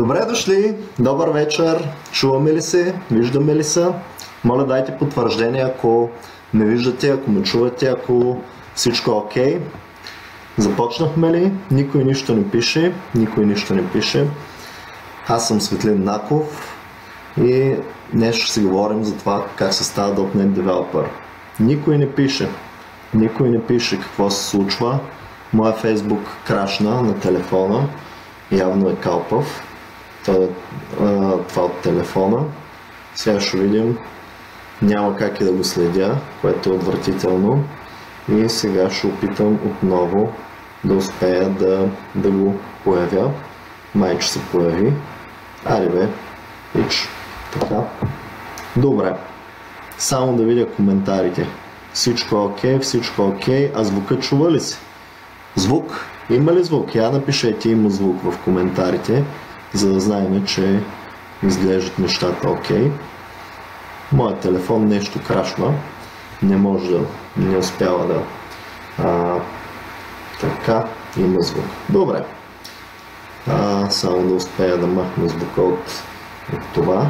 Добре дошли, добър вечер, чуваме ли се, виждаме ли се? Моля дайте потвърждение, ако ме виждате, ако ме чувате, ако всичко е окей. Okay. Започнахме ли? Никой нищо не пише, никой нищо не пише. Аз съм Светлин Наков и днес ще си говорим за това как се става .NET Developer. Никой не пише. Никой не пише какво се случва. Моя фейсбук крашна на телефона. Явно е калпав. Това, от телефона. Сега ще видим. Няма как и да го следя, което е отвратително. И сега ще опитам отново да успея да, да го появя. Майче се появи. Айде бе, ич. Така. Добре. Само да видя коментарите. Всичко е окей, всичко е окей. А звука чува ли се? Звук? Има ли звук? Я напишете има звук в коментарите, за да знаем, че изглеждат нещата окей. Моят телефон нещо крашва. Не може да, не успява да. А, така, има звук. Добре. А, само да успея да махна звука от, от това,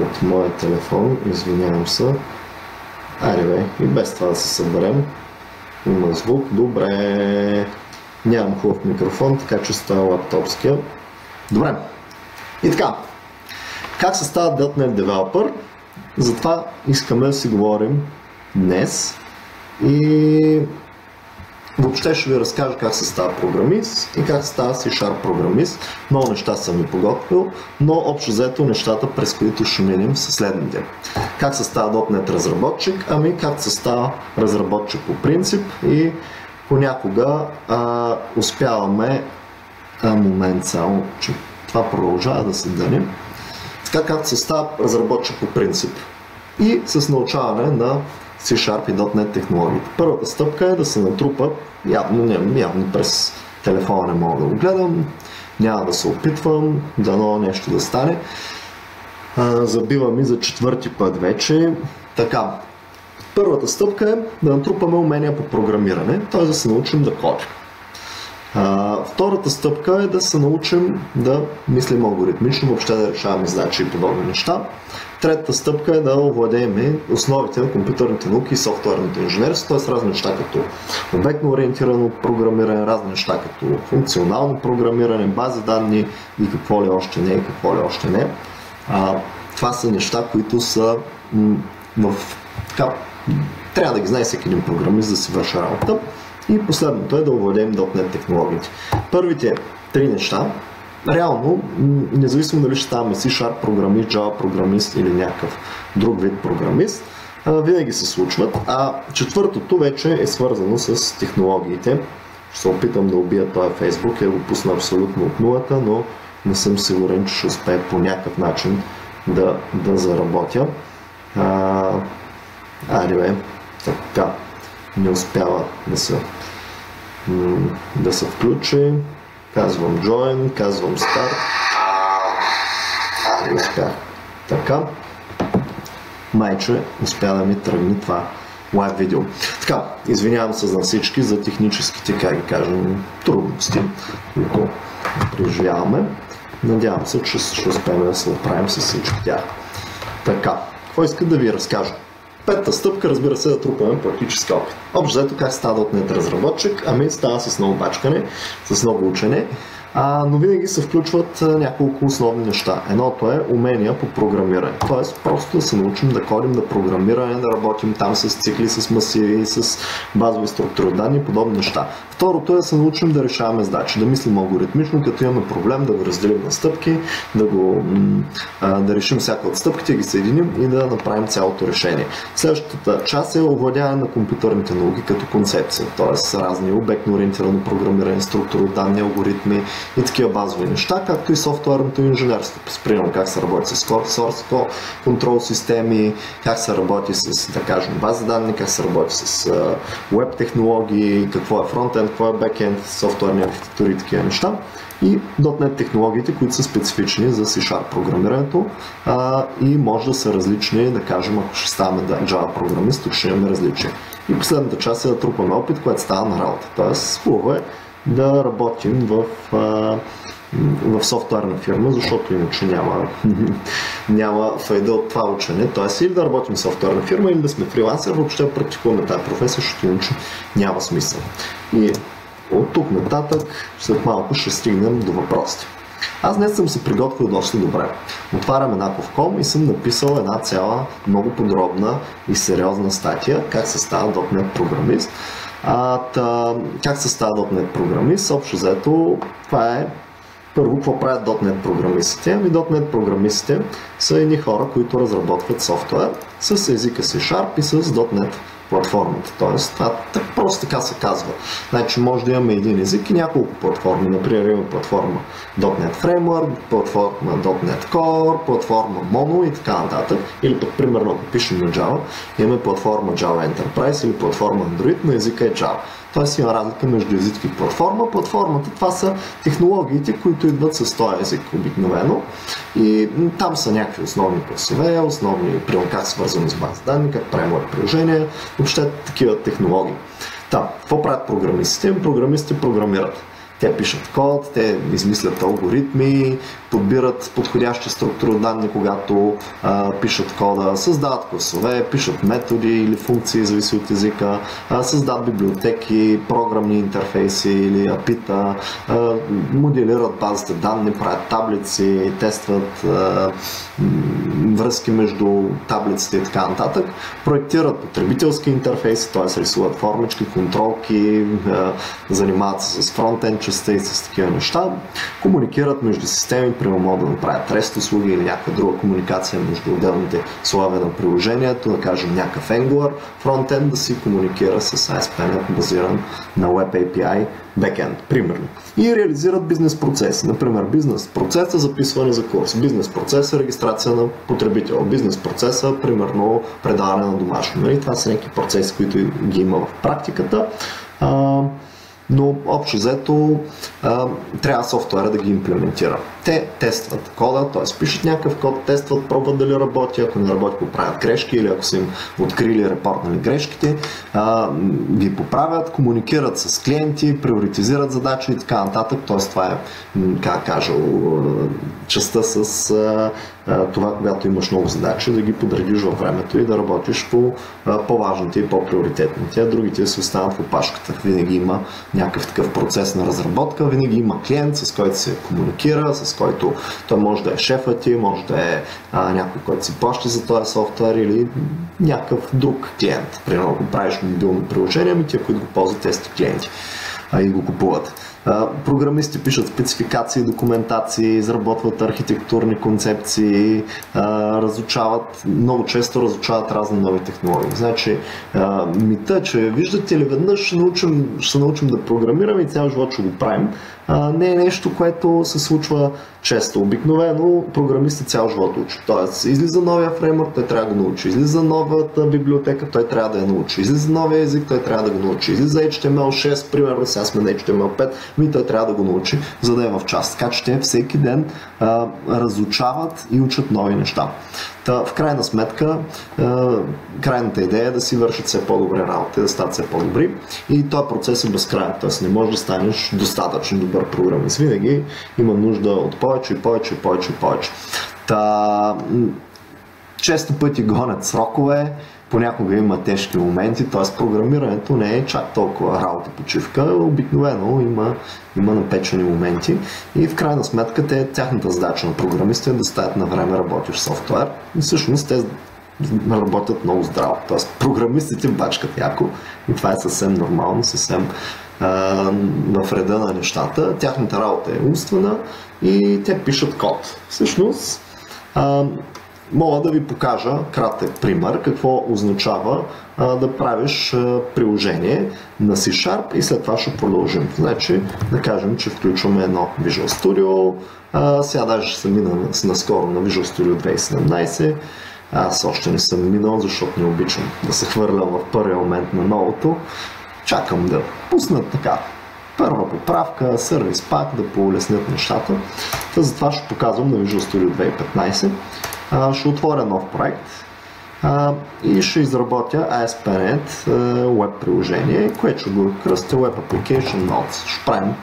от моя телефон. Извинявам се. Айде бе, и без това да се съберем. Има звук. Добре. Нямам хубав микрофон, така че става лаптопския. Добре. И така. Как се става .NET Developer? Затова искаме да си говорим днес. И Въобще ще ви разкажа как се става програмист и как се става C-Sharp програмист. Много неща съм ви подготвил, но общо взето нещата, през които ще минем са следните. Как се става .NET разработчик? Ами как се става разработчик по принцип и понякога а, успяваме а, момент само, че това продължава да се дъни. Така как се става разработчик по принцип и с научаване на C-Sharp и .NET технологиите. Първата стъпка е да се натрупа, явно, не, явно през телефона не мога да го гледам, няма да се опитвам, дано нещо да стане. А, забива ми за четвърти път вече. Така, първата стъпка е да натрупаме умения по програмиране, т.е. да се научим да кодим. А, втората стъпка е да се научим да мислим алгоритмично, въобще да решаваме задачи и подобни неща. Третата стъпка е да овладеем основите на компютърните науки и софтуерното инженерство, т.е. разни неща като обектно ориентирано програмиране, разни неща като функционално програмиране, бази данни и какво ли още не и какво ли още не. А, това са неща, които са в така, трябва да ги знае всеки един програмист да си върши работа. И последното е да овладеем .NET технологиите. Първите три неща, реално, независимо дали ще ставаме C-Sharp програмист, Java програмист или някакъв друг вид програмист, винаги се случват. А четвъртото вече е свързано с технологиите. Ще се опитам да убия този Facebook да го пусна абсолютно от нулата, но не съм сигурен, че ще успея по някакъв начин да, да заработя. А, айде бе, така не успява да се, да се включи. Казвам join, казвам start. И успях. Така. Майче успя да ми тръгне това лайв видео. Така, извинявам се за всички за техническите, как ги кажем, трудности, които преживяваме. Надявам се, че ще успеем да се оправим с всички тях. Така, какво иска да ви разкажа? Петата стъпка, разбира се, да трупаме практически опит. Общо взето как става от нет разработчик, ами става с много бачкане, с много учене а, но винаги се включват няколко основни неща. Едното е умения по програмиране. Тоест просто да се научим да ходим, да програмираме, да работим там с цикли, с масиви, с базови структури данни и подобни неща. Второто е да се научим да решаваме задачи, да мислим алгоритмично, като имаме проблем, да го разделим на стъпки, да, го, да решим всяка от стъпките, ги съединим и да направим цялото решение. Следващата част е овладяване на компютърните науки като концепция, т.е. разни обектно ориентирано програмиране, структури данни, алгоритми, и такива базови неща, както и софтуерното инженерство. Примерно как се работи с source контрол системи, как се работи с, да кажем, бази данни, как се работи с веб технологии, какво е фронтенд, какво е бекенд, софтуерни архитектури и такива неща и .NET технологиите, които са специфични за C-Sharp програмирането а, и може да са различни, да кажем, ако ще ставаме да, Java програмист, тук ще имаме различия. И последната част е да трупаме опит, което става на работа. Тоест, хубаво е да работим в а, в софтуерна фирма, защото иначе няма, няма файда от това учене. Тоест или да работим в софтуерна фирма, или да сме фрилансер, въобще практикуваме тази професия, защото иначе няма смисъл. И от тук нататък, след малко ще стигнем до въпросите. Аз днес съм се приготвил доста добре. Отварям една ком и съм написал една цяла много подробна и сериозна статия как се става .NET програмист. А, та, как се става .NET програмист? Общо заето това е първо, какво правят .NET програмистите? Ами .NET програмистите са едни хора, които разработват софтуер с езика C Sharp и с .NET платформата. Тоест, това просто така се казва. Значи може да имаме един език и няколко платформи. Например, имаме платформа .NET Framework, платформа .NET Core, платформа Mono и така нататък. Или пък, примерно, ако пишем на Java, имаме платформа Java Enterprise или платформа Android, на езика е Java. Тоест има разлика между език и платформа. Платформата това са технологиите, които идват с този език обикновено. И там са някакви основни класове, основни как свързани с база данни, как правим приложения, въобще такива технологии. Та, какво правят програмистите? Програмистите програмират. Те пишат код, те измислят алгоритми, подбират подходяща структура данни, когато а, пишат кода, създават класове, пишат методи или функции, зависи от езика, а, създават библиотеки, програмни интерфейси или апита, а, моделират базите данни, правят таблици, тестват а, връзки между таблиците и така нататък, проектират потребителски интерфейси, т.е. рисуват формички, контролки, занимават се с фронтенд частта и с такива неща, комуникират между системи, примерно могат да направят REST услуги или някаква друга комуникация между отделните слоеве на приложението, да кажем някакъв Angular фронтенд да си комуникира с ASP.NET базиран на Web API backend, примерно. И реализират бизнес процеси. Например, бизнес процеса записване за курс, бизнес процеса регистрация на потребител, бизнес процеса, примерно предаване на домашно. Нали? Това са някакви процеси, които ги има в практиката. Но общо взето трябва софтуера да ги имплементира. Те тестват кода, т.е. пишат някакъв код, тестват, пробват дали работи, ако не работи, поправят грешки или ако са им открили, репортнали грешките, ги поправят, комуникират с клиенти, приоритизират задачи и така нататък. Т.е. това е, как кажа, частта с това, когато имаш много задачи, да ги подредиш във времето и да работиш по по-важните и по-приоритетните, а другите се остават в опашката. Винаги има някакъв такъв процес на разработка, винаги има клиент, с който се комуникира, с който той може да е шефът ти, може да е а, някой, който си плаща за този софтуер или някакъв друг клиент. Примерно, ако правиш мобилно приложение, ами тия, които го ползват, тези клиенти а, и го купуват. Програмисти пишат спецификации, документации, изработват архитектурни концепции, разучават, много често разучават разни нови технологии. Значи, мита, че виждате ли веднъж ще научим, ще научим да програмираме и цял живот ще го правим, не е нещо, което се случва често. Обикновено програмистът цял живот учи. Тоест, излиза новия фреймворк, той трябва да го научи. Излиза новата библиотека, той трябва да я научи. Излиза новия език, той трябва да го научи. Излиза HTML6, примерно сега сме на HTML5, ми той трябва да го научи, за да е в част. Така че те всеки ден а, разучават и учат нови неща. Та, в крайна сметка, а, крайната идея е да си вършат все по-добре работа, да стават все по-добри и този процес е безкрайен. Тоест не можеш да станеш достатъчно добър програмист. Винаги има нужда от повече и повече и повече и повече. Та, често пъти гонят срокове, понякога има тежки моменти, т.е. програмирането не е чак толкова работа почивка, обикновено има, има напечени моменти и в крайна сметка те, тяхната задача на програмистите е да стават на време работиш софтуер и всъщност те работят много здраво. Т.е. програмистите бачкат яко и това е съвсем нормално, съвсем в реда на нещата. Тяхната работа е умствена и те пишат код. Всъщност, а, мога да ви покажа кратък пример какво означава а, да правиш а, приложение на C-Sharp и след това ще продължим. Значи, да кажем, че включваме едно Visual Studio, а, сега даже съм минал наскоро на Visual Studio 2017, аз още не съм минал, защото не обичам да се хвърлям в първия момент на новото. Чакам да пуснат така първа поправка, сервис пак, да поулеснят нещата. Та затова ще показвам на Visual Studio 2015 ще отворя нов проект и ще изработя ASP.NET веб приложение, което ще го кръстя Web Application Notes. Ще правим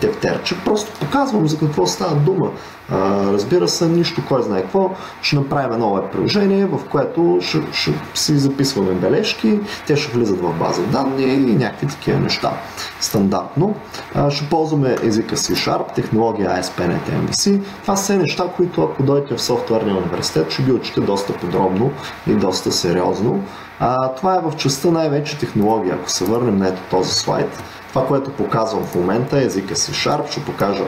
тефтерче, просто показвам за какво става дума. А, разбира се, нищо кой знае какво. Ще направим едно приложение, в което ще, ще си записваме бележки, те ще влизат в база данни и някакви такива неща. Стандартно. А, ще ползваме езика C-Sharp, технология ASP.NET MVC. Това са неща, които ако дойдете в софтуерния университет, ще ги учите доста подробно и доста сериозно. А, това е в частта най-вече технология. Ако се върнем на ето този слайд, това, което показвам в момента е езика си Sharp, ще покажа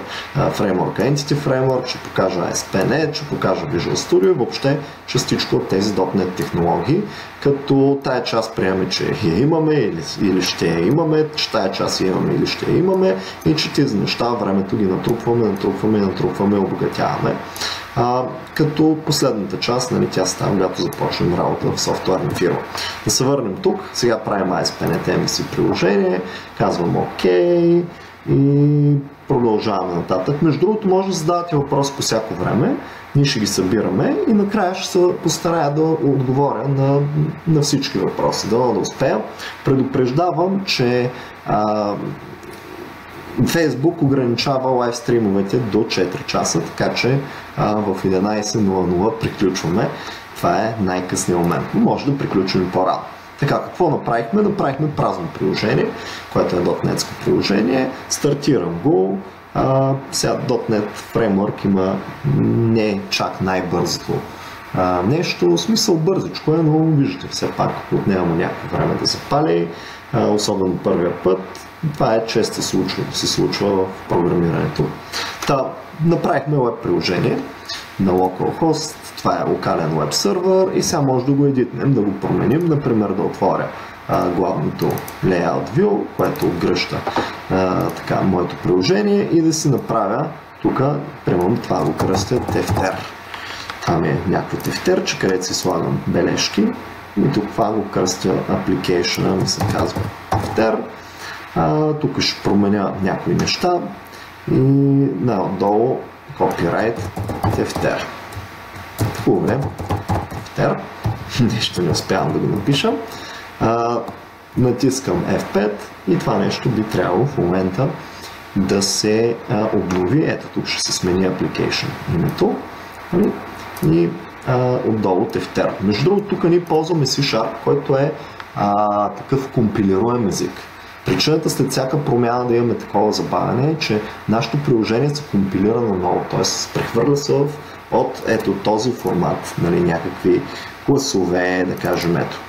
фреймворка Entity Framework, ще покажа ASP.NET, ще покажа Visual Studio и въобще частичко от тези .NET технологии, като тая част приемаме, че я имаме или, или ще я имаме, че тая част я имаме или ще я имаме и че тези неща времето ги натрупваме, натрупваме, натрупваме, обогатяваме. А, като последната част, нали, тя става, когато започнем работа в софтуерна фирма. Да се върнем тук, сега правим ASP.NET MVC приложение, казвам ОК и продължаваме нататък. Между другото, може да задавате въпрос по всяко време, ние ще ги събираме и накрая ще се постарая да отговоря на, на всички въпроси, да, да успея. Предупреждавам, че а, Фейсбук ограничава лайвстримовете до 4 часа, така че а, в 11.00 приключваме. Това е най-късният момент. Може да приключим по-рано. Така, какво направихме? Направихме празно приложение, което е .NET приложение. Стартирам го. А, сега .NET Framework има не чак най-бързото а, нещо, в смисъл бързичко е, но виждате все пак отнема някакво време да запали, а, особено първия път. Това е често случва, се случва в програмирането. Та, направихме веб приложение на localhost, това е локален веб сервер и сега може да го едитнем, да го променим, например да отворя главното layout view, което обгръща така, моето приложение и да си направя тук, примерно това го кръстя тефтер. Там е някакво тефтерче, където си слагам бележки и тук това го кръстя application, ми се казва тефтер. Тук ще променя някои неща и отдолу copyright тефтер. Добре, тефтер. Нещо не успявам да го напиша. А, натискам F5 и това нещо би трябвало в момента да се а, обнови. Ето тук ще се смени application името нали? и а, отдолу тефтер. Между другото, тук ние ползваме C-Sharp, който е а, такъв компилируем език. Причината след всяка промяна да имаме такова забавяне е, че нашето приложение се компилира на ново, т.е. прехвърля се от ето този формат, нали, някакви класове, да кажем ето,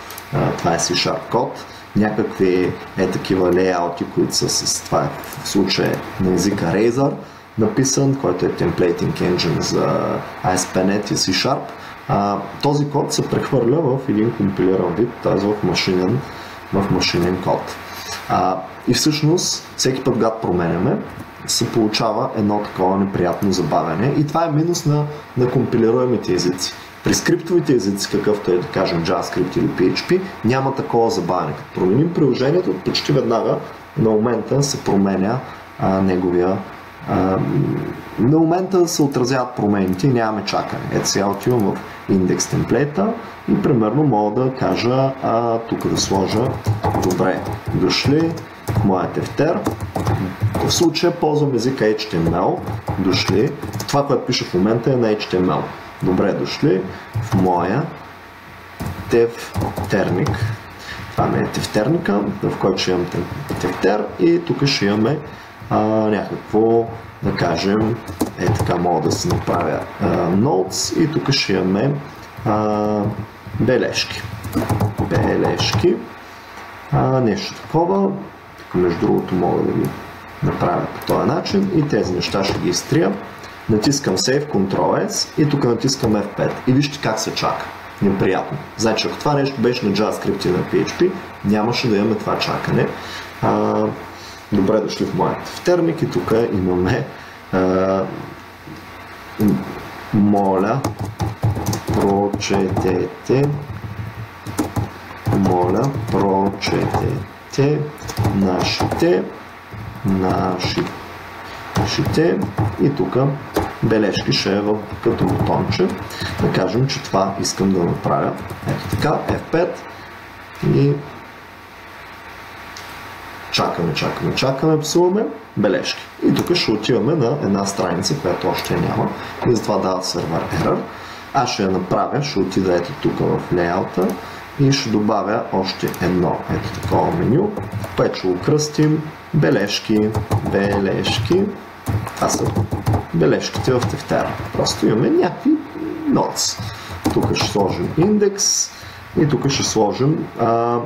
това е C-Sharp код, някакви е такива лейаути, които са с това в случая на езика Razer, написан, който е templating engine за ASP.NET и C-Sharp. Този код се прехвърля в един компилиран вид, т.е. в машинен, в машинен код. А, и всъщност, всеки път, когато променяме, се получава едно такова неприятно забавяне. И това е минус на, на компилируемите езици. При скриптовите езици, какъвто е да кажем JavaScript или PHP, няма такова забавяне. Като променим приложението, почти веднага на момента се променя а, неговия а, на момента се отразяват промените и нямаме чакане. Ето сега отивам в индекс темплейта и примерно мога да кажа а, тук да сложа добре дошли в моя тефтер. В случая ползвам езика HTML. Дошли. Това, което пише в момента е на HTML. Добре дошли в моя тефтерник. Това ми е тефтерника, в който ще имам тефтер и тук ще имаме а, някакво, да кажем, е така мога да си направя а, notes и тук ще имаме а, бележки. Бележки. А, нещо такова. Тук между другото мога да ги направя по този начин и тези неща ще ги изтрия. Натискам Save, Ctrl S и тук натискам F5 и вижте как се чака. Неприятно. Значи, ако това нещо беше на JavaScript и на PHP, нямаше да имаме това чакане. А, добре дошли в моят втерник и тук имаме а, моля прочетете моля прочетете нашите нашите и тук бележки ще е в, като бутонче. Да кажем, че това искам да направя. Ето така, F5 и чакаме, чакаме, чакаме, псуваме, бележки. И тук ще отиваме на една страница, която още няма и затова дава сервер error. Аз ще я направя, ще отида ето тук в лейаута и ще добавя още едно ето такова меню, което ще окръстим бележки, бележки. Това са бележките в тефтера. Просто имаме някакви ноц. Тук ще сложим индекс и тук ще сложим а,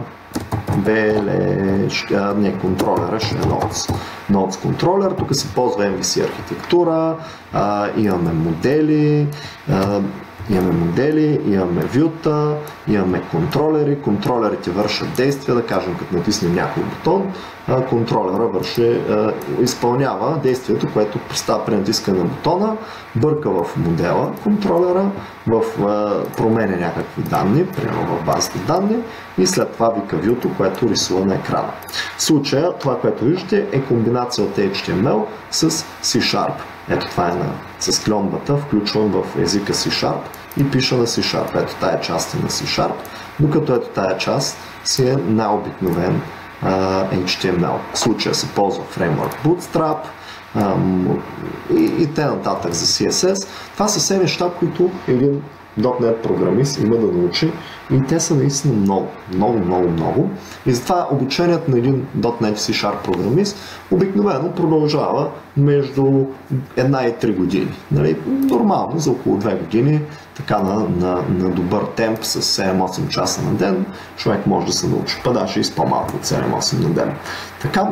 бележка, не контролера, ще е Nodes. Nodes контролер, тук се ползва MVC архитектура, а, имаме модели, а, Имаме модели, имаме вюта, имаме контролери. Контролерите вършат действия, да кажем, като натиснем някой бутон, контролера върши, изпълнява действието, което става при натискане на бутона, бърка в модела контролера, в променя някакви данни, примерно в базата данни и след това вика вюто, което рисува на екрана. В случая това, което виждате е комбинация от HTML с C-Sharp. Ето това е на, с кльомбата, включвам в езика C-Sharp и пиша на C-Sharp. Ето тая част е на C-Sharp, докато ето тая част си е най-обикновен HTML. В случая се ползва фреймворк Bootstrap и, и те нататък за CSS. Това са все неща, които един .NET програмист има да научи и те са наистина много, много, много, много. И затова обучението на един .NET C-Sharp програмист обикновено продължава между една и три години. Нали? Нормално, за около две години, така на, на, на добър темп с 7-8 часа на ден, човек може да се научи. Па даже и с по-малко от 7-8 на ден. Така,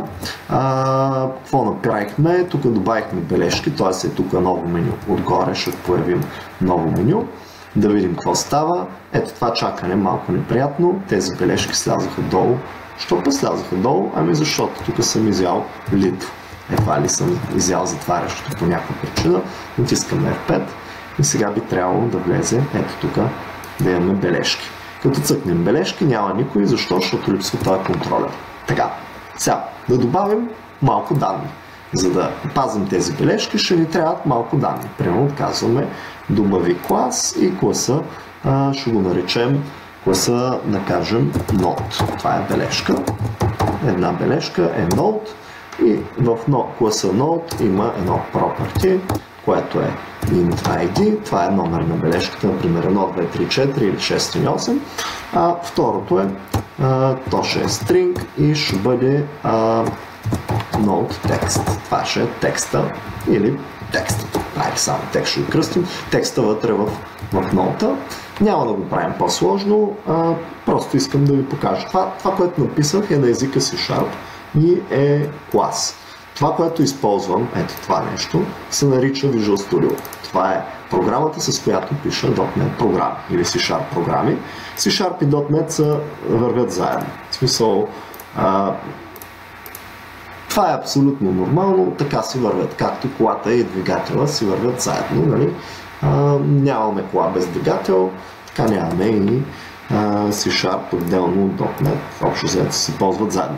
а, какво направихме? Тук добавихме бележки, т.е. е тук ново меню. Отгоре ще появим ново меню да видим какво става. Ето това чакане малко неприятно. Тези бележки слязаха долу. Що па слязаха долу? Ами защото тук съм изял лито. Едва ли съм изял затварящото по някаква причина. Натискаме F5 и сега би трябвало да влезе ето тук да имаме бележки. Като цъкнем бележки няма никой, защо? Защото липсва този контролер. Така, сега да добавим малко данни. За да пазим тези бележки, ще ни трябват малко данни. Примерно казваме добави клас и класа а, ще го наречем класа, да кажем, Node. Това е бележка. Една бележка е Node и в класа Node има едно property, което е int ID. Това е номер на бележката, например 1, 2, 3, 4 или 6, 3, 8. А второто е, а, то ще е string и ще бъде а, node text. Това ще е текста или текста. Айде само текст ще кръстим. Текста вътре в, в ноута. Няма да го правим по-сложно, просто искам да ви покажа. Това, това, което написах е на езика C Sharp и е клас. Това, което използвам, ето това нещо, се нарича Visual Studio. Това е програмата, с която пиша .NET програми или C-Sharp програми. C-Sharp и .NET са вървят заедно. В смисъл, а, това е абсолютно нормално, така си вървят, както колата и двигателя си вървят заедно. Нали? А, нямаме кола без двигател, така нямаме и C-Sharp отделно от .NET, общо взето си ползват заедно.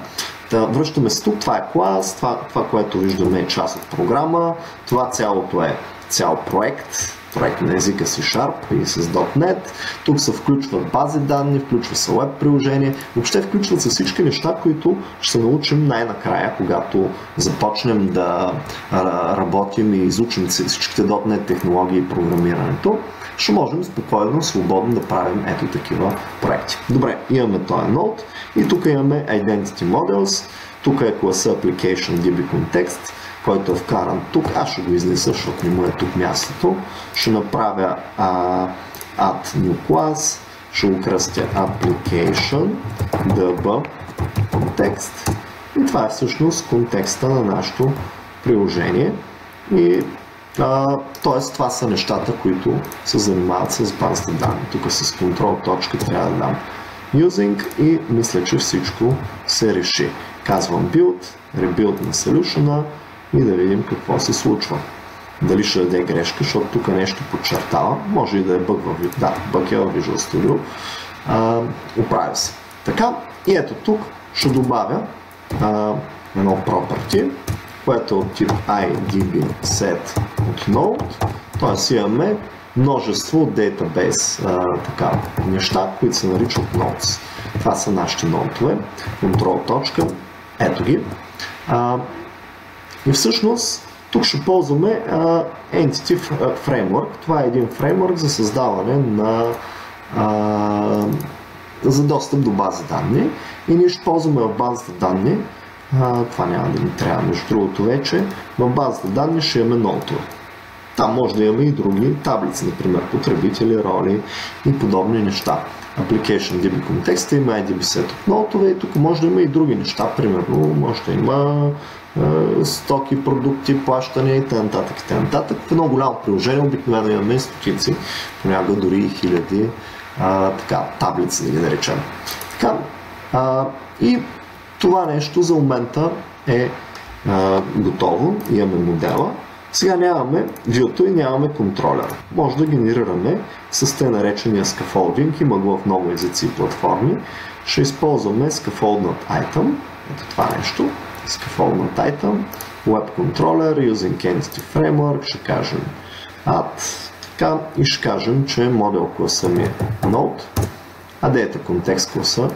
Да, връщаме се тук, това е клас, това, това, което виждаме е част от програма, това цялото е цял проект, проект на езика си Sharp и с .NET. Тук се включват бази данни, включва се веб приложение, въобще включват се всички неща, които ще научим най-накрая, когато започнем да работим и изучим всичките .NET технологии и програмирането. Ще можем спокойно, свободно да правим ето такива проекти. Добре, имаме този нод и тук имаме Identity Models, тук е класа Application DB Context, който е вкаран тук. Аз ще го изнеса, защото не му е тук мястото. Ще направя а, add new class, ще го кръстя application, db, контекст. И това е всъщност контекста на нашето приложение. И т.е. това са нещата, които се занимават с базата данни. Тук с контрол точка трябва да дам using и мисля, че всичко се реши. Казвам build, rebuild на solution и да видим какво се случва. Дали ще даде грешка, защото тук нещо подчертава. Може и да е бък в, да, бък е в Visual Studio. А, оправя се. Така, и ето тук ще добавя а, едно property, което е от тип IDB set от node, т.е. имаме множество дейтабейс така, неща, които се наричат nodes. Това са нашите нодове. Control точка, Ето ги. А, и всъщност тук ще ползваме а, Entity Framework. Това е един фреймворк за създаване на а, за достъп до база данни. И ние ще ползваме в базата данни а, това няма да ни трябва, между другото вече. В базата данни ще имаме ноутове. Там може да имаме и други таблици, например потребители, роли и подобни неща. Application DB контекста има IDB set от ноутове и тук може да има и други неща, примерно може да има стоки, продукти, плащания и т.н. и т.н. В едно голямо приложение обикновено имаме стотици, понякога дори и хиляди а, така, таблици, да ги наречем. Така, а, и това нещо за момента е а, готово, имаме модела. Сега нямаме view и нямаме контролер. Може да генерираме с те наречения scaffolding, има го в много езици и платформи. Ще използваме scaffoldnat item, ето това нещо, scaffoldnat item, web controller, using entity framework, ще кажем add, така и ще кажем, че модел класа ми е node, а дата контекст класа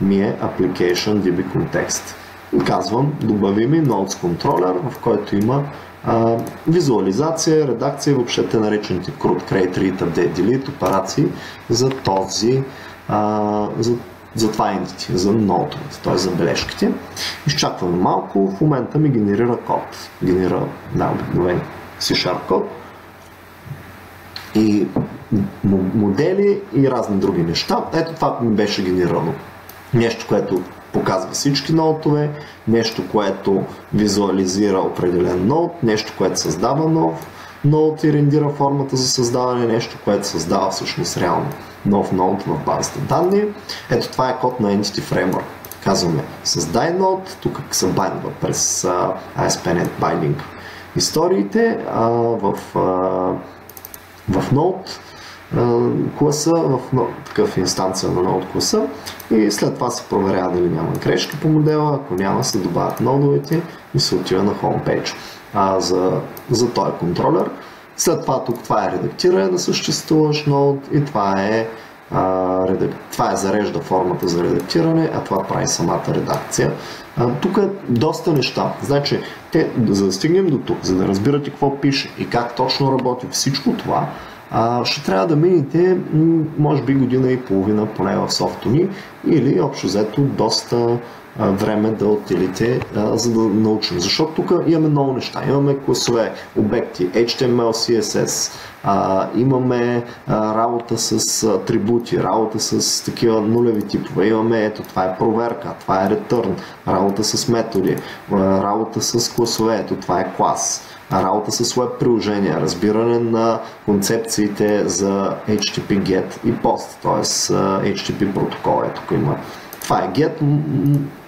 ми е Application DB Context. Казвам, добави ми Notes Controller, в който има а, визуализация, редакция въобще те наречените CRUD, Create, Read, Update, Delete операции за този, а, за, за това entity, за ноутовете, т.е. за бележките. Изчакваме малко, в момента ми генерира код. Генерира да, обикновен C-Sharp код и модели и разни други неща. Ето това ми беше генерирано нещо, което показва всички ноутове, нещо, което визуализира определен ноут, нещо, което създава нов ноут и рендира формата за създаване, нещо, което създава всъщност реално нов ноут в базата данни. Ето това е код на Entity Framework. Казваме създай ноут, тук се байнва през uh, ASP.NET Binding историите uh, в, uh, в Node класа в такъв инстанция на нод класа и след това се проверява дали няма грешки по модела, ако няма се добавят нодовете и се отива на homepage а, за, за този контролер. След това тук това е редактиране на съществуващ нод и това е, а, редак... това е зарежда формата за редактиране, а това прави самата редакция. А, тук е доста неща. Значи, те, за да стигнем до тук, за да разбирате какво пише и как точно работи всичко това, а, ще трябва да минете, може би година и половина поне в софто ни или общо взето доста време да отделите, за да научим. Защото тук имаме много неща. Имаме класове, обекти, HTML, CSS, имаме работа с атрибути, работа с такива нулеви типове. Имаме, ето, това е проверка, това е return, работа с методи, работа с класове, ето, това е клас работа с веб приложения, разбиране на концепциите за HTTP GET и POST, т.е. HTTP протокол. Ето тук има. Това е GET,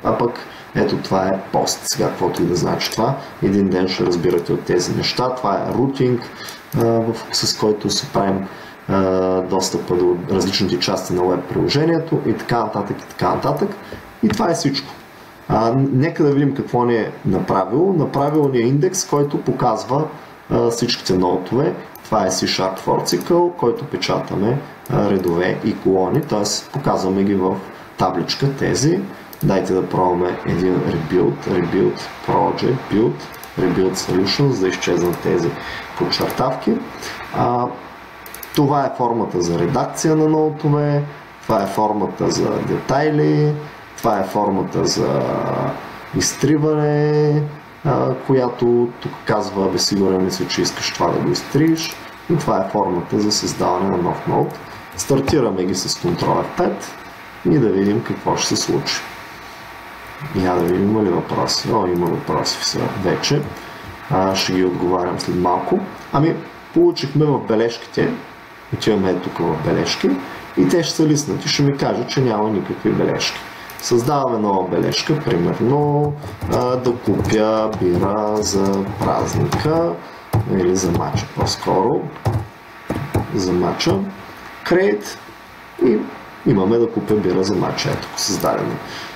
а пък ето това е POST. Сега, каквото и да значи това, един ден ще разбирате от тези неща. Това е рутинг, с който се правим достъпа до различните части на веб приложението и така нататък и така нататък. И това е всичко. А, нека да видим какво ни е направило. Направило ни е индекс, който показва а, всичките ноутове. Това е C-Sharp Forcicle, който печатаме а, редове и колони, т.е. показваме ги в табличка тези. Дайте да пробваме един rebuild, rebuild project, build, rebuild solution, за да изчезнат тези подчертавки. А, това е формата за редакция на ноутове, това е формата за детайли, това е формата за изтриване, която тук казва, бе сигурен ли си, че искаш това да го изтриеш. И това е формата за създаване на нов нод. Стартираме ги с Ctrl F5 и да видим какво ще се случи. Я да видим има ли въпроси. О, има въпроси все вече. А, ще ги отговарям след малко. Ами, получихме в бележките, отиваме тук в бележки и те ще са лиснати. Ще ми кажат, че няма никакви бележки. Създаваме нова бележка, примерно а, да купя бира за празника или за мача по-скоро. За мача. Create и имаме да купя бира за мача. Ето, създадено.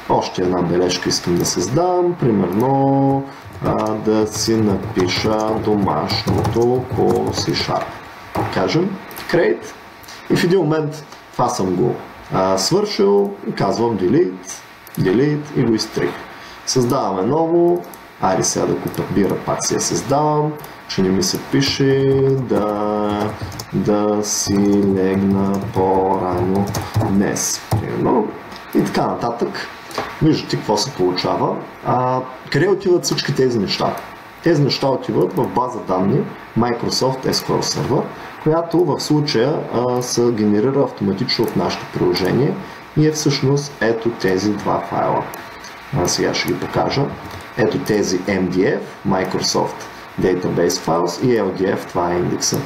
Още една бележка искам да създам. Примерно а, да си напиша домашното по C-Sharp. Кажем create и в един момент това съм го а, свършил казвам delete, delete и го изтрих. Създаваме ново, айде сега да купя бира, пак си я създавам, че не ми се пише да, да си легна по-рано днес. Примерно. И така нататък. Виждате какво се получава. А, къде отиват всички тези неща? Тези неща отиват в база данни Microsoft SQL Server, която в случая а, се генерира автоматично в нашето приложение и е всъщност ето тези два файла. А, сега ще ги покажа. Ето тези MDF, Microsoft Database Files и LDF, това е индекса.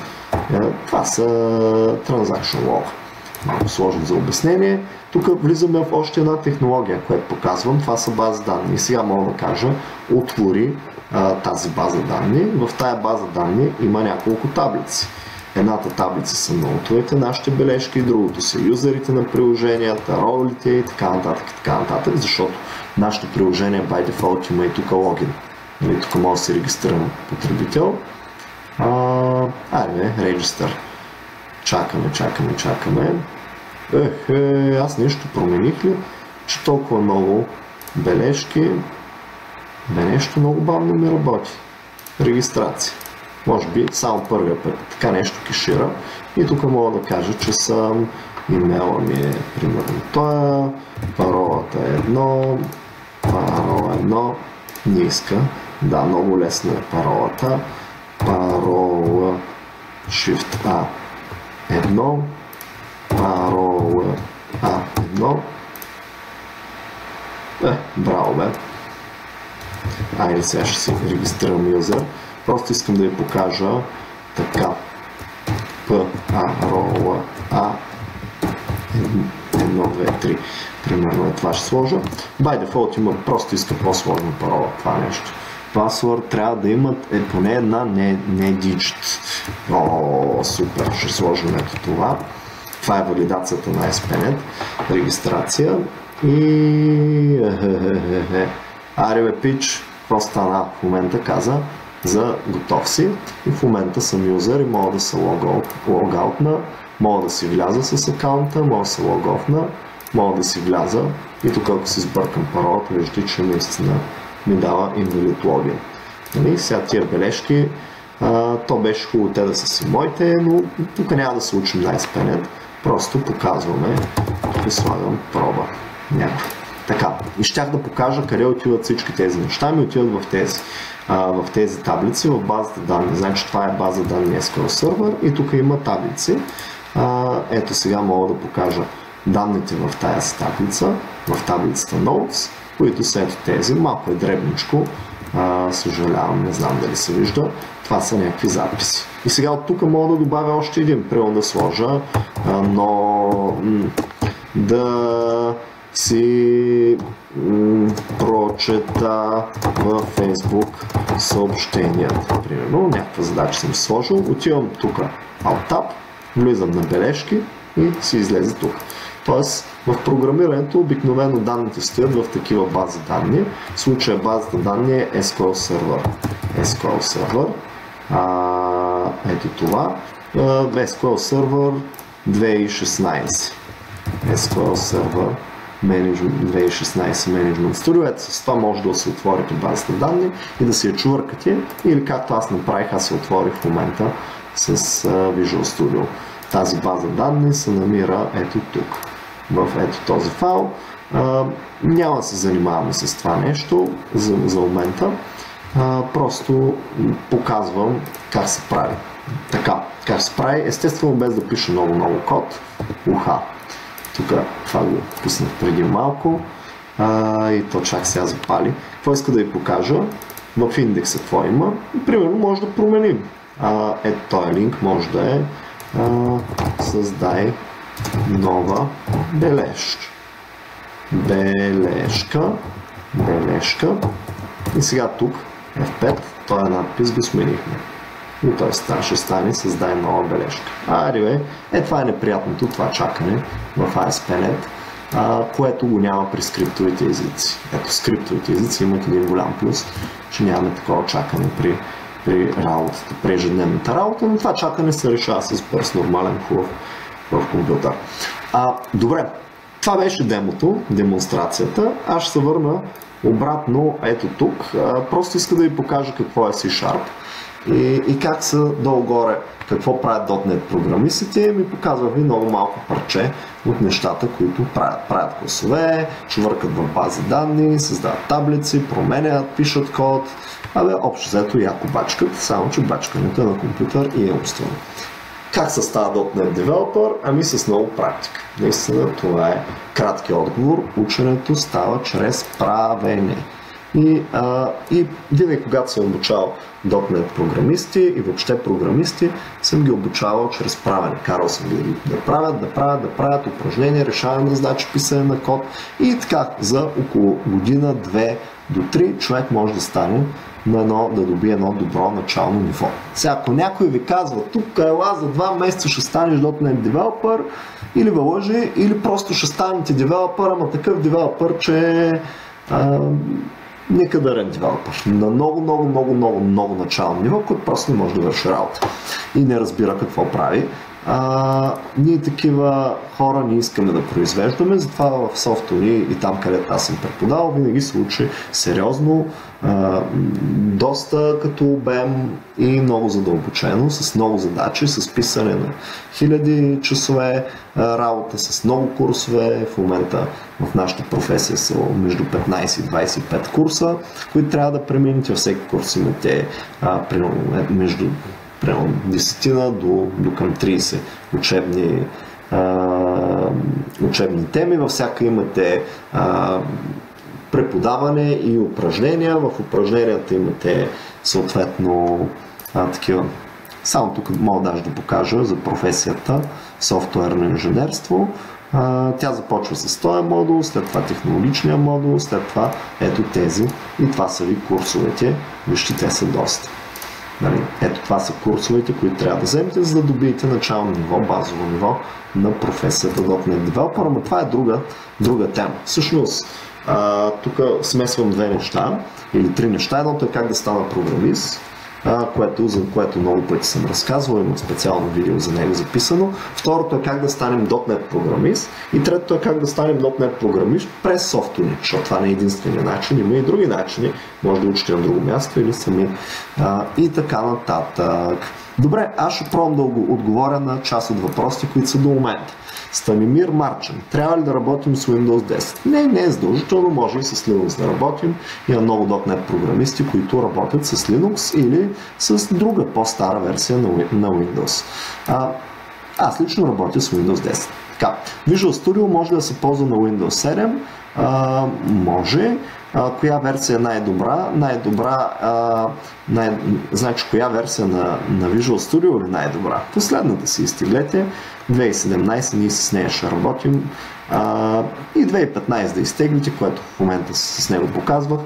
Това са Transaction Log. Малко сложно за обяснение. Тук влизаме в още една технология, която показвам. Това са база данни. И сега мога да кажа, отвори а, тази база данни. В тая база данни има няколко таблици. Едната таблица са ноутовете, нашите бележки, другото са юзерите на приложенията, ролите и така нататък, и така нататък, защото нашето приложение by default има и тук логин. Нали, тук може да се регистрирам потребител. А, айде, регистър. Чакаме, чакаме, чакаме. Ех, е, аз нещо промених ли, че толкова много бележки, бе нещо много бавно ми работи. Регистрация. Може би само първия път така нещо кешира и тук мога да кажа, че съм имейла ми е примерно това, паролата е едно, парола едно, не иска. Да, много лесно е паролата. Парола Shift A едно, парола А едно. Е, браво бе. Айде сега ще си регистрирам юзер. Просто искам да ви покажа така. П, А, рола, А, 1, 2, 3. Примерно е това ще сложа. By default има, просто иска по-сложна парола това нещо. Password трябва да имат е поне една не, не digit. О, супер, ще сложим ето това. Това е валидацията на SPNet. Регистрация. И... Аре бе, пич, какво стана в момента каза за готов си и в момента съм юзер и мога да се логаутна, мога да си вляза с акаунта, мога да се логофна, мога да си вляза и тук ако си сбъркам паролата, виждате, че наистина ми дава invalid login. Нали? Сега тия бележки, а, то беше хубаво те да са си моите, но тук няма да се учим на SPNet, просто показваме, тук слагам проба. Няма. Така, и щях да покажа къде отиват всички тези неща, ми отиват в тези, а, в тези таблици, в базата данни. Значи това е база данни SQL Server и тук има таблици. А, ето сега мога да покажа данните в тази таблица, в таблицата Notes, които са ето тези. Малко е дребничко, а, съжалявам, не знам дали се вижда. Това са някакви записи. И сега от тук мога да добавя още един, примерно да сложа, а, но да си прочета във Facebook съобщенията. Примерно, някаква задача съм сложил. Отивам тук Alt Tab, влизам на бележки и си излезе тук. Тоест, в програмирането обикновено данните стоят в такива бази данни. В случая базата данни е SQL Server. SQL Server. А, ето това. SQL Server 2016. SQL Server 2016 Management Studio. Ето с това може да се отворите базата данни и да си я чувъркате или както аз направих, аз се отворих в момента с Visual Studio. Тази база данни се намира ето тук, в ето този файл. няма да се занимаваме с това нещо за, за момента. просто показвам как се прави. Така, как се прави, естествено без да пише много-много код. Уха. Тук това го пуснах преди малко а, и то чак сега запали. Какво иска да ви покажа? В индекса какво има? Примерно може да променим. А, ето този линк може да е а, създай нова бележка. Бележка. Бележка. И сега тук F5, този надпис го сменихме. И това ще стане създай нова бележка. А, anyway, е това е неприятното, това чакане в ASP.NET, което го няма при скриптовите езици. Ето скриптовите езици имат един голям плюс, че нямаме такова чакане при, при работата, при ежедневната работа, но това чакане се решава с бърз, нормален, хубав в компютър. А, добре, това беше демото, демонстрацията. Аз ще се върна обратно, ето тук, а, просто иска да ви покажа какво е C-Sharp и, и как са долу-горе, какво правят .NET програмистите, ми показва ви много малко парче от нещата, които правят. Правят класове, чувъркат в бази данни, създават таблици, променят, пишат код, абе общо взето яко бачкат, само че бачкането е на компютър и е умствено. Как се става .NET Developer? Ами с много практика. Наистина това е кратки отговор. Ученето става чрез правене. И, а, и винаги, когато съм обучавал .NET програмисти и въобще програмисти, съм ги обучавал чрез правене. Карал съм ги да правят, да правят, да правят упражнения, решаване на задачи, писане на код и така за около година, две до три човек може да стане на едно, да добие едно добро начално ниво. Сега, ако някой ви казва, тук ела за два месеца ще станеш .NET девелопър, или ви лъжи, или просто ще станете девелопър, ама такъв девелопър, че а, некадърен девелопър. На много, много, много, много, много начално ниво, който просто не може да върши работа и не разбира какво прави. А, ние такива хора не искаме да произвеждаме, затова в софтури и там, където аз съм преподавал, винаги се учи сериозно, а, доста като обем и много задълбочено, с много задачи, с писане на хиляди часове а, работа, с много курсове. В момента в нашата професия са между 15 и 25 курса, които трябва да преминете. Всеки курс имате а, между примерно 10 до, до към 30 учебни, а, учебни теми. Във всяка имате а, преподаване и упражнения. В упражненията имате съответно а, такива. Само тук мога даже да покажа за професията софтуерно инженерство. А, тя започва с този модул, след това технологичния модул, след това ето тези и това са ви курсовете. Вижте, те са доста. Нали, ето това са курсовете, които трябва да вземете, за да добиете начално ниво, базово ниво на професията .NET Developer, но това е друга, друга тема. Всъщност, тук смесвам две неща или три неща. Едното е как да стана програмист, което, за което много пъти съм разказвал, имам специално видео за него записано. Второто е как да станем .NET програмист и третото е как да станем .NET програмист през софтуни, защото това не е единствения начин, има и други начини, може да учите на друго място или сами а, и така нататък. Добре, аз ще пробвам да отговоря на част от въпросите, които са до момента. Станимир Марчен. Трябва ли да работим с Windows 10? Не, не е задължително, може и с Linux да работим. Има много .NET програмисти, които работят с Linux или с друга по-стара версия на Windows. А, аз лично работя с Windows 10. Така, Visual Studio може да се ползва на Windows 7, а, може. А, коя версия е най-добра? Най-добра, а, най- значи коя версия на, на Visual Studio е най-добра? Последната си изтеглете. 2017 ние с нея ще работим а, и 2015 да изтеглите, което в момента с, него показвах,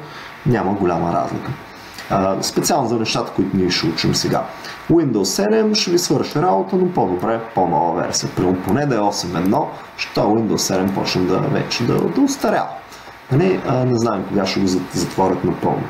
няма голяма разлика. А, специално за нещата, които ние ще учим сега. Windows 7 ще ви свърши работа, но по-добре по-нова версия. Примерно поне да е 8.1, ще Windows 7 почне да вече да, да устарява. Нали? А, не знаем кога ще го затворят напълно.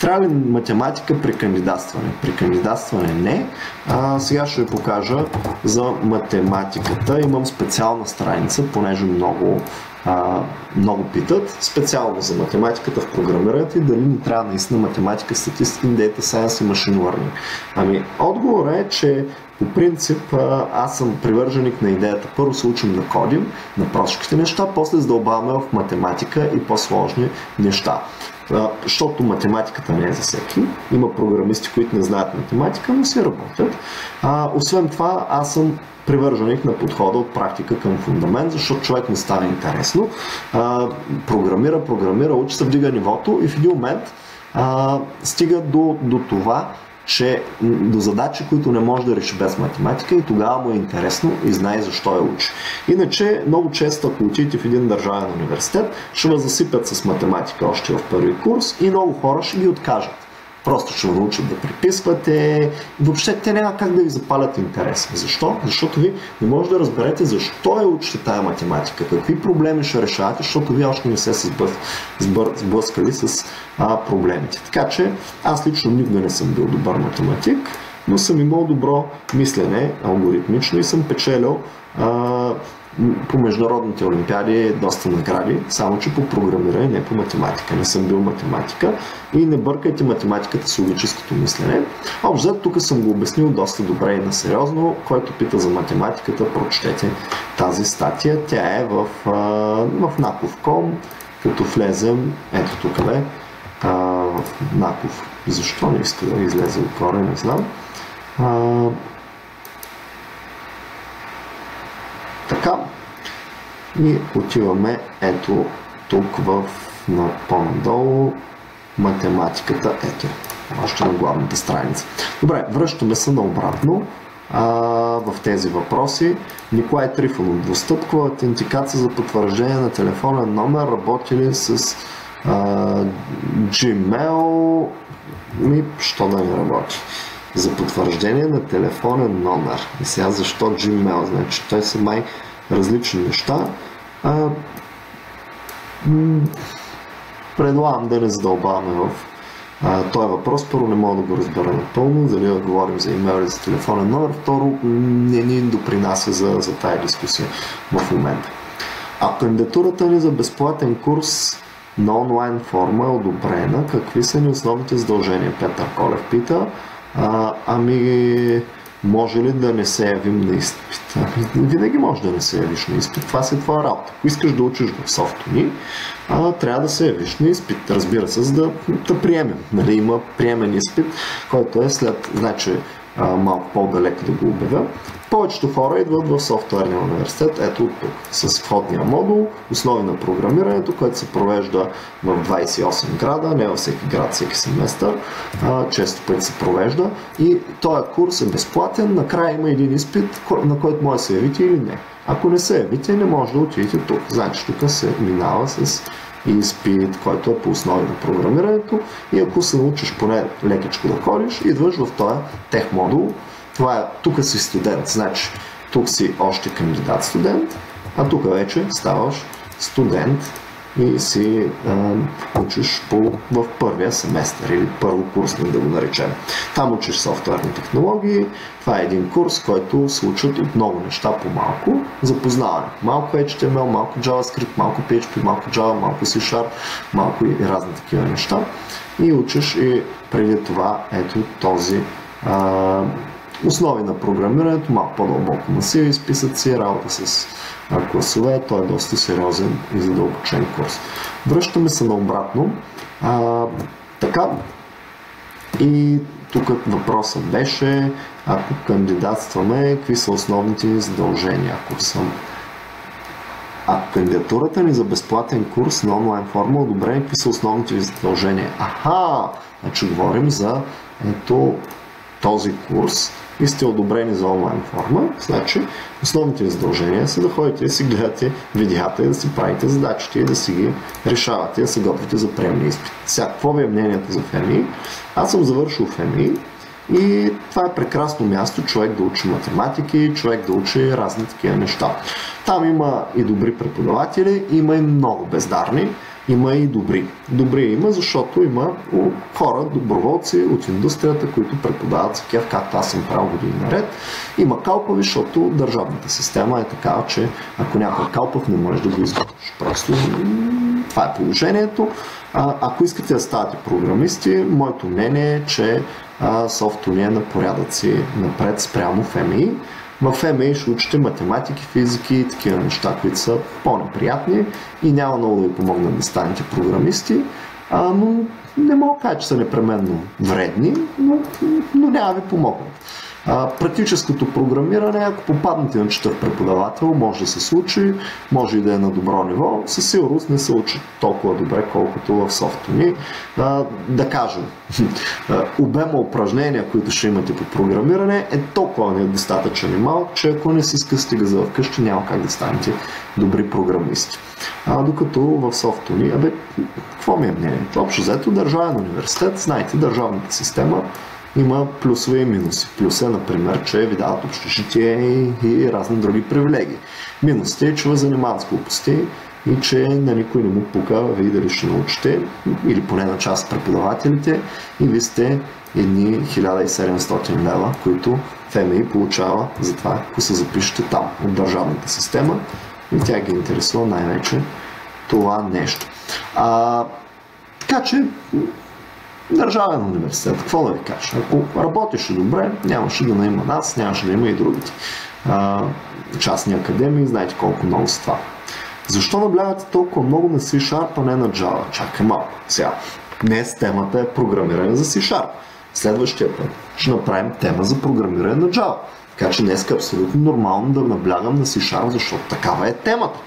Трябва ли математика при кандидатстване? При кандидатстване не. А, сега ще ви покажа за математиката. Имам специална страница, понеже много, а, много питат, специално за математиката в програмирането и дали ни трябва наистина математика, статистика, data science и machine learning. Ами, отговор е, че по принцип, аз съм привърженик на идеята. Първо се учим да кодим на простите неща, после задълбаваме в математика и по-сложни неща защото математиката не е за всеки. Има програмисти, които не знаят математика, но си работят. А, освен това, аз съм привърженик на подхода от практика към фундамент, защото човек не става интересно. А, програмира, програмира, учи се, вдига нивото и в един момент а, стига до, до това, че до задачи, които не може да реши без математика и тогава му е интересно и знае защо я учи. Иначе, много често, ако отидете в един държавен университет, ще ме засипят с математика още в първи курс и много хора ще ги откажат. Просто ще научат да приписвате. Въобще те няма как да ви запалят интерес. Защо? Защото ви не може да разберете защо я учите тая математика, какви проблеми ще решавате, защото вие още не се сблъскали с а, проблемите. Така че аз лично никога не съм бил добър математик, но съм имал добро мислене алгоритмично и съм печелил а, по международните олимпиади доста награди, само че по програмиране, не по математика. Не съм бил математика и не бъркайте математиката с логическото мислене. Общо тук съм го обяснил доста добре и насериозно. Който пита за математиката, прочетете тази статия. Тя е в, в Наков.com, като влезем, ето тук в Наков. Защо не иска да излезе отгоре, не знам. А, така. И отиваме ето тук в на по-надолу математиката. Ето, още на главната страница. Добре, връщаме се наобратно а, в тези въпроси. Николай Трифонов. Двустъпкова аутентикация за потвърждение на телефонен номер. Работи ли с а, Gmail? Ми, що да не работи? За потвърждение на телефонен номер. И сега защо Gmail? Значи, той са май различни неща. А, предлагам да не задълбаваме в а, този въпрос. Първо не мога да го разбера напълно, дали да говорим за имейл или за телефонен номер. Второ, не ни допринася за, за тая дискусия в момента. А кандидатурата ни за безплатен курс на онлайн форма е одобрена. Какви са ни основните задължения? Петър Колев пита. А, ами, може ли да не се явим на изпит? Ами, винаги може да не се явиш на изпит. Това си е твоя работа. Ако искаш да учиш в софтуни, а, трябва да се явиш на изпит. Разбира се, за да, да приемем. Нали, има приемен изпит, който е след, значи, малко по-далеко да го обявя. Повечето хора идват в софтуерния университет, ето тук, с входния модул, основи на програмирането, което се провежда в 28 града, не във всеки град, всеки семестър, а, често пъти се провежда и този курс е безплатен, накрая има един изпит, на който може да се явите или не. Ако не се явите, не може да отидете тук. Значи тук се минава с изпит, който е по основи на програмирането и ако се научиш поне лекичко да ходиш, идваш в този тех модул. Това е, тук си студент, значи тук си още кандидат студент, а тук вече ставаш студент и си а, учиш по, в първия семестър или първо курсник да го наречем. Там учиш софтуерни технологии. Това е един курс, който се учат от много неща по малко. Запознаване. Малко HTML, малко JavaScript, малко PHP, малко Java, малко C Sharp, малко и разни такива неща. И учиш и преди това ето този а, основи на програмирането, малко по-дълбоко масиви, списъци, работа с класове. Той е доста сериозен и задълбочен курс. Връщаме се наобратно. А, така, и тук въпросът беше, ако кандидатстваме, какви са основните ни задължения, ако съм ако кандидатурата ни за безплатен курс на онлайн форма одобрение, какви са основните ви задължения? Аха! Значи говорим за ето този курс и сте одобрени за онлайн форма, значи основните ви задължения са да ходите да си гледате видеята и да си правите задачите и да си ги решавате, да се готвите за приемни изпит. Сега, какво ви е мнението за ФМИ? Аз съм завършил ФМИ и това е прекрасно място човек да учи математики, човек да учи разни такива неща. Там има и добри преподаватели, има и много бездарни има и добри. Добри има, защото има хора, доброволци от индустрията, които преподават за кеф, както аз съм правил години наред. Има калпави, защото държавната система е такава, че ако някой калпав, не можеш да го изготвиш. Просто това е положението. А, ако искате да ставате програмисти, моето мнение е, че софтуни е на порядъци напред спрямо ФМИ. В МА ще учите математики, физики и такива неща, които са по-неприятни и няма много да ви помогнат да станете програмисти, а, но не мога да кажа, че са непременно вредни, но, но няма да ви помогнат. Практическото програмиране, ако попаднете на четър преподавател, може да се случи, може и да е на добро ниво, със сигурност не се учи толкова добре, колкото в софтуни. А, да кажем, обема упражнения, които ще имате по програмиране е толкова недостатъчен и малък, че ако не си скъсти газа вкъщи, няма как да станете добри програмисти. А, докато в софтуни, абе, какво ми е мнението? Общо взето държавен университет, знаете, държавната система има плюсове и минуси. Плюс е, например, че ви дават общежитие и, разни други привилегии. Минусите е, че ви занимават с глупости и че на никой не му пука вие дали ще научите, или поне на част преподавателите, и ви сте едни 1700 лева, които ФМИ получава за това, ако се запишете там от държавната система и тя ги интересува най-вече това нещо. А, така че държавен университет, какво да ви кажа? Ако работеше добре, нямаше да има нас, нямаше да има и другите а, частни академии, знаете колко много са това. Защо наблягате толкова много на C-Sharp, а не на Java? Чакай малко. Сега, днес темата е програмиране за C-Sharp. Следващия път ще направим тема за програмиране на Java. Така че днес е абсолютно нормално да наблягам на C-Sharp, защото такава е темата.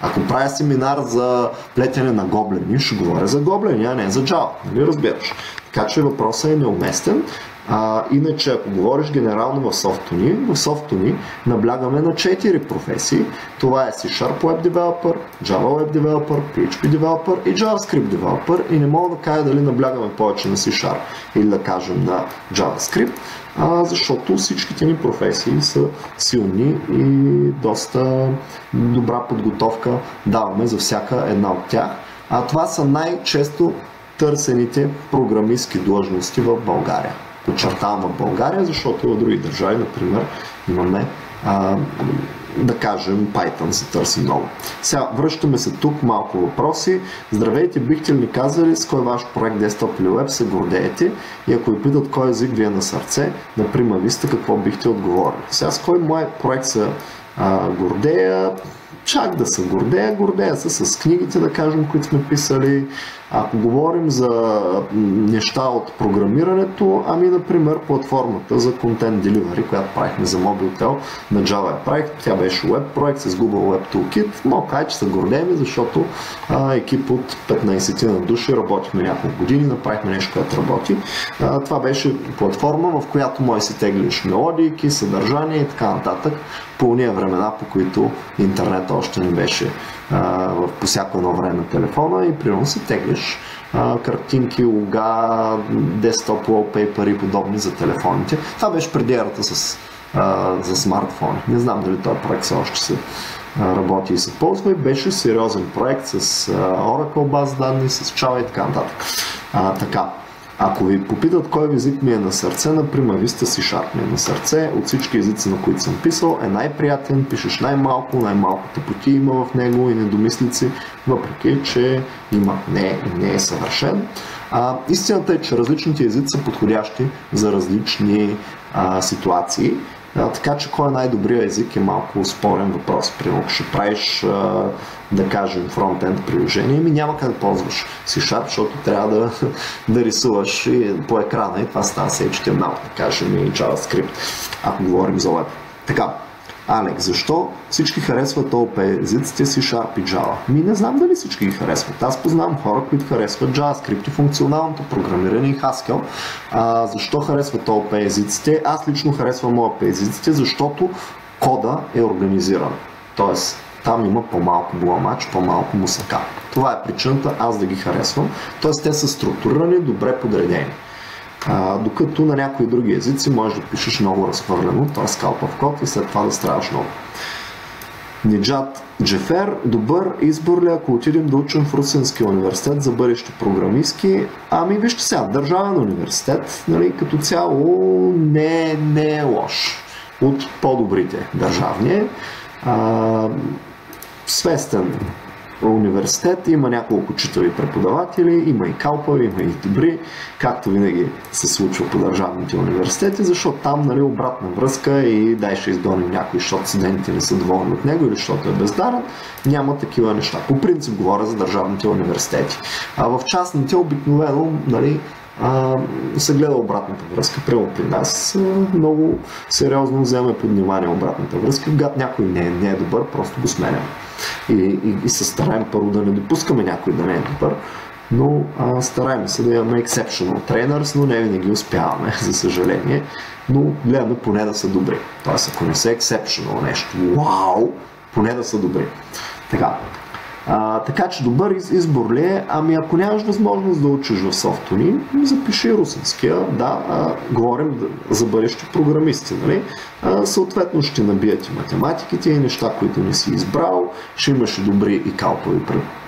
Ако правя семинар за плетене на гоблени, ще говоря за гоблени, а не за Java. Нали разбираш? Така че въпросът е неуместен. А, иначе, ако говориш генерално в софтуни, в софтуни наблягаме на 4 професии. Това е C-Sharp Web Developer, Java Web Developer, PHP Developer и JavaScript Developer и не мога да кажа дали наблягаме повече на C-Sharp или да кажем на JavaScript, а, защото всичките ни професии са силни и доста добра подготовка даваме за всяка една от тях. А това са най-често търсените програмистски длъжности в България подчертавам в България, защото в други държави, например, имаме а, да кажем, Python се търси много. Сега, връщаме се тук, малко въпроси. Здравейте, бихте ли казали с кой ваш проект Desktop или Web се гордеете и ако ви питат кой език ви е на сърце, например, вие какво бихте отговорили? Сега, с кой мой проект се а, гордея? чак да се гордея, гордея се с книгите, да кажем, които сме писали. Ако говорим за неща от програмирането, ами, например, платформата за Content Delivery, която правихме за Mobiltel на Java правих, тя беше веб проект с Google Web Toolkit. Мога кажа, че се гордеем, защото а, екип от 15 на души работихме няколко години, направихме нещо, което работи. А, това беше платформа, в която може си теглиш мелодийки, съдържание и така нататък по уния времена, по които интернет още не беше а, по всяко едно време на телефона и примерно се теглиш а, картинки, лога, десктоп, wallpaper и подобни за телефоните. Това беше преди ерата с, а, за смартфони. Не знам дали този проект все още се работи и се ползва и беше сериозен проект с Oracle баз данни, с Java и така нататък. А, така. Ако ви попитат кой език ми е на сърце, например, ви сте си шарп ми е на сърце, от всички езици, на които съм писал, е най-приятен, пишеш най-малко, най-малко тъпоти има в него и недомислици, въпреки, че има не, не е съвършен. А, истината е, че различните езици са подходящи за различни а, ситуации а, така че кой е най-добрият език е малко спорен въпрос. Примерно, ще правиш, а, да кажем, фронтенд приложение, ми няма как да ползваш C-Sharp, защото трябва да, да рисуваш и по екрана и това става с HTML, да кажем и JavaScript, ако говорим за web. Така, Алекс, защо всички харесват ОП езиците си Sharp и Java? Ми не знам дали всички ги харесват. Аз познавам хора, които харесват JavaScript и функционалното програмиране и Haskell. А, защо харесват ОП езиците? Аз лично харесвам ОП езиците, защото кода е организиран. Тоест, там има по-малко бламач, по-малко мусака. Това е причината аз да ги харесвам. Тоест, те са структурирани, добре подредени. А, докато на някои други езици можеш да пишеш много разхвърлено, т.е. скалпав код и след това да страдаш много. Ниджат Джефер, добър избор ли ако отидем да учим в Русинския университет за бъдещи програмистки? Ами вижте сега, държавен университет, нали, като цяло не, не е лош от по-добрите държавни. А, свестен университет, има няколко читави преподаватели, има и калпави, има и добри, както винаги се случва по държавните университети, защото там нали, обратна връзка и дай ще изгоним някой, защото студентите не са доволни от него или защото е бездарен, няма такива неща. По принцип говоря за държавните университети. А в частните обикновено нали, а, се гледа обратната връзка. Прямо при нас много сериозно вземе под внимание обратната връзка. Когато някой не е, не е добър, просто го сменяме. И, и, и се стараем първо да не допускаме някой да не е добър, но а, стараем се да имаме exceptional trainers, но не винаги успяваме, за съжаление. Но гледаме поне да са добри. Тоест, ако не са exceptional нещо, вау, поне да са добри. Така, а, така че добър избор ли е? Ами ако нямаш възможност да учиш в софтуни, запиши русинския. Да, а, говорим за бъдещи програмисти. Нали? А, съответно ще набият и математиките и неща, които не си избрал. Ще имаш и добри и калпови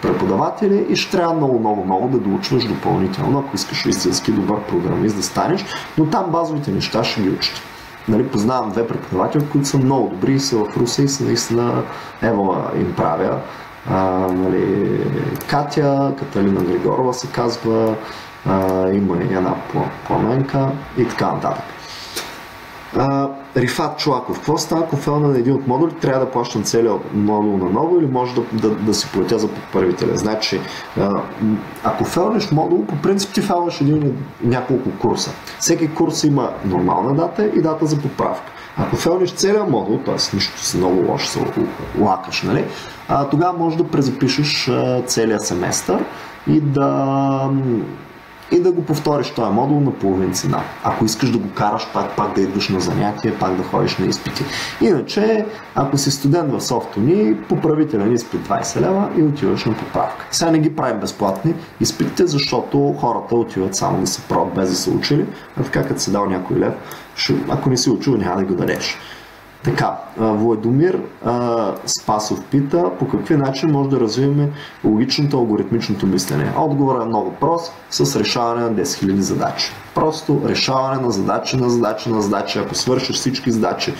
преподаватели и ще трябва много, много, много да доучваш допълнително, ако искаш истински добър програмист да станеш. Но там базовите неща ще ги учите. нали, познавам две преподаватели, които са много добри и са в Руси и са наистина Ева им правя. А, нали, Катя, Каталина Григорова се казва, а, има и една пламенка и така нататък. А, Рифат Чулаков. Какво става, ако фелна на един от модули, трябва да плащам целият модул на ново или може да, да, да си платя за подправителя? Значи, ако фелнеш модул, по принцип ти фелнеш един или няколко курса. Всеки курс има нормална дата и дата за подправка. Ако фелнеш целият модул, т.е. нищо си много лошо се лакаш, нали? тогава може да презапишеш целият семестър и да и да го повториш този модул на половин цена. Ако искаш да го караш пак, пак да идваш на занятия, пак да ходиш на изпити. Иначе, ако си студент в софтуни, поправителен изпит 20 лева и отиваш на поправка. Сега не ги правим безплатни изпитите, защото хората отиват само да се правят без да са учили, а така като си дал някой лев, ако не си учил, няма да го дадеш. Така, Владомир Спасов пита по какви начин може да развиваме логичното алгоритмичното мислене. Отговорът е много прост с решаване на 10 000 задачи. Просто решаване на задачи, на задачи, на задачи. Ако свършиш всички задачи,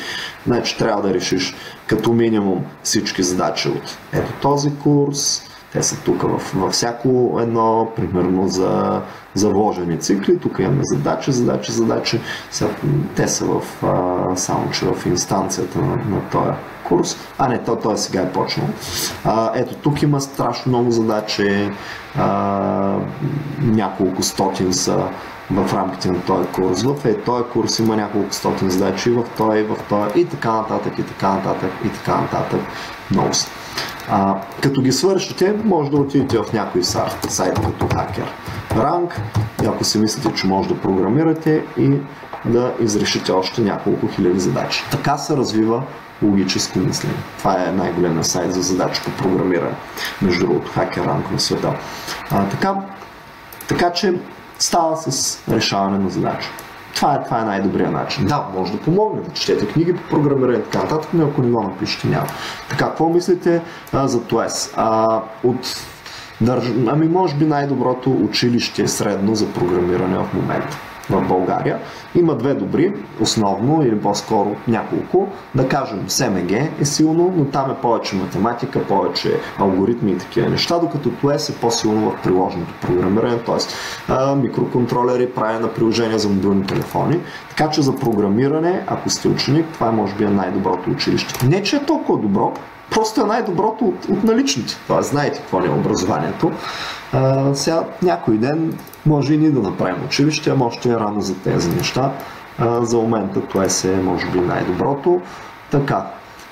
значи трябва да решиш като минимум всички задачи от ето този курс, те са тук във всяко едно, примерно за, за вложени цикли. Тук имаме задачи, задачи, задачи. Те са в, а, само че в инстанцията на, на този курс. А не, то, той сега е почнал. А, ето тук има страшно много задачи. А, няколко стотин са в рамките на този курс. В е, този курс има няколко стотин задачи, в този, в този и така нататък, и така нататък, и така нататък. Много са. А, като ги свършите, може да отидете в някой сайт, като хакер ранг ако си мислите, че може да програмирате и да изрешите още няколко хиляди задачи. Така се развива логическо мислене. Това е най-големият сайт за задачи по програмиране. Между другото, хакер ранг на света. А, така, така че става с решаване на задачи. Това е, това е най-добрият начин. Да, може да помогне да четете книги по програмиране и така нататък, но ако не го напишете, няма. Така, какво мислите а, за ТОЕС? А, от държ... Ами може би най-доброто училище средно за програмиране в момента в България. Има две добри, основно или по-скоро няколко. Да кажем, СМГ е силно, но там е повече математика, повече алгоритми и такива неща, докато ТОЕС е по-силно в приложеното програмиране, т.е. микроконтролери, правене на приложения за мобилни телефони. Така че за програмиране, ако сте ученик, това е може би е най-доброто училище. Не, че е толкова добро, просто е най-доброто от, от наличните. Това знаете какво е образованието. А, сега някой ден може и ние да направим училище, ама още е рано за тези неща. А, за момента това е може би най-доброто. Така,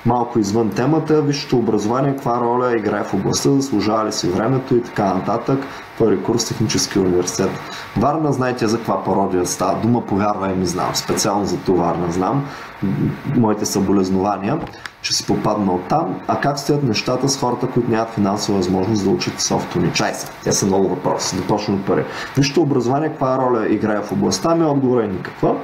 малко извън темата, висшето образование, каква роля играе в областта, заслужава ли си времето и така нататък. Първи курс Технически университет. Варна, знаете за каква пародия става дума, повярвай ми знам. Специално за това Варна знам. Моите съболезнования че си попаднал там, а как стоят нещата с хората, които нямат финансова възможност да учат софтуни. Чай се, те са много въпроси, да почнем от първи. Вижте образование, каква роля играе в областта ми, отговор е никаква.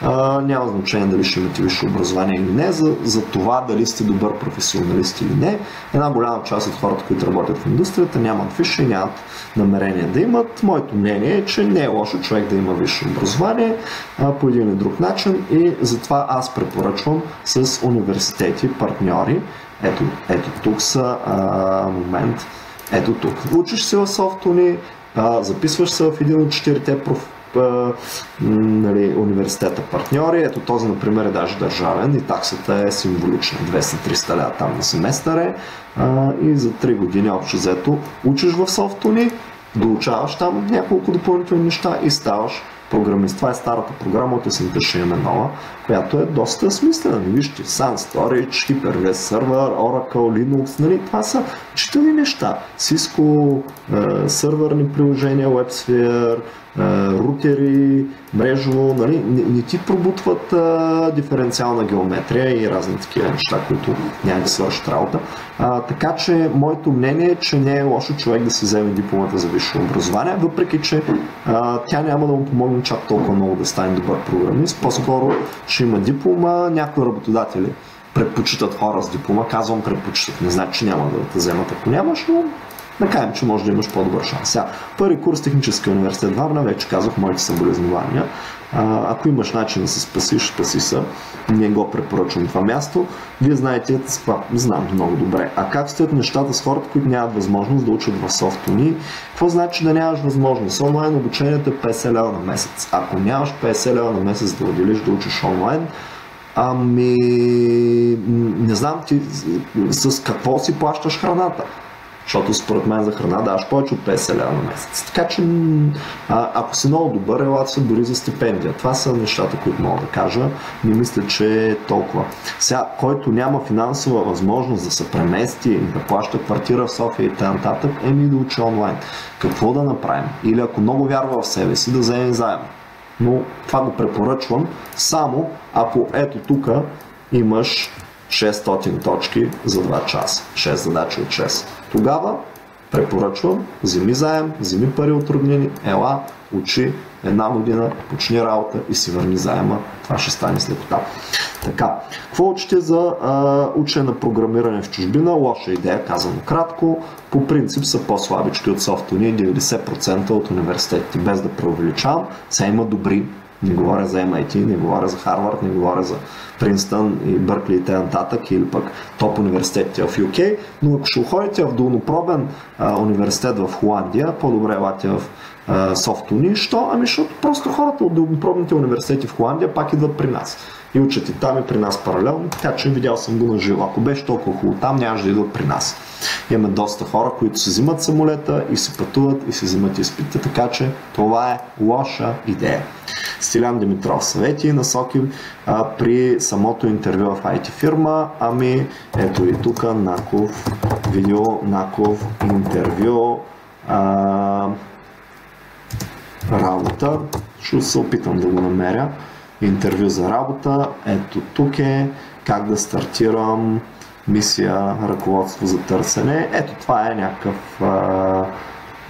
А, няма значение дали ще имате висше образование или не, за, за това дали сте добър професионалист или не. Една голяма част от хората, които работят в индустрията, нямат висше, нямат намерение да имат. Моето мнение е, че не е лошо човек да има висше образование а, по един или друг начин и затова аз препоръчвам с университети, партньори. Ето, ето тук са а, момент. Ето тук. Учиш се в софтуни, а, записваш се в един от четирите проф, а, нали, университета партньори. Ето този, например, е даже държавен и таксата е символична. 200-300 лева там на семестър е. А, и за 3 години общо взето учиш в софтуни, доучаваш там няколко допълнителни неща и ставаш програмист. Това е старата програма от есента ще имаме нова, която е доста смислена. Вижте, Sun Storage, Hyper-V Server, Oracle, Linux, нали? това са читани неща. Cisco, е, сървърни приложения, WebSphere, рутери, мрежово, нали, не, не ти пробутват а, диференциална геометрия и разни такива неща, които няма да свършат работа. А, така че моето мнение е, че не е лошо човек да си вземе дипломата за висше образование, въпреки че а, тя няма да му помогне чак толкова много да стане добър програмист. По-скоро ще има диплома, някои работодатели предпочитат хора с диплома, казвам предпочитат, не значи, че няма да те вземат ако нямаш, но да кажем, че може да имаш по-добър шанс. Сега, първи курс Технически университет Варна, вече казах моите съболезнования. Ако имаш начин да се спасиш, спаси се. Не го препоръчвам това място. Вие знаете, това знам много добре. А как стоят нещата с хората, които нямат възможност да учат в софтуни? Какво значи да нямаш възможност? Онлайн обучението е 50 лева на месец. Ако нямаш 50 лева на месец да отделиш да учиш онлайн, Ами, не знам ти с какво си плащаш храната. Защото според мен за храна даваш повече от 50 лева на месец. Така че, а, ако си много добър, елата се дори за стипендия. Това са нещата, които мога да кажа. Не мисля, че е толкова. Сега, който няма финансова възможност да се премести да плаща квартира в София и т.н. еми да учи онлайн. Какво да направим? Или ако много вярва в себе си, да вземе заем. Но това го препоръчвам само ако ето тук имаш 600 точки за 2 часа. 6 задачи от 6. Тогава препоръчвам, вземи заем, вземи пари от роднини, ела, учи една година, почни работа и си върни заема. Това ще стане с лекота. Така, какво учите за а, учене на програмиране в чужбина? Лоша идея, казано кратко. По принцип са по-слабички от софтуни, 90% от университетите, без да преувеличавам. Сега има добри не говоря за MIT, не говоря за Харвард, не говоря за Принстън и Бъркли и т.н. или пък топ университетите в UK, но ако ще ходите в долнопробен а, университет в Холандия, по-добре елате в софтуни. Що? Ами защото просто хората от долнопробните университети в Холандия пак идват при нас и учат и там и при нас паралелно, така че видял съм го на живо. Ако беше толкова хубаво там, нямаше да идват при нас. Имаме доста хора, които си взимат самолета и се пътуват и си взимат изпитите, така че това е лоша идея. Стилян Димитров съвети и насоки а, при самото интервю в IT фирма. Ами ето и тук Наков видео, Наков интервю. А, работа. Ще се опитам да го намеря интервю за работа. Ето тук е как да стартирам мисия ръководство за търсене. Ето това е някакъв... А,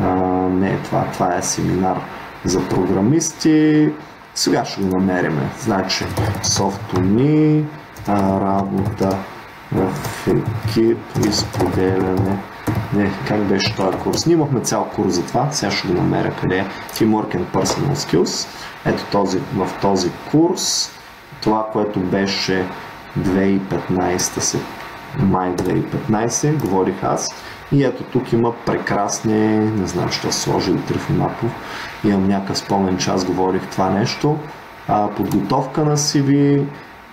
а, не това, това е семинар за програмисти. Сега ще го намерим. Значи, софтуни, работа в екип, изподеляне. Не, как беше този курс? Ние имахме цял курс за това. Сега ще го намеря къде е. Teamwork and Personal Skills. Ето този, в този курс, това, което беше 2015, май 2015, говорих аз. И ето тук има прекрасни, не знам, що сложили Трифонапов, имам някакъв спомен, че аз говорих това нещо. А, подготовка на CV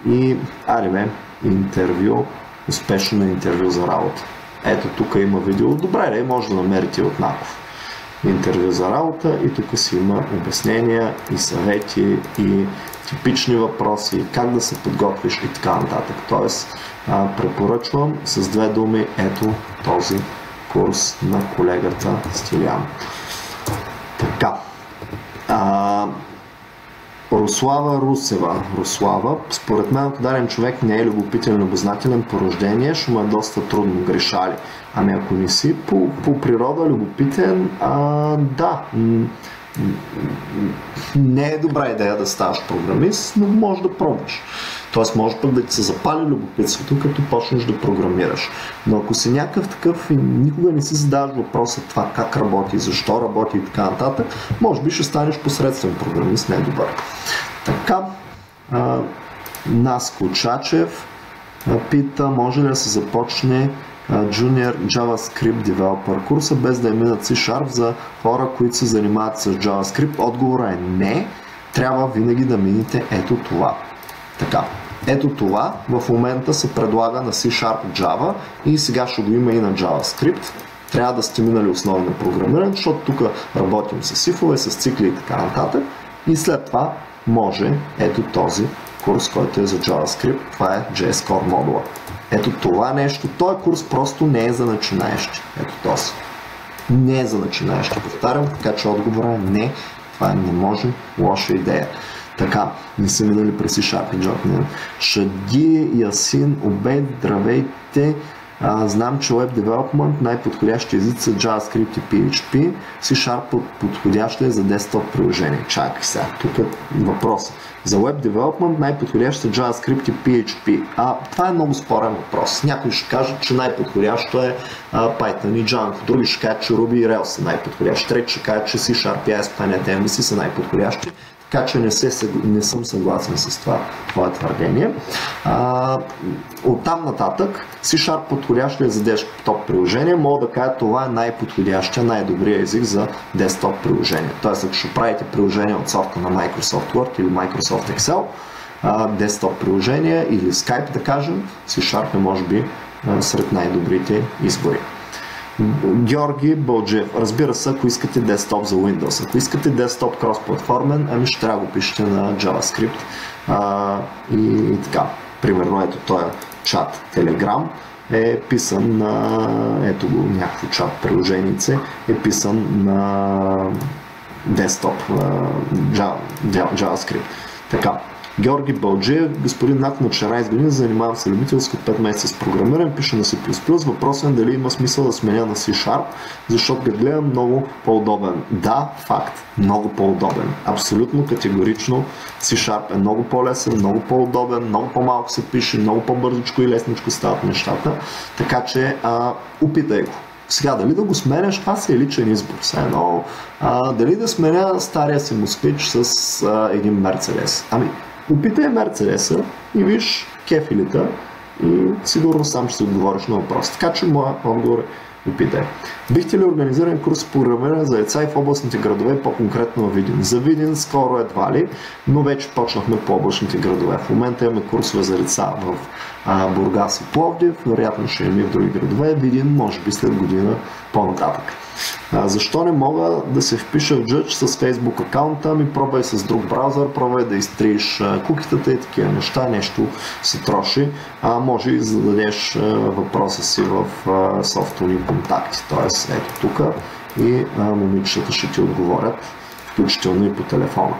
и, аре бе, интервю, успешно интервю за работа. Ето тук има видео. Добре, не, може да намерите от Наков интервю за работа и тук си има обяснения и съвети и типични въпроси, как да се подготвиш и така нататък. Тоест, препоръчвам с две думи ето този курс на колегата Стилян. Така. А, Руслава Русева. Руслава, според мен, ако даден човек не е любопитен любознателен по рождение, ще му е доста трудно грешали. Ами ако не си по, по природа любопитен, а, да, не е добра идея да ставаш програмист, но може да пробваш. Тоест може пък да ти се запали любопитството, като почнеш да програмираш. Но ако си някакъв такъв и никога не си задаваш въпроса това как работи, защо работи и така нататък, може би ще станеш посредствен програмист, не е добър. Така, а, Наско Чачев пита, може ли да се започне Junior JavaScript Developer курса, без да е минат C-Sharp за хора, които се занимават с JavaScript? Отговора е не. Трябва винаги да минете ето това. Така. Ето това в момента се предлага на C-Sharp Java и сега ще го има и на JavaScript. Трябва да сте минали основи на програмиране, защото тук работим с сифове, с цикли и така нататък. И след това може ето този курс, който е за JavaScript. Това е JS Core модула. Ето това нещо, този курс просто не е за начинаещи. Ето този. Не е за начинаещи, повтарям, така че отговора е не. Това не може, лоша идея. Така, не са минали през и Shadi, Ясин, Обед, здравейте. А, знам, че Web Development най-подходящи езици са JavaScript и PHP. C-Sharp подходящ ли е за десктоп приложение? Чакай сега, тук е въпрос. За Web Development най-подходящ са JavaScript и PHP. А, това е много спорен въпрос. Някои ще кажат, че най-подходящо е а, Python и Django. Други ще кажат, че Ruby и Rails са най-подходящи. Трети ще кажат, че C-Sharp и ASP.NET MVC са най-подходящи. Така че не, се, не съм съгласен с това, това твърдение. А, от там нататък C-Sharp подходящ ли е за десктоп приложение, мога да кажа това е най-подходящия, най-добрия език за десктоп приложение. Тоест, ако ще правите приложение от сорта на Microsoft Word или Microsoft Excel, десктоп приложение или Skype да кажем, C-Sharp е може би сред най-добрите избори. Георги Бълджев. Разбира се, ако искате десктоп за Windows. Ако искате десктоп кросплатформен, ами ще трябва да го пишете на JavaScript. А, и, и така. Примерно ето този чат Telegram е писан на ето го някакво чат приложенице е писан на десктоп JavaScript. Така. Георги Бълджиев, господин над на 14 години, занимавам се любителски 5 месеца с програмиране, пише на C++. Въпросът е дали има смисъл да сменя на C-Sharp, защото го гледам много по-удобен. Да, факт, много по-удобен. Абсолютно категорично C-Sharp е много по-лесен, много по-удобен, много по-малко се пише, много по-бързичко и лесничко стават нещата. Така че а, опитай го. Сега, дали да го сменяш, това си е личен избор. Все едно, а, дали да сменя стария си москвич с а, един Мерцедес. Ами, Опитай Мерцедеса и виж кефилите и сигурно сам ще си отговориш на въпрос. Така че моят отговор е опитай. Бихте ли организиран курс по програмиране за деца и в областните градове, по-конкретно в Видин? За Видин скоро едва ли, но вече почнахме по областните градове. В момента имаме курсове за деца в а, Бургас и Пловдив, вероятно ще имаме и в други градове. Видин може би след година по-нататък. Защо не мога да се впиша в Judge с Facebook акаунта ми? Пробвай с друг браузър, пробвай да изтриеш кукитата и такива неща, нещо се троши. А, може и да зададеш въпроса си в а, софтуни контакти, т.е. ето тук и а, момичетата ще ти отговорят, включително и по телефона.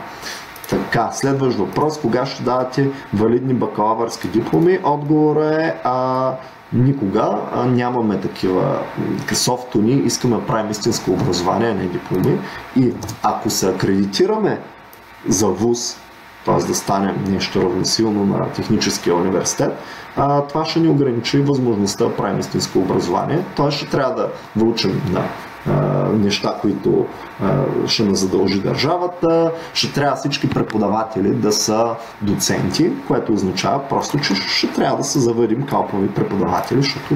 Така, следващ въпрос. Кога ще давате валидни бакалавърски дипломи? Отговор е а, никога а, нямаме такива софтуни, искаме да правим истинско образование, не дипломи. И ако се акредитираме за ВУЗ, т.е. да станем нещо равносилно на техническия университет, а, това ще ни ограничи възможността да правим истинско образование. Т.е. ще трябва да выучим на неща, които ще не задължи държавата. Ще трябва всички преподаватели да са доценти, което означава просто, че ще трябва да се заведим калпови преподаватели, защото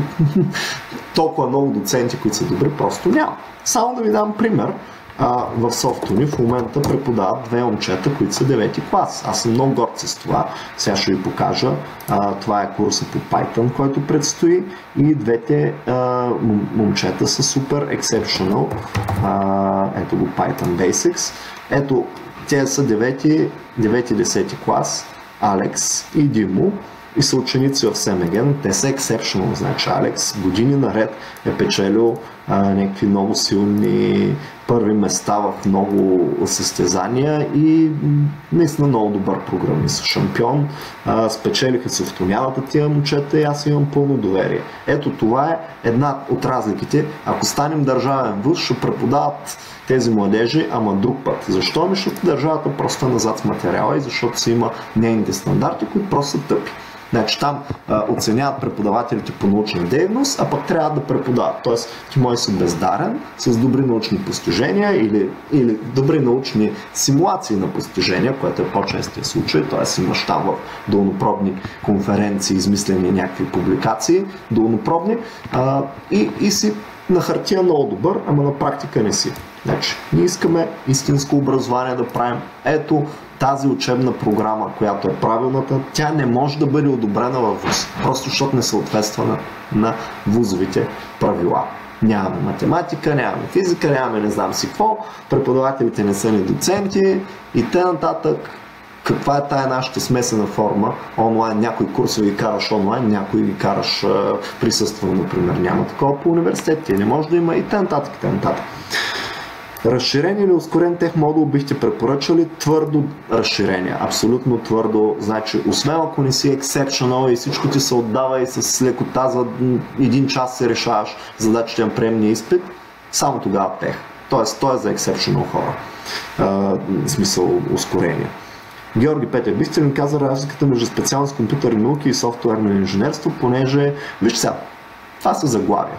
толкова много доценти, които са добри, просто няма. Само да ви дам пример а, в софтуни в момента преподават две момчета, които са 9 клас. Аз съм много горд с това. Сега ще ви покажа. А, това е курса по Python, който предстои и двете а, момчета са супер exceptional. А, ето го Python Basics. Ето, те са 9-10 клас. Алекс и Димо и са ученици в Семеген. Те са exceptional, значи Алекс години наред е печелил а, някакви много силни първи места в много състезания и наистина много добър програмист, шампион. А, спечелиха се в тонялата тия момчета и аз имам пълно доверие. Ето това е една от разликите. Ако станем държавен вуз, ще преподават тези младежи, ама друг път. Защо? Защото държавата просто е назад с материала и защото си има нейните стандарти, които просто са тъпи. Значи там а, оценяват преподавателите по научна дейност, а пък трябва да преподават. Тоест, ти може си бездарен, с добри научни постижения или, или добри научни симулации на постижения, което е по-честия случай, т.е. имаш там в долнопробни конференции, измислени някакви публикации, долнопробни, а, и, и си на хартия много добър, ама на практика не си. Значи, ние искаме истинско образование да правим. Ето, тази учебна програма, която е правилната, тя не може да бъде одобрена във ВУЗ, просто защото не съответства на, на вузовите правила. Нямаме математика, нямаме физика, нямаме не знам си какво, преподавателите не са ни доценти и те нататък каква е тая нашата смесена форма онлайн. Някои курсове ги караш онлайн, някои ги караш присъствено, например. Няма такова по университет. Не може да има и т.н. нататък, нататък. Разширен или ускорен тех модул бихте препоръчали твърдо разширение. Абсолютно твърдо. Значи, освен ако не си exceptional и всичко ти се отдава и с лекота за един час се решаваш задачите на приемния изпит, само тогава тех. Тоест, той е за exceptional хора. А, в смисъл ускорение. Георги Петър, бихте ли каза разликата между специалност компютърни науки и софтуерно инженерство, понеже, вижте сега, това са заглавия.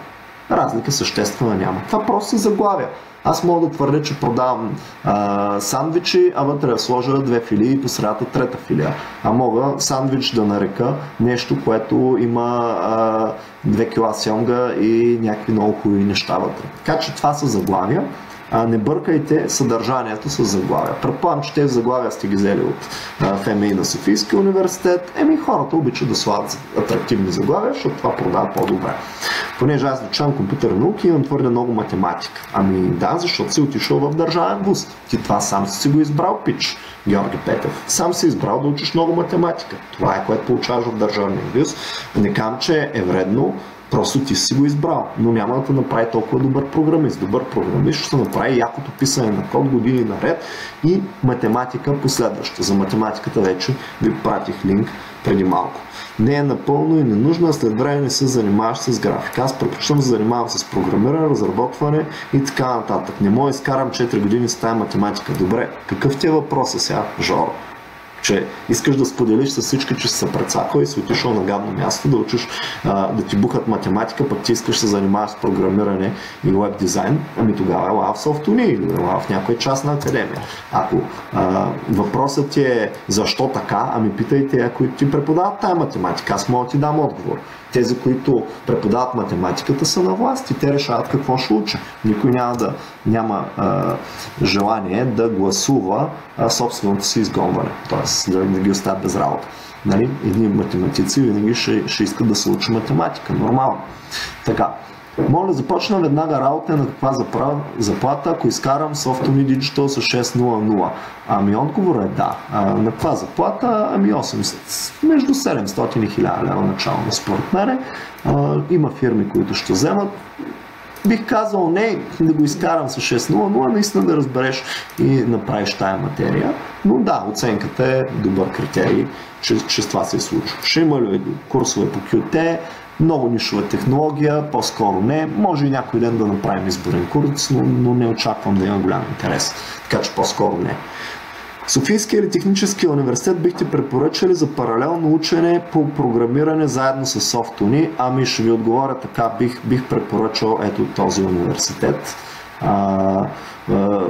Разлика съществена няма. Това просто се заглавя. Аз мога да твърдя, че продавам а, сандвичи, а вътре да сложа две филии и по трета филия. А мога сандвич да нарека нещо, което има а, две кила сьомга и някакви много хубави неща вътре. Така че това са заглавия а, не бъркайте съдържанието с заглавия. Предполагам, че тези заглавия сте ги взели от ФМИ на Софийския университет. Еми хората обичат да слагат атрактивни заглавия, защото това продава по-добре. Понеже аз изучавам компютърни науки, имам твърде много математика. Ами да, защото си отишъл в държавен вуз. Ти това сам си го избрал, пич, Георги Петев. Сам си избрал да учиш много математика. Това е което получаваш в държавния вуз. Не кам, че е вредно, Просто ти си го избрал, но няма да те направи толкова добър програмист. Добър програмист ще направи якото писане на код години наред и математика последваща. За математиката вече ви пратих линк преди малко. Не е напълно и ненужно, а след време не се занимаваш с графика. Аз предпочитам да се занимавам с програмиране, разработване и така нататък. Не мога изкарам 4 години с тази математика. Добре, какъв ти е въпросът сега, Жоро? Че искаш да споделиш с всички, че си се прецакал и си отишъл на гадно място да учиш а, да ти бухат математика, пък ти искаш да се занимаваш с програмиране и веб дизайн, ами тогава ела в софтуни или ела в някоя частна академия. Ако а, въпросът е защо така, ами питайте, ако ти преподават тая математика, аз мога да ти дам отговор. Тези, които преподават математиката, са на власт и те решават какво ще уча. Никой няма да няма а, желание да гласува а, собственото си изгонване, т.е. Да, да ги оставят без работа. Нали? Едни математици винаги ще, ще искат да се учи математика. Нормално. Така. Моля, започна веднага работа на каква заплата, ако изкарам Software Digital с 600. Ами отговор е да. А, на каква заплата? Ами 800. Между 700 и 1000 лева начално, според мене. А, има фирми, които ще вземат. Бих казал не да го изкарам с 6.00, наистина да разбереш и направиш тая материя. Но да, оценката е добър критерий, че, че това се е случва. Ще има ли курсове по QT, много нишова технология, по-скоро не. Може и някой ден да направим изборен курс, но, но не очаквам да има голям интерес. Така че по-скоро не. Софийския или техническия университет бихте препоръчали за паралелно учене по програмиране заедно с софтуни? Ами ще ви отговоря така, бих, бих препоръчал ето този университет. А, а,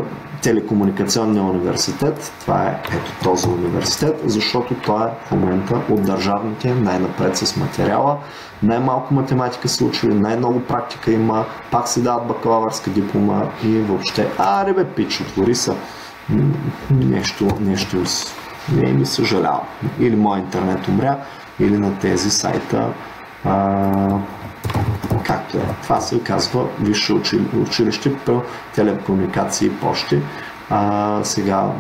телекомуникационния университет, това е ето този университет, защото той е в момента от държавните най-напред с материала. Най-малко математика се учили, най-много практика има, пак си дават бакалавърска диплома и въобще, а, ребе, пич, отвори са нещо, нещо не ми съжалявам. Или мой интернет умря, или на тези сайта а, както е. Това се казва Висше училище по телекомуникации и почти. А, сега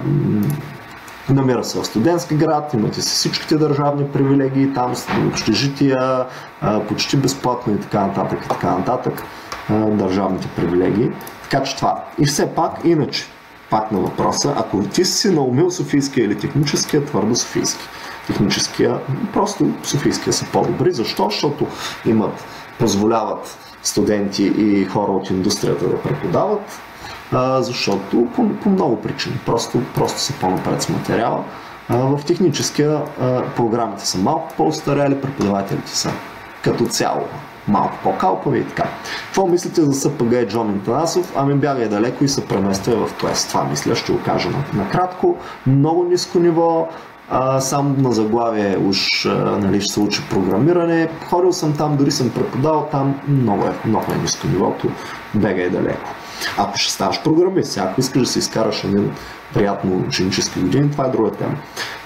намира се в студентски град, имате си всичките държавни привилегии, там общежития, почти безплатно и така нататък и така нататък, държавните привилегии. Така че това. И все пак, иначе, пак на въпроса, ако ти си наумил Софийския или техническия, твърдо Софийски. Техническия, просто Софийския са по-добри. Защо? Защото имат, позволяват студенти и хора от индустрията да преподават, а, защото по, по много причини. Просто, просто са по-напред с материала. А, в техническия а, програмите са малко по-устарели, преподавателите са като цяло малко по-калпави и така. Какво мислите за СПГ Джон Танасов? Ами бягай далеко и се премествай в Quest. Това мисля, ще го кажа накратко. Много ниско ниво, а, само на заглавие уж нали, ще се учи програмиране. Ходил съм там, дори съм преподавал там. Много е, много е ниско нивото. Бегай далеко. Ако ще ставаш програмист, ако искаш да си изкараш един приятно ученически години, това е друга тема.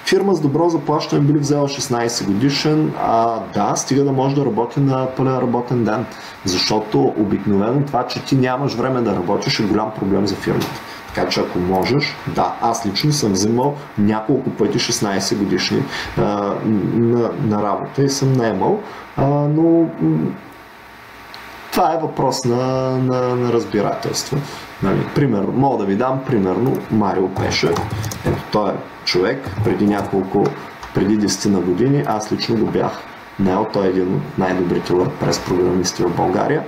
Фирма с добро заплащане би ли взела 16 годишен? А, да, стига да може да работи на пълен работен ден. Защото обикновено това, че ти нямаш време да работиш е голям проблем за фирмата. Така че ако можеш, да, аз лично съм взимал няколко пъти 16 годишни а, на, на работа и съм наемал, а, но Това е въпрос на, на, на разбирателство. Нали, пример, мога да ви дам примерно Марио Пешев. Ето той е човек, преди няколко, преди 10 на години, аз лично го бях наел, той е един от най-добрите WordPress програмисти в България.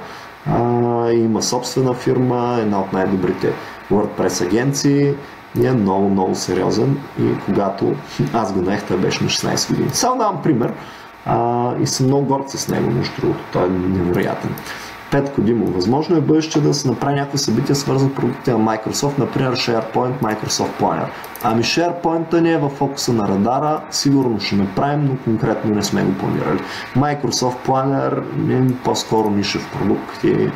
А, има собствена фирма, една от най-добрите WordPress агенции и е много, много сериозен и когато аз го наех, той беше на 16 години. Само давам пример а, и съм много горд с него, между другото. Той е невероятен. Петко Димо, възможно е бъдеще да се направи някакво събитие свързано с продуктите на Microsoft, например SharePoint, Microsoft Planner. Ами SharePoint не е в фокуса на радара, сигурно ще направим, но конкретно не сме го планирали. Microsoft Planner е по-скоро нишев продукт и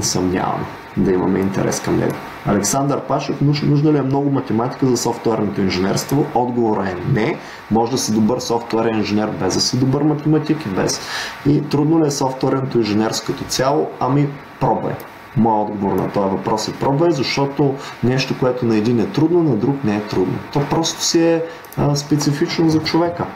съмнявам да имаме интерес към него. Александър Пашев, нужна ли е много математика за софтуерното инженерство? Отговорът е не. Може да си добър софтуерен инженер без да си добър математик и без. И трудно ли е софтуерното инженерство като цяло? Ами пробвай. Моят отговор на този въпрос е пробвай, защото нещо, което на един е трудно, на друг не е трудно. То просто си е специфично за човека.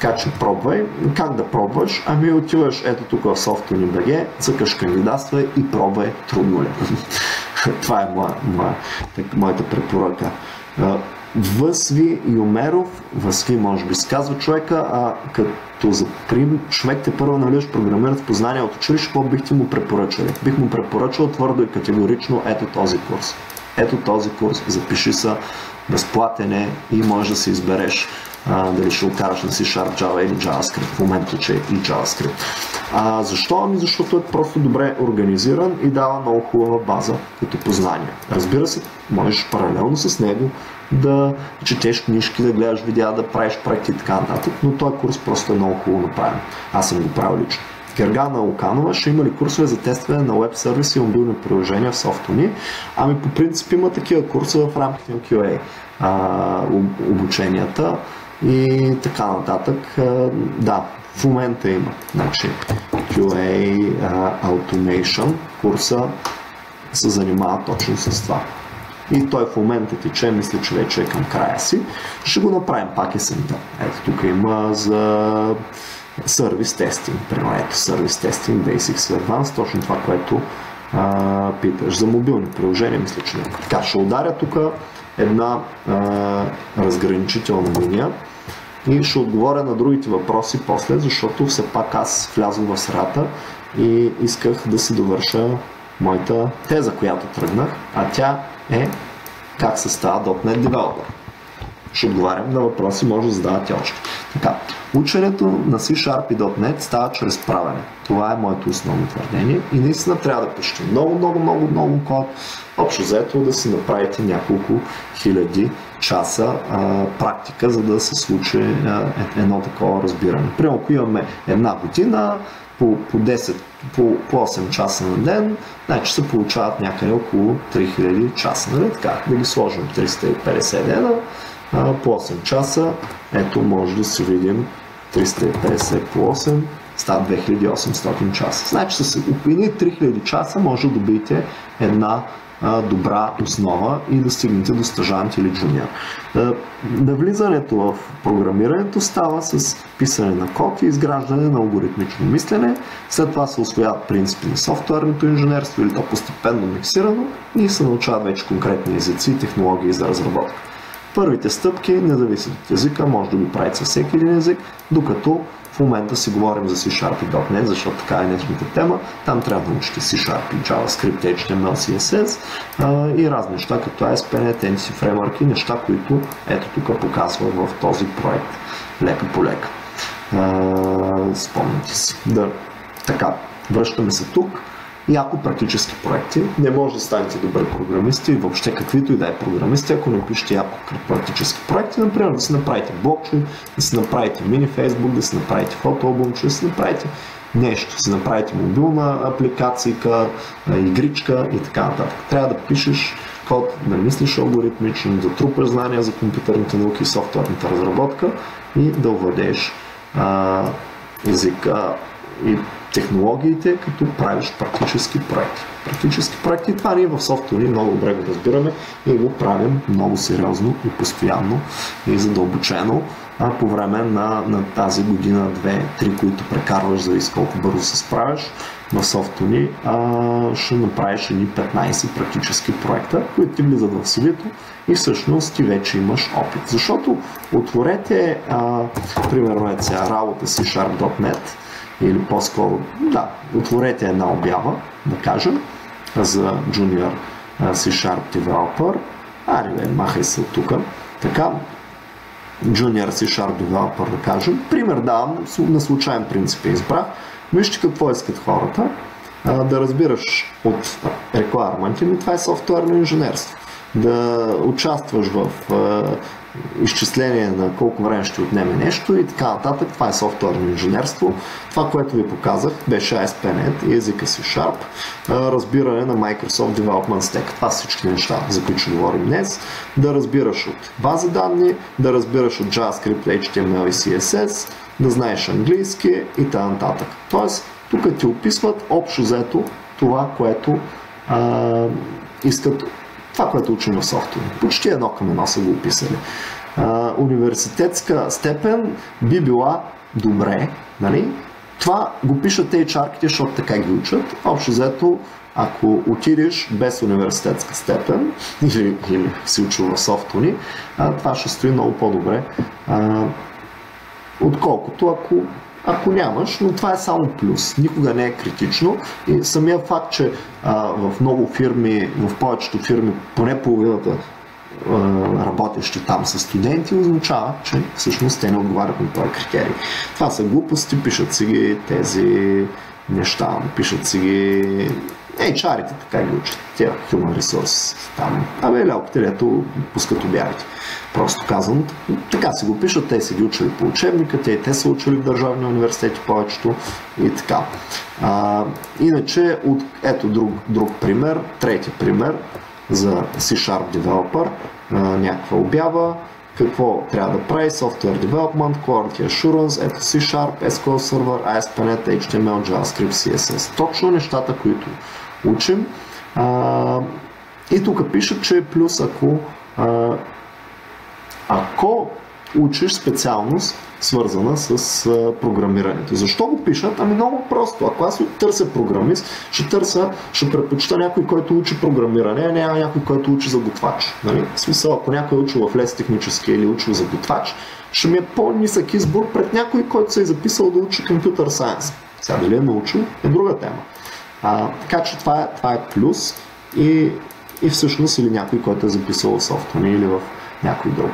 Така че пробвай. Как да пробваш? Ами отиваш ето тук в SoftUni.bg, цъкаш кандидатства и пробвай трудно ли. Това е моя, моя, моята препоръка. Възви Юмеров, Възви може би се казва човека, а като за прим, човек те първо навлизаш програмират в познание от училище, какво бих ти му препоръчали? Бих му препоръчал твърдо и категорично ето този курс. Ето този курс, запиши се, безплатен и може да се избереш дали ще окараш на C-Sharp, Java или JavaScript, в момента, че е и JavaScript. А, защо? Ами защото е просто добре организиран и дава много хубава база като познание. Разбира се, можеш паралелно с него да четеш книжки, да гледаш видеа, да правиш проекти и така нататък, но този курс просто е много хубаво направен. Аз съм го правил лично. Гергана Луканова ще има ли курсове за тестване на веб сервиси и мобилни приложения в софтуни? Ами по принцип има такива курсове в рамките на QA а, обученията и така нататък. Да, в момента има. Значи, QA uh, Automation курса се занимава точно с това. И той в момента тече, мисля, че вече е към края си. Ще го направим пак есента. Ето тук има за сервис тестинг. Ето сервис тестинг, Basics Advanced, точно това, което а, питаш. За мобилни приложения, мисля, че не. Така, ще ударя тук една а, разграничителна линия и ще отговоря на другите въпроси после, защото все пак аз влязох в средата и исках да си довърша моята теза, която тръгнах, а тя е как се става .NET Developer. Ще отговарям на въпроси, може да задавате още. Така, ученето на C-Sharp и .NET става чрез правене. Това е моето основно твърдение и наистина трябва да пишете много, много, много, много код. Общо заето да си направите няколко хиляди часа а, практика, за да се случи а, е, едно такова разбиране. Примерно, ако имаме една година, по, по 10, по, по 8 часа на ден, значи се получават някъде около 3000 часа. Нали? Така, да ги сложим 350 дена, а, по 8 часа, ето може да си видим 350 по 8, става 2800 часа. Значи с едни 3000 часа може да добиете една добра основа и да стигнете до стъжант или джуниор. Навлизането в програмирането става с писане на код и изграждане на алгоритмично мислене. След това се освояват принципи на софтуерното инженерство или то постепенно миксирано и се научават вече конкретни езици и технологии за разработка. Първите стъпки не зависят от езика, може да го правите със всеки един език, докато в момента си говорим за C-Sharp и .NET, защото така е днешната тема. Там трябва да научите C-Sharp и JavaScript, HTML, CSS а, и разни неща, като ASP.NET, NC Framework и неща, които ето тук показва в този проект. Лека по лека. спомняте си. Да. Така, връщаме се тук яко практически проекти. Не може да станете добри програмисти, въобще каквито и да е програмисти, ако не пишете яко практически проекти, например да си направите блокчейн, да си направите мини фейсбук, да си направите фотоалбумче, да си направите нещо, да си направите мобилна апликация, игричка и така нататък. Трябва да пишеш код, да мислиш алгоритмично, да трупаш знания за компютърните науки и софтуерната разработка и да овладееш езика и технологиите, като правиш практически проекти. Практически проекти, това ние в софтуери много добре го разбираме и го правим много сериозно и постоянно и задълбочено а, по време на, на тази година, две, три, които прекарваш, зависи колко бързо се справяш в софтуни, а, ще направиш едни 15 практически проекта, които ти влизат в сивито и всъщност ти вече имаш опит. Защото отворете, а, примерно е работа си Sharp.net или по-скоро, да, отворете една обява, да кажем, за Junior C-Sharp Developer. Аре, махай се от тук. Така, Junior C-Sharp Developer, да кажем. Пример давам, на случайен принцип избрах. Вижте какво искат хората. Да разбираш от рекламата ми, това е софтуерно инженерство. Да участваш в изчисление на колко време ще отнеме нещо и така нататък. Това е софтуерно инженерство. Това, което ви показах, беше ASP.NET и езика си Sharp, разбиране на Microsoft Development Stack. Това са всички неща, за които ще говорим днес. Да разбираш от бази данни, да разбираш от JavaScript, HTML и CSS, да знаеш английски и т.н. Тоест, тук ти описват общо взето това, което а, искат това, което учим в софтуер. Почти едно към едно са го описали. Университетска степен би била добре, нали? Това го пишат HR-ките, защото така ги учат. Общо взето, ако отидеш без университетска степен или, или си учил в софтуни, това ще стои много по-добре, отколкото ако ако нямаш, но това е само плюс. Никога не е критично. И самия факт, че а, в много фирми, в повечето фирми, поне половината работещи там с студенти, означава, че всъщност те не отговарят на този критерий. Това са глупости, пишат си ги тези неща, пишат си ги HR-ите така ги учат, тя human resources там. Абе, лелките, ето пускат обявите. Просто казвам, така си го пишат, те са ги учили по учебника, те, те са учили в държавни университети повечето и така. А, иначе, от, ето друг, друг пример, трети пример за C-Sharp Developer, а, някаква обява, какво трябва да прави, Software Development, Quality Assurance, ето C-Sharp, SQL Server, ASP.NET, HTML, JavaScript, CSS. Точно нещата, които учим. А, и тук пише, че плюс ако а, ако учиш специалност, свързана с а, програмирането. Защо го пишат? Ами много просто. Ако аз търся програмист, ще търся, ще предпочита някой, който учи програмиране, а не някой, който учи за готвач. Нали? В смисъл, ако някой е учил в лес технически или учил за готвач, ще ми е по-нисък избор пред някой, който се е записал да учи компютър сайенс. Сега дали е научил, е друга тема. А, така че това е, това е плюс и, и всъщност или някой, който е записал в софтуер или в някой друг.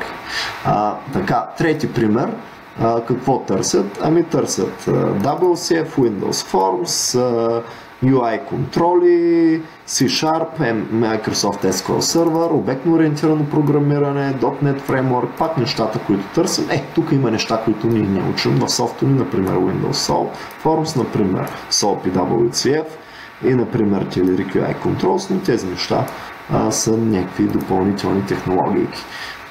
А, така, трети пример. А, какво търсят? Ами търсят WCF, Windows Forms, UI контроли, C-Sharp, Microsoft SQL Server, обектно ориентирано програмиране, .NET Framework, пак нещата, които търсим. Е, тук има неща, които ние не учим в софтуни, например Windows Sol, Forms, например SOAP и WCF и, например, Telerik UI Controls, но тези неща а, са някакви допълнителни технологии.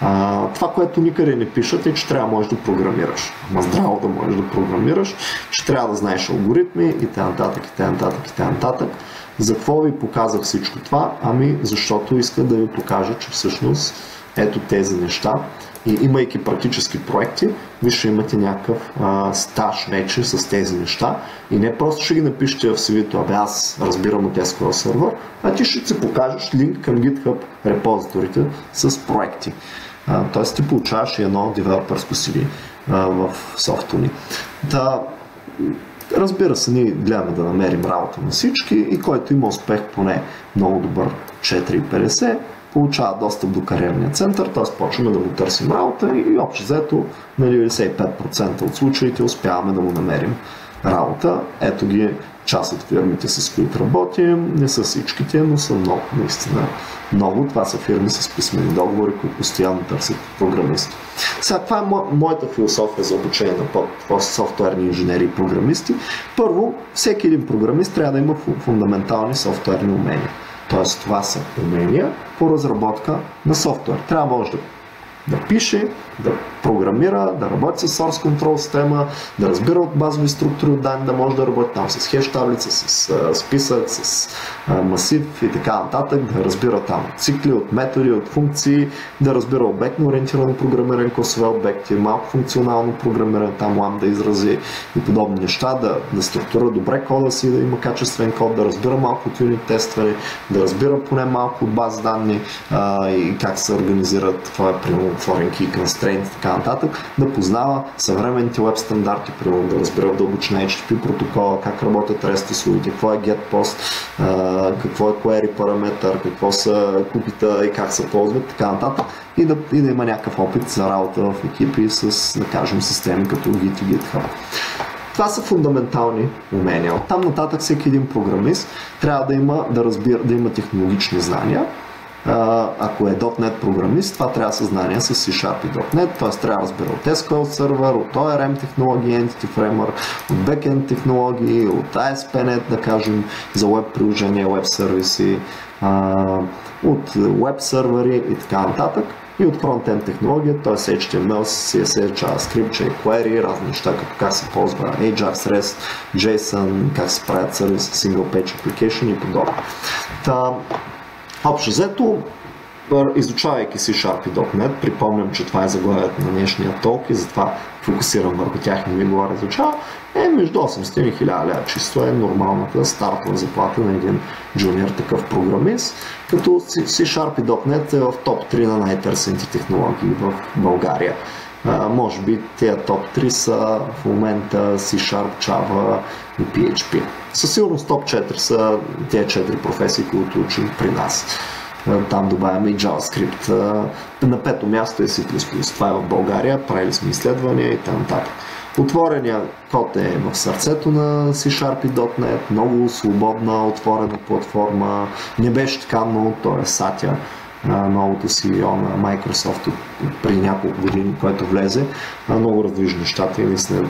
А, това, което никъде не пишат е, че трябва да можеш да програмираш. Ма здраво да можеш да програмираш, че трябва да знаеш алгоритми и т.н. и т.н. и т.н. За какво ви показах всичко това? Ами защото иска да ви покажа, че всъщност ето тези неща и имайки практически проекти, ви ще имате някакъв а, стаж вече с тези неща и не просто ще ги напишете в CV-то, абе аз разбирам от SQL сервер, а ти ще си покажеш линк към GitHub репозиторите с проекти. Т.е. ти получаваш едно девелоперско CV в софтуни. Да, разбира се, ние гледаме да намерим работа на всички и който има успех поне много добър 4,50, получава достъп до кариерния център, т.е. почваме да му търсим работа и общо взето на 95% от случаите успяваме да му намерим работа. Ето ги част от фирмите, с които работим, не са всичките, но са много, наистина много. Това са фирми с писмени договори, които постоянно търсят програмисти. Сега, това е мо- моята философия за обучение на софтуерни инженери и програмисти. Първо, всеки един програмист трябва да има фундаментални софтуерни умения. Тоест, това са умения по разработка на софтуер. Трябва може да пише, да програмира, да работи с source control система, да разбира от базови структури от данни, да може да работи там с хеш таблица, с а, списък, с а, масив и така нататък, да разбира там цикли, от методи, от функции, да разбира обектно ориентирано програмиране, класове обекти, малко функционално програмиране, там ламда изрази и подобни неща, да, да структура добре кода си, да има качествен код, да разбира малко от юнит тестване, да разбира поне малко от баз данни а, и как се организират, това е примерно foreign key constraint и така нататък, да познава съвременните веб стандарти, примерно да разбира в дълбочина HTTP протокола, как работят REST услугите, какво е GetPost, а, какво е query параметър, какво са купита и как се ползват, така нататък и да, и да има някакъв опит за работа в екипи с, да кажем, системи като Git и GitHub. Това са фундаментални умения. От там нататък всеки един програмист трябва да има, да разбира, да има технологични знания. Ако е .NET програмист, това трябва съзнание с C-Sharp и .NET, т.е. трябва да разбира от SQL сервер, от ORM технологии, Entity Framework, от Backend технологии, от ASP.NET, да кажем, за веб приложения, веб сервиси, от веб сервери и така нататък и от фронтенд технология, т.е. HTML, CSS, JavaScript, jQuery, разни неща, като как се ползва Ajax, REST, JSON, как се правят сервиси, Single Page Application и подобно. Общо взето, изучавайки C Sharp и .NET, припомням, че това е заглавието на днешния толк и затова фокусирам върху тях не ви говоря за изучава, е между 800 и 1000 лева. Чисто е нормалната стартова заплата на един джуниор такъв програмист, като C Sharp и .NET е в топ 3 на най-търсените технологии в България. Може би тези топ 3 са в момента C Sharp, Java и PHP. Със сигурност топ 4 са тези 4 професии, които учим при нас. Там добавяме и JavaScript. На пето място е C++. Това е в България. Правили сме изследвания и т.н. Отворения код е в сърцето на C-Sharp и .NET, много свободна, отворена платформа. Не беше така много, то е Сатя, новото CEO на Microsoft при няколко години, което влезе. Много раздвижи нещата и наистина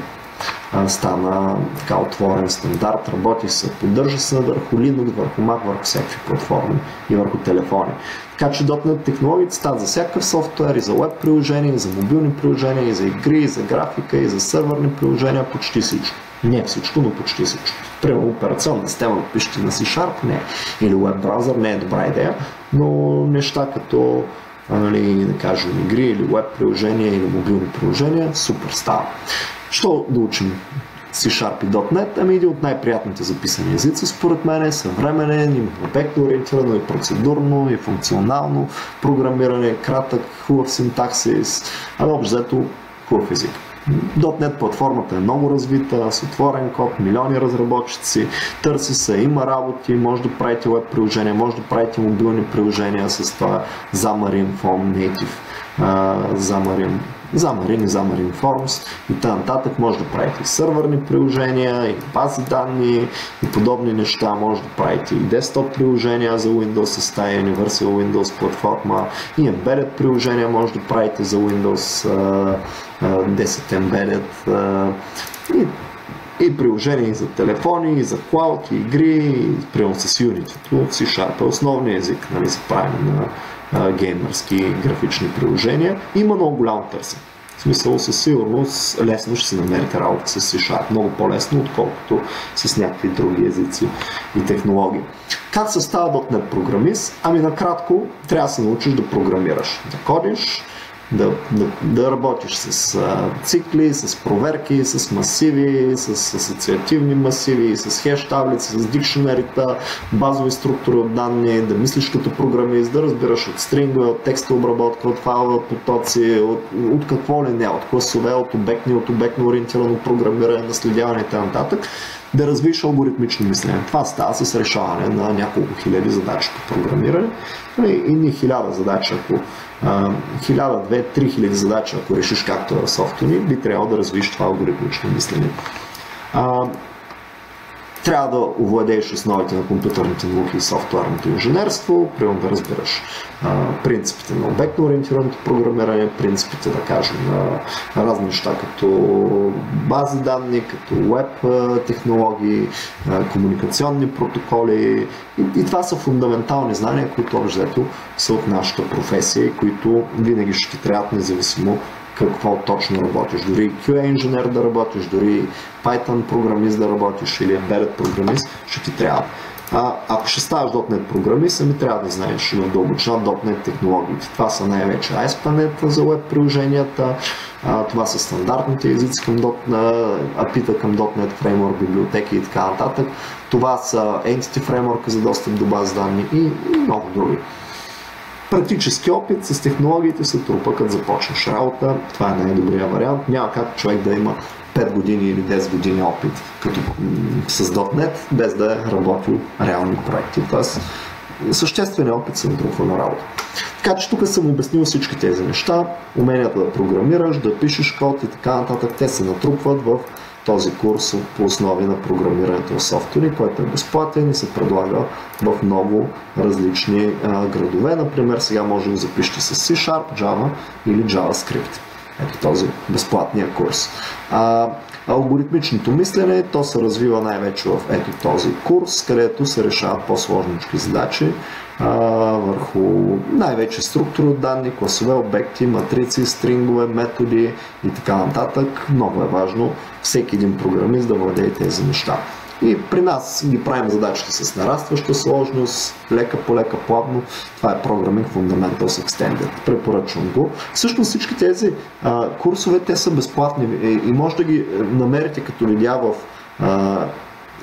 стана така отворен стандарт, работи се, поддържа се върху Linux, върху Mac, върху всякакви платформи и върху телефони. Така че .NET технологиите стават за всякакъв софтуер, и за веб приложения, и за мобилни приложения, и за игри, и за графика, и за сървърни приложения, почти всичко. Не всичко, но почти всичко. Примерно операционна система пишете на C-Sharp, не. Или веб браузър, не е добра идея, но неща като нали, да кажем, игри или веб приложения или мобилни приложения, супер става. Що да учим C-Sharp и .NET? Ами един от най-приятните записани езици, според мен е съвременен, има обектно ориентирано и процедурно, и функционално програмиране, кратък, хубав синтаксис, а общо взето хубав език. .NET платформата е много развита, с отворен код, милиони разработчици, търси се, има работи, може да правите веб приложения, може да правите мобилни приложения с това Xamarin Phone Native, Xamarin Xamarin и Xamarin Forms и т.н. Може да правите и сървърни приложения, и бази данни, и подобни неща. Може да правите и десктоп приложения за Windows с тази Universal Windows платформа, и embedded приложения може да правите за Windows 10 Embedded. И и приложения и за телефони, и за клауд, и игри, и примерно с Unity. C-Sharp е основният език нали, за правене на геймърски графични приложения. Има много голям търсен. В смисъл със сигурност лесно ще си намерите работа с C-Sharp, много по-лесно, отколкото с някакви други езици и технологии. Как се става .NET програмист? Ами накратко, трябва да се научиш да програмираш, да кодиш, да, да, да работиш с а, цикли, с проверки, с масиви, с асоциативни масиви, с хеш таблици, с дикшенерите, базови структури от данни, да мислиш като програмист, да разбираш от стринга, от текста обработка, от файлове потоци, от, от какво ли не, от класове, от обектни, от обектно ориентирано програмиране, наследяване и т.н. да развиеш алгоритмично мислене. Това става с решаване на няколко хиляди задачи по програмиране нали, и ни хиляда задачи, ако хиляда, две, три хиляди задачи, ако решиш както в софтуни, би трябвало да развиш това алгоритмично мислене. Трябва да овладееш основите на компютърните науки и софтуерното инженерство, примерно да разбираш а, принципите на обектно ориентираното програмиране, принципите, да кажем, на, разни неща, като бази данни, като веб технологии, комуникационни протоколи. И, и това са фундаментални знания, които общо са от нашата професия и които винаги ще ти трябват независимо какво точно работиш. Дори QA инженер да работиш, дори Python програмист да работиш или Embedded програмист, ще ти трябва. А, ако ще ставаш .NET програмист, ами трябва да знаеш на дълбочина .NET технологиите. Това са най-вече ASP.NET за веб приложенията, това са стандартните езици към API към .NET Framework, библиотеки и така нататък. Това са Entity Framework за достъп до баз данни и, и много други. Практически опит с технологиите се трупа, като започнеш работа. Това е най-добрият вариант. Няма как човек да има 5 години или 10 години опит като с .NET, без да е работил реални проекти. Тоест, същественият опит се натрупва на работа. Така че тук съм обяснил всички тези неща, уменията да програмираш, да пишеш код и така нататък, те се натрупват в този курс по основи на програмирането в софтуери, който е безплатен и се предлага в много различни а, градове. Например, сега може да запишете с C-Sharp, Java или JavaScript. Ето този безплатния курс. А, алгоритмичното мислене, то се развива най-вече в ето този курс, където се решават по-сложнички задачи а, върху най-вече структури от данни, класове, обекти, матрици, стрингове, методи и така нататък. Много е важно всеки един програмист да владее тези неща. И при нас ги правим задачите с нарастваща сложност, лека по лека, плавно. Това е Programming Fundamentals Extended. Препоръчвам го. Всъщност всички тези а, курсове, те са безплатни и, и може да ги намерите като видеа в а,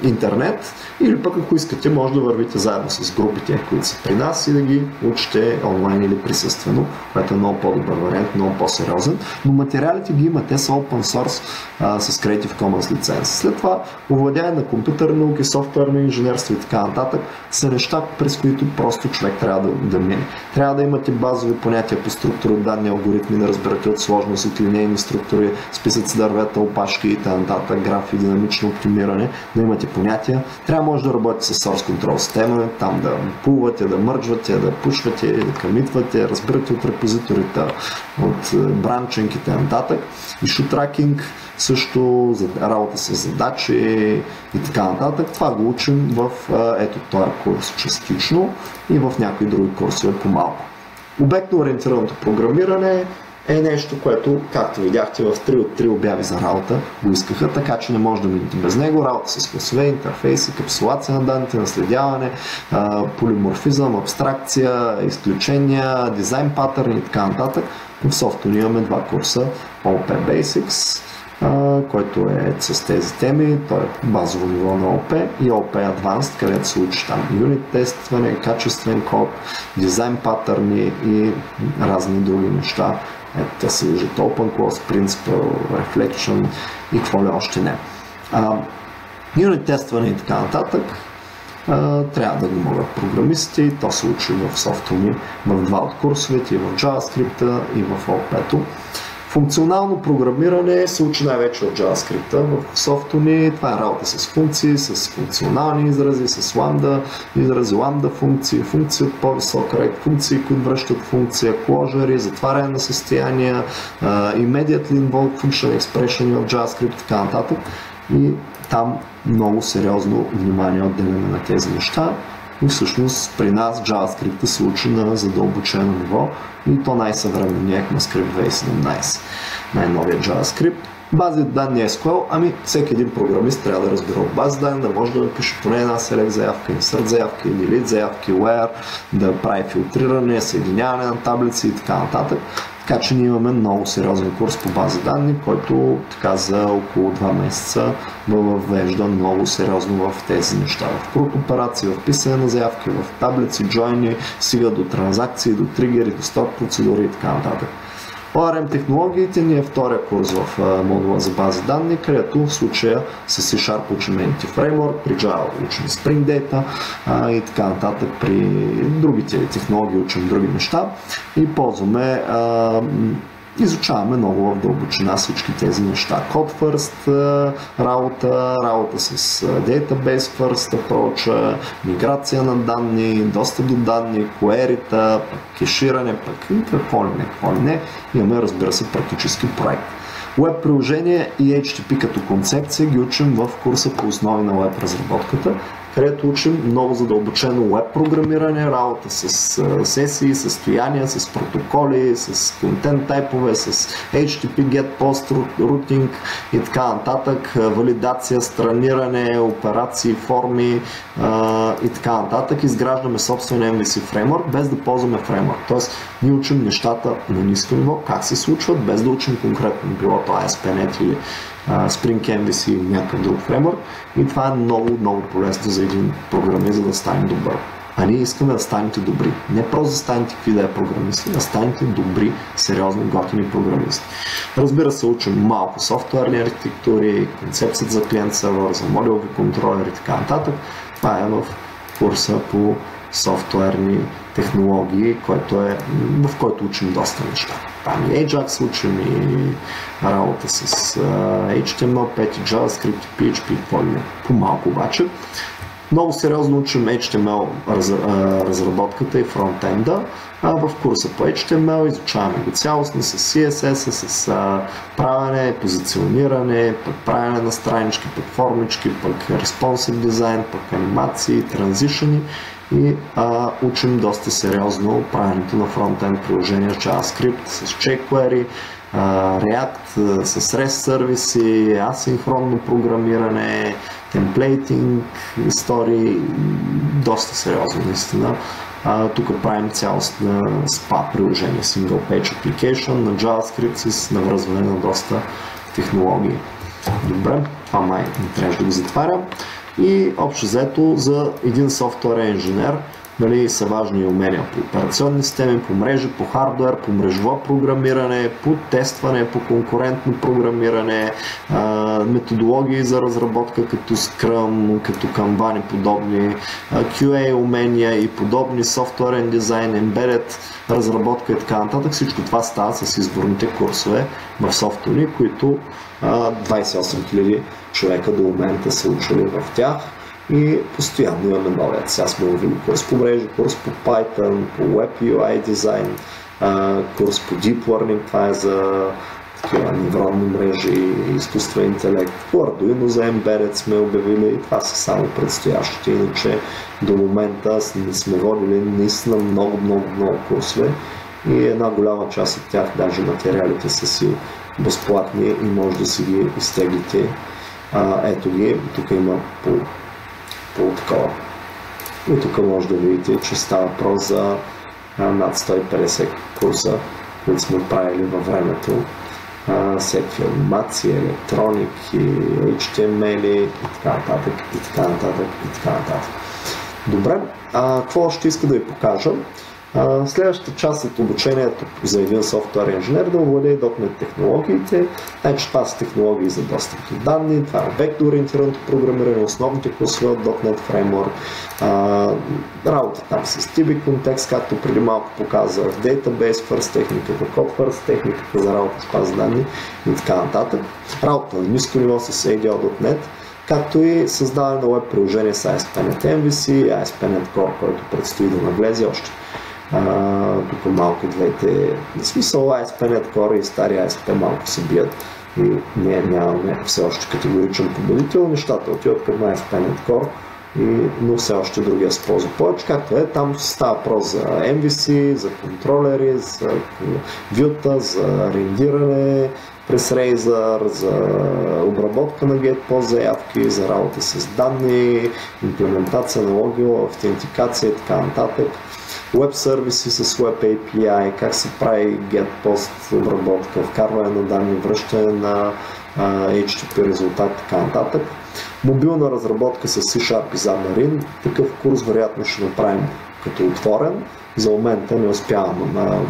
интернет или пък ако искате може да вървите заедно с групите, които са при нас и да ги учите онлайн или присъствено, което е много по-добър вариант, много по-сериозен. Но материалите ги има, те са open source а, с Creative Commons лиценз. След това овладяне на компютърни науки, софтуерно инженерство и така нататък са неща, през които просто човек трябва да, да мине. Трябва да имате базови понятия по структура данни, алгоритми, да разберете от сложност, от линейни структури, списъци дървета, опашки и т.н. графи, динамично оптимиране, да имате понятия. Трябва може да работите с source control система, там да пулвате, да мърджвате, да пушвате, да камитвате, разбирате от репозиторите, от бранчинг и т.н. Issue tracking, също работа с задачи и така нататък. Това го учим в ето този курс частично и в някои други курсове по-малко. Обектно ориентираното програмиране е нещо, което, както видяхте в 3 от 3 обяви за работа, го искаха, така че не може да минете без него. Работа с класове, интерфейси, капсулация на данните, наследяване, полиморфизъм, абстракция, изключения, дизайн патърни и така нататък. В софтуер имаме два курса OP Basics, който е с тези теми. Той е базово ниво на OP и OP Advanced, където се учи там юнит тестване, качествен код, дизайн патърни и разни други неща, ето, те се виждат Open Clause, Principle, Reflection и какво ли още не. юнит тестване и така нататък а, трябва да го могат програмисти. То се учи в софтуни в два от курсовете, и в JavaScript и в OP. Функционално програмиране се учи най-вече от JavaScript. В софтуни това е работа с функции, с функционални изрази, с лambda изрази, лambda функции, функции от по-висок ред, функции, които връщат функция, кложери, затваряне на състояния, immediately involved function expression в JavaScript и така нататък. И там много сериозно внимание отделяме на тези неща. И всъщност при нас JavaScript се учи на задълбочено ниво и то най-съвременният ECMAScript 2017, най-новия JavaScript. Бази данни SQL, ами всеки един програмист трябва да разбира от бази данни, да може да напише поне една select заявка, insert заявка, delete заявки, where, да прави филтриране, съединяване на таблици и така нататък. Така че ние имаме много сериозен курс по бази данни, който така за около 2 месеца въвежда много сериозно в тези неща. В крут операции, в писане на заявки, в таблици, джойни, стига до транзакции, до тригери, до стоп процедури и така нататък. ORM технологиите ни е втория курс в модула за бази данни, където в случая с C-Sharp учим Entity Framework, при Java учим Spring Data и така нататък. При другите технологии учим други неща и ползваме изучаваме много в дълбочина всички тези неща. Code First работа, работа с Database First approach, миграция на данни, достъп до данни, query кеширане, пък и какво ли не, какво ли не. Имаме, разбира се, практически проект. Web приложение и HTTP като концепция ги учим в курса по основи на веб разработката, където учим много задълбочено веб програмиране, работа с сесии, състояния, с протоколи, с контент тайпове, с HTTP GET POST routing и така нататък, валидация, страниране, операции, форми и така нататък. Изграждаме собствен MVC фреймворк, без да ползваме фреймворк. Тоест, ние учим нещата на ниско ниво, как се случват, без да учим конкретно, било то ASP.NET или Spring MVC или някакъв друг фреймворк. И това е много, много полезно за един програмист, за да стане добър. А ние искаме да станете добри. Не просто да станете какви да е програмисти, да станете добри, сериозни, готини програмисти. Разбира се, учим малко софтуерни архитектури, концепцията за клиент сервер, за модулови контролери и така нататък. Това е в курса по софтуерни технологии, който е, в който учим доста неща. Там и Ajax учим и работа с uh, HTML5 и JavaScript PHP и ли По-малко обаче. Много сериозно учим HTML раз, разработката и фронтенда. В курса по HTML изучаваме го цялостно с CSS, с правене, позициониране, пък правене на странички, пък пък responsive дизайн, пък анимации, транзишени и а, учим доста сериозно правенето на фронтенд приложения JavaScript, с jQuery, React с REST сервиси, асинхронно програмиране, темплейтинг, истории, доста сериозно наистина. А, тук правим цялостна SPA приложение, Single Page Application на JavaScript с навръзване на доста технологии. Добре, това май не трябваше да го затварям. И общо взето за един софтуерен инженер нали, са важни умения по операционни системи, по мрежи, по хардвер, по мрежово програмиране, по тестване, по конкурентно програмиране, методологии за разработка като Scrum, като Kanban и подобни, QA умения и подобни, софтуерен дизайн, embedded разработка и така нататък. Всичко това става с изборните курсове в софтуери, които 28 000 човека до момента са учили в тях и постоянно имаме нови. Сега сме увели курс по мрежи, курс по Python, по Web UI дизайн, курс по Deep Learning, това е за такива невронни мрежи, изкуствен интелект, по Arduino за Embedded сме обявили и това са само предстоящите, иначе до момента не сме водили наистина много, много, много курсове и една голяма част от тях, даже материалите са си безплатни и може да си ги изтеглите. Ето ги, тук има по по такова. И тук може да видите, че става въпрос за над 150 курса, които сме правили във времето. всеки анимации, електроники, HTML и така нататък, и така нататък, и така нататък. Добре, а какво още иска да ви покажа? Следващата част от обучението за един софтуер инженер да овладее .NET технологиите. Значи това са технологии за достъп до данни, това е вектор ориентираното програмиране, основните класове от .NET Framework, работа там с TB контекст, както преди малко показах, Database First техниката, Code First техниката за работа с база данни и така нататък. Работа на ниско ниво с ADO.NET, както и създаване на веб приложение с ASP.NET MVC, ASP.NET Core, който предстои да навлезе още тук малко двете, в смисъл ASP.NET Core и стари ASP малко се бият. И ние нямаме все още категоричен победител, нещата отиват към ASP.NET Core, и, но все още другия се ползва. Повече, както е, там става въпрос за MVC, за контролери, за вюта, за рендиране през Razer, за обработка на GetPost заявки, за работа с данни, имплементация на логио, автентикация и така нататък веб сервиси с Web API, как се прави get post обработка, вкарване на данни, връщане на uh, HTTP резултат така нататък. Мобилна разработка с C-Sharp и Xamarin. Такъв курс вероятно ще направим като отворен. За момента не успяваме. На...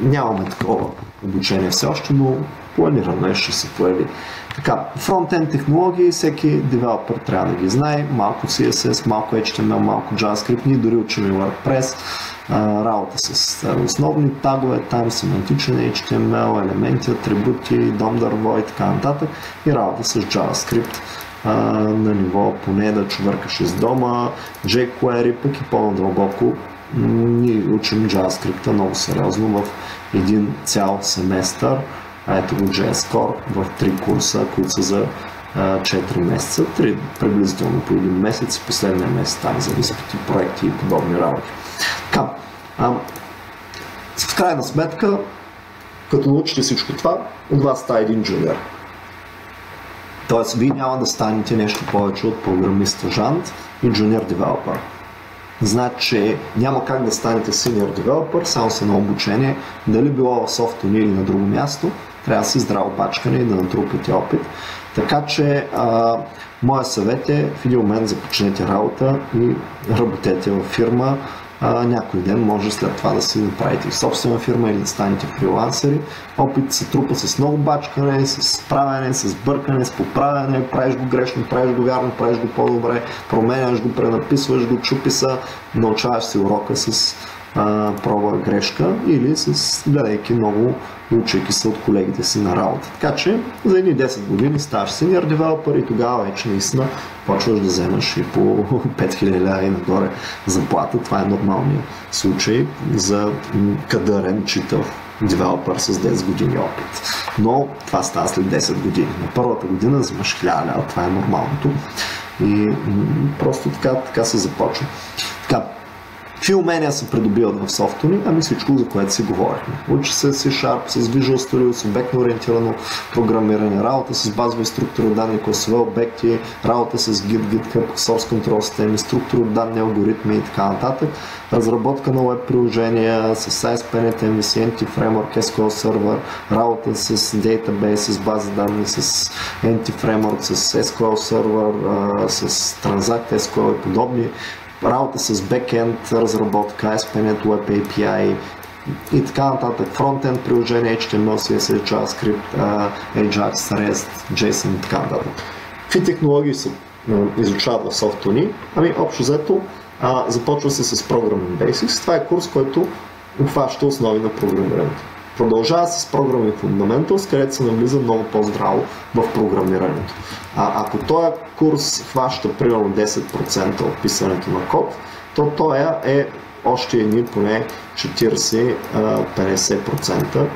Нямаме такова обучение все още, но планираме ще се появи. Така, фронтенд технологии, всеки девелопер трябва да ги знае. Малко CSS, малко HTML, малко JavaScript. Ние дори учим и Работа с основни тагове, там семантичен HTML, елементи, атрибути, дом дърво и така нататък и работа с JavaScript на ниво поне да чувъркаш из дома, jQuery, пък и по-надълбоко ние учим JavaScript много сериозно в един цял семестър. А ето го JS Core в три курса, които са за 4 месеца, 3 приблизително по един месец, последния месец там за изпити, проекти и подобни работи. Така, а, в крайна сметка, като научите всичко това, от вас става един джуниор. Тоест, вие няма да станете нещо повече от програмист стажант и джуниор девелопър. Значи няма как да станете senior developer само с едно обучение, дали било в софтуни или на друго място, трябва да си здраво пачкане и да натрупате опит. Така че а, моят съвет е в един момент започнете работа и работете в фирма, а, някой ден може след това да си направите собствена фирма или да станете фрилансери. Опит се трупа с много бачкане, с правене, с бъркане, с поправяне, правиш го грешно, правиш го вярно, правиш го по-добре, променяш го, пренаписваш го, чупи се, научаваш си урока с а, проба грешка или с гледайки много учейки се от колегите си на работа. Така че за едни 10 години ставаш senior developer и тогава вече наистина почваш да вземаш и по 5000 лева и нагоре заплата. Това е нормалният случай за кадърен читав девелопър с 10 години опит. Но това става след 10 години. На първата година вземаш 1000 лева, това е нормалното. И просто така, така се започва. Така, Какви умения се придобиват в софтуни? Ами всичко, за което си говорихме. Учи се C-Sharp, с Visual Studio, с обектно ориентирано програмиране, работа с базови структури от данни, класове обекти, работа с Git, GitHub, Source Control системи, структури от данни, алгоритми и така нататък. Разработка на веб приложения с ASP.NET, MVC, NT Framework, SQL Server, работа с database, с бази данни, с NT Framework, с SQL Server, с Transact SQL и подобни работа с бекенд, разработка, ASP.NET Web API и така нататък. Фронтенд приложение, HTML, CSS, JavaScript, Ajax, REST, JSON и така нататък. Какви технологии се изучават в софтуни? Ами, общо взето, започва се с Programming Basics. Това е курс, който обхваща основи на програмирането. Продължава с Programming Fundamentals, където се навлиза много по-здраво в програмирането. А ако този курс хваща примерно 10% от писането на код, то той е още едни поне 40-50%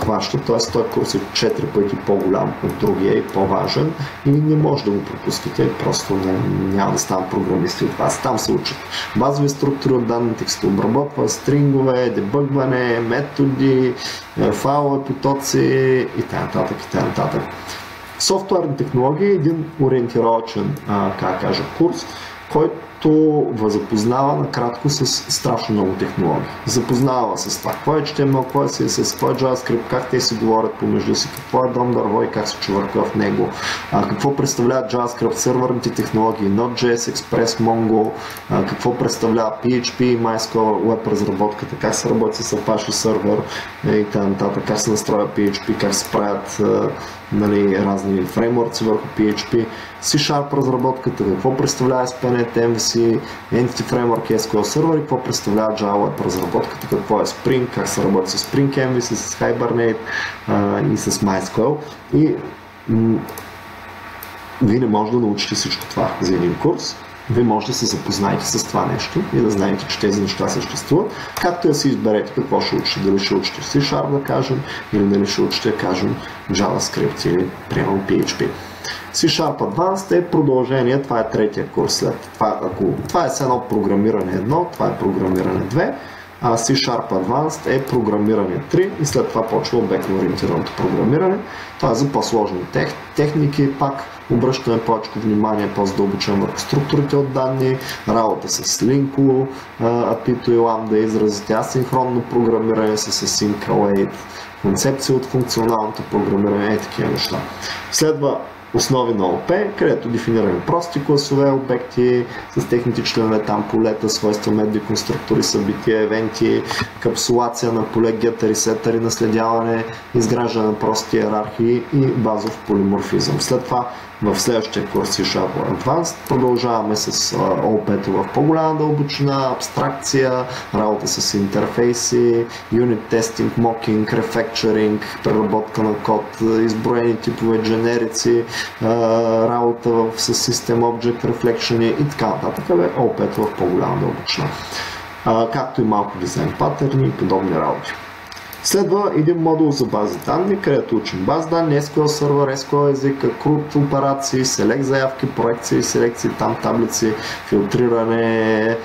хваща, т.е. този курс е 4 пъти по-голям от другия и по-важен и не може да го пропускате, просто не, няма да ставам програмисти от вас. Там се учат базови структури от данни, текста обработва, стрингове, дебъгване, методи, е, файлове, потоци и т.н. и т.н. Софтуерни технологии е един ориентировачен, как кажа, курс, който който запознава накратко с страшно много технологии. Запознава с това, какво е HTML, какво е CSS, какво е JavaScript, как те си говорят помежду си, какво е дом дърво и как се чувърка в него, а, какво представляват JavaScript, сървърните технологии, Node.js, Express, Mongo, а, какво представлява PHP, MySQL, веб разработката, как се работи с Apache сервер и т.н. как се настроя PHP, как се правят нали, разни фреймворци върху PHP, C-Sharp разработката, какво представлява SPNet, MVC, Entity Framework, SQL Server и какво представлява Java разработката, какво е Spring, как се работи с Spring MVC, с Hibernate а, и с MySQL. И м- вие не може да научите всичко това за един курс, вие може да се запознаете с това нещо и да знаете, че тези неща съществуват, както да си изберете какво ще учите. Дали ще учите C-Sharp, да кажем, или дали ще учите, да кажем, JavaScript или, примерно, PHP. C-Sharp Advanced е продължение, това е третия курс след това. Ако, това е с едно програмиране 1, това е програмиране 2, а C-Sharp Advanced е програмиране 3 и след това почва обектно ориентираното програмиране. Това е за по-сложни тех, техники, пак обръщаме повече внимание по-задълбочено върху структурите от данни, работа с линко, API и Lambda, изразите асинхронно програмиране с Async Await, концепция от функционалното програмиране и такива неща. Следва основи на ОП, където дефинираме прости класове, обекти с техните членове, там полета, свойства, методи, конструктори, събития, евенти, капсулация на поле, гетъри, сетъри, наследяване, изграждане на прости иерархии и базов полиморфизъм. След това в следващия курс C Advanced продължаваме с op в по-голяма дълбочина, абстракция, работа с интерфейси, unit testing, mocking, refactoring, преработка на код, изброени типове дженерици, работа с System Object Reflection и така нататък. op в по-голяма дълбочина. Както и малко дизайн паттерни и подобни работи. Следва един модул за бази данни, където учим баз данни, SQL сервер, SQL езика, крут операции, селект заявки, проекции, селекции, там таблици, филтриране,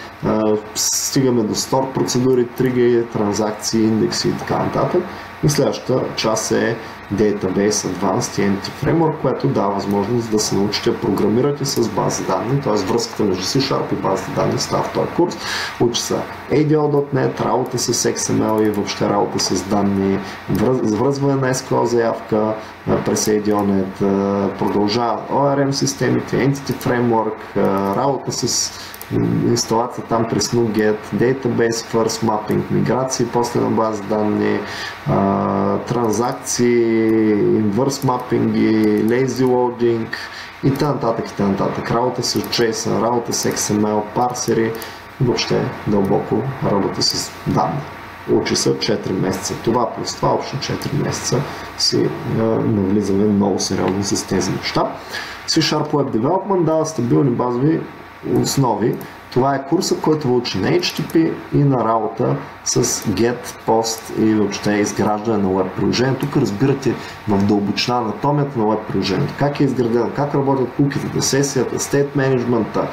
стигаме до стор процедури, триги, транзакции, индекси и така нататък. И следващата част е Database Advanced Entity Framework, което дава възможност да се научите да програмирате с бази данни, т.е. връзката между C-Sharp и бази данни става в този курс. Учи се ADO.NET, работа с XML и въобще работа с данни, връзване на SQL заявка през ADO.NET, продължава ORM системите, Entity Framework, работа с инсталация там през NuGet, Database First Mapping, миграции после на база данни, транзакции, Inverse Mapping, Lazy Loading и т.н. и т.н. Работа с JSON, работа с XML, парсери, въобще дълбоко работа с данни. Учи се 4 месеца. Това плюс това общо 4 месеца си навлизаме много сериозно с тези неща. C-Sharp Web Development дава стабилни базови основи. Това е курсът, който учи на HTTP и на работа с GET, POST и въобще изграждане на веб приложение. Тук разбирате в дълбочина анатомията на веб приложението. Как е изградено, как работят куките, сесията, стейт менеджмента,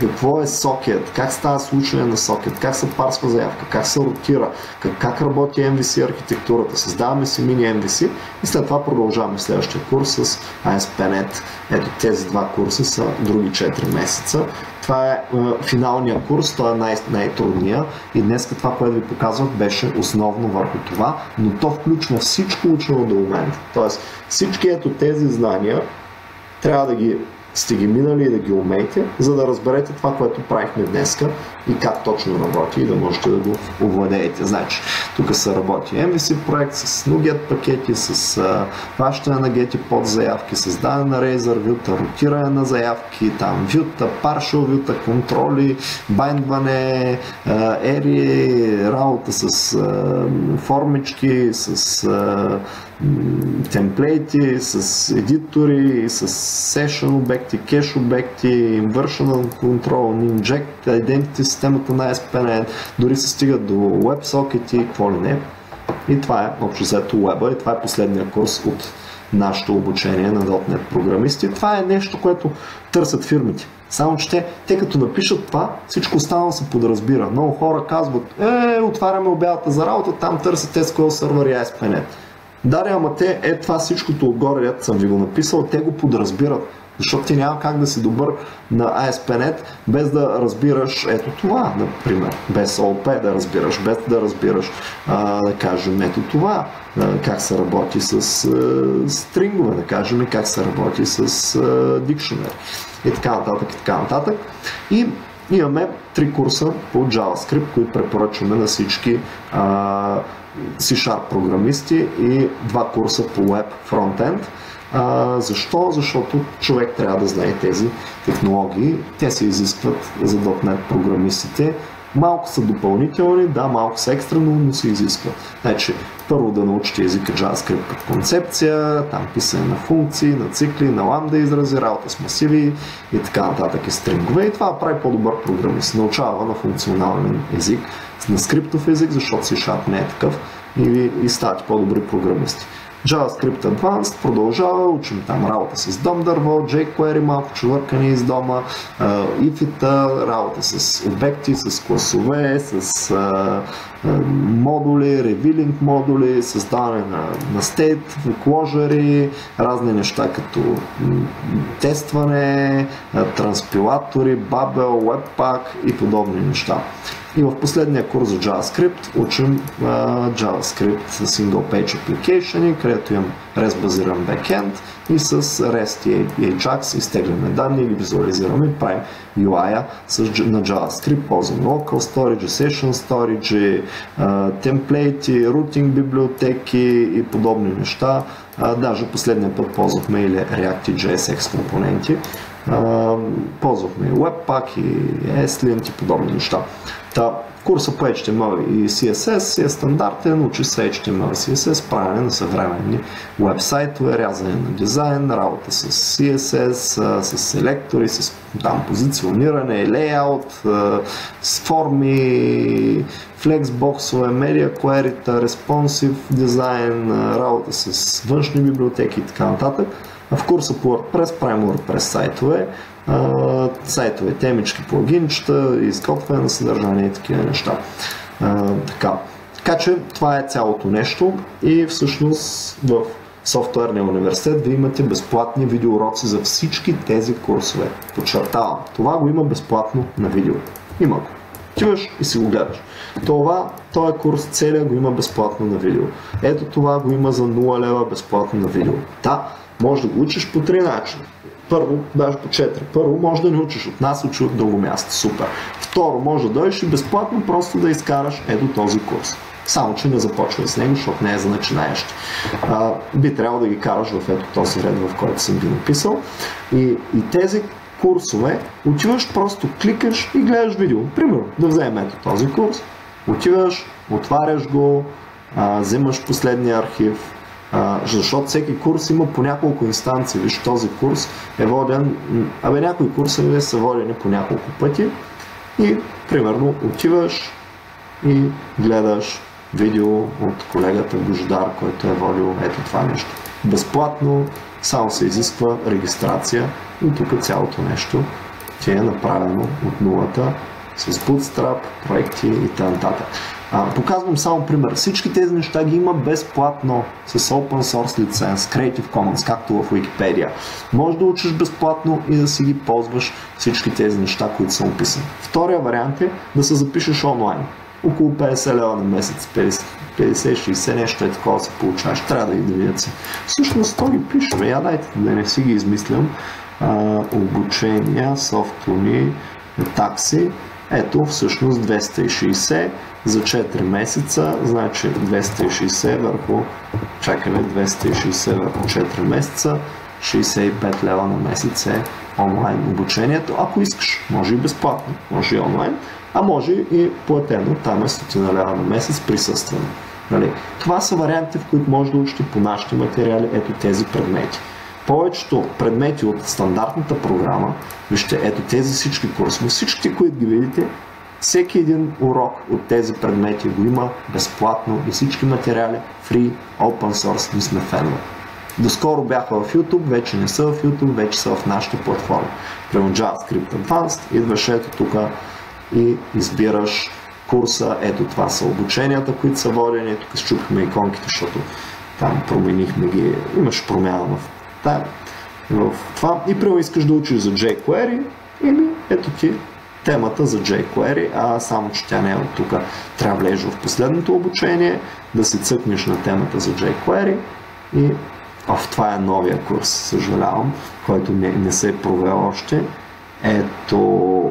какво е сокет, как става случване на сокет, как се парсва заявка, как се ротира, как, как работи MVC архитектурата. Създаваме си мини MVC и след това продължаваме следващия курс с ASP.NET. Ето тези два курса са други 4 месеца. Това е, е финалния курс, той е най- най-трудния и днес това, което ви показвах, беше основно върху това, но то включва всичко учено до момента. Тоест всички ето тези знания трябва да ги сте ги минали и да ги умеете, за да разберете това, което правихме днеска и как точно работи и да можете да го овладеете. Значи, тук се работи MVC проект с NuGet пакети, с ващане на Getty под заявки, създаване на Razer View, ротиране на заявки, там View, partial View, контроли, байндване, ери, работа с формички, с темплейти, с едитори, с session обекти, кеш обекти, inversion control, inject identity системата на SPN, дори се стигат до WebSocket и какво ли не. И това е общо взето web и това е последния курс от нашето обучение на .NET програмисти. Това е нещо, което търсят фирмите. Само, че те, те като напишат това, всичко останало се подразбира. Много хора казват, е, отваряме обявата за работа, там търсят SQL сервер и ASP.NET. Даре, ама те, е това всичкото отгоре, съм ви го написал, те го подразбират. Защото ти няма как да си добър на ASP.NET без да разбираш ето това, например, без OOP да разбираш, без да разбираш, а, да кажем, ето това, а, как се работи с а, стрингове, да кажем, как се работи с dictionary и така нататък, и така нататък. И имаме три курса по JavaScript, които препоръчваме на всички а, C-Sharp програмисти и два курса по Web Frontend. А, защо? Защото човек трябва да знае тези технологии. Те се изискват за .NET програмистите. Малко са допълнителни, да, малко са екстра, но се изискват. Значи, първо да научите езика JavaScript като концепция, там писане на функции, на цикли, на ламда изрази, работа с масиви и така нататък и стрингове. И това прави по-добър програмист. Научава на функционален език, на скриптов език, защото C-Sharp не е такъв и, и ставате по-добри програмисти. JavaScript Advanced продължава, учим там работа с дом дърво, jQuery, малко чувъркане из дома, if работа с обекти, с класове, с модули, ревилинг модули, създаване на, на state, closure, разни неща като тестване, транспилатори, Babel, Webpack и подобни неща. И в последния курс за JavaScript учим uh, JavaScript Single Page Application, където имам REST базиран backend и с REST и Ajax изтегляме данни и ги визуализираме, правим UI на JavaScript, ползваме Local Storage, Session Storage, темплейти, рутинг библиотеки и подобни неща. Uh, даже последния път ползвахме или React и JSX компоненти. Uh, ползвахме и Webpack и ESLint и подобни неща. Та, Курса по HTML и CSS е стандартен, учи се HTML и CSS, правене на съвременни вебсайтове, рязане на дизайн, работа с CSS, с селектори, с там, позициониране, лейаут, с форми, флексбоксове, медиа query, респонсив дизайн, работа с външни библиотеки и така нататък. В курса по WordPress правим WordPress сайтове, сайтове, темички, плагинчета, изкопване на съдържание и такива неща. А, така. така че това е цялото нещо и всъщност в софтуерния университет да имате безплатни видеоуроци за всички тези курсове. Подчертавам, това го има безплатно на видео. Има го. Отиваш и си го гледаш. Това, този курс целия го има безплатно на видео. Ето това го има за 0 лева безплатно на видео. Да, може да го учиш по три начина. Първо, даже по четири. Първо, може да не учиш от нас, учи от друго място. Супер. Второ, може да дойдеш и безплатно просто да изкараш ето този курс. Само, че не започвай с него, защото не е за начинаещи. А, би трябвало да ги караш в ето този ред, в който съм ги написал. И, и тези курсове, отиваш, просто кликаш и гледаш видео. Примерно, да вземем ето този курс, отиваш, отваряш го, а, взимаш последния архив, защото всеки курс има по няколко инстанции. Виж, този курс е воден, абе някои курсове са водени по няколко пъти и примерно отиваш и гледаш видео от колегата Божидар, който е водил ето това нещо. Безплатно, само се изисква регистрация и тук цялото нещо ти е направено от нулата с Bootstrap, проекти и т.н. А, показвам само пример. Всички тези неща ги има безплатно с open source лиценз, Creative Commons, както в Wikipedia. Може да учиш безплатно и да си ги ползваш всички тези неща, които са описани. Втория вариант е да се запишеш онлайн. Около 50 лева на месец, 50-60 нещо е такова се получаваш. Трябва да ги да видят си. Всъщност то ги пишем. Я дайте да не си ги измислям. А, обучения, софтуни, такси. Ето всъщност 260 за 4 месеца, значи 260 върху, чакаме 260 върху 4 месеца, 65 лева на месец е онлайн обучението. Ако искаш, може и безплатно, може и онлайн, а може и платено, там е 100 лева на месец присъствено. Нали? Това са варианти, в които може да учите по нашите материали ето тези предмети. Повечето предмети от стандартната програма, вижте, ето тези всички курсове, всички, които ги видите, всеки един урок от тези предмети го има безплатно и всички материали free, open source, ние сме фенове. Доскоро бяха в YouTube, вече не са в YouTube, вече са в нашата платформа. Прямо JavaScript Advanced, идваш ето тук и избираш курса, ето това са обученията, които са водени, тук щупихме иконките, защото там променихме ги, имаш промяна в, да, в това. И прямо искаш да учиш за jQuery или ето ти темата за jQuery, а само, че тя не е от тук. Трябва да в последното обучение, да си цъкнеш на темата за jQuery и Оф, това е новия курс, съжалявам, който не, не се е провел още. Ето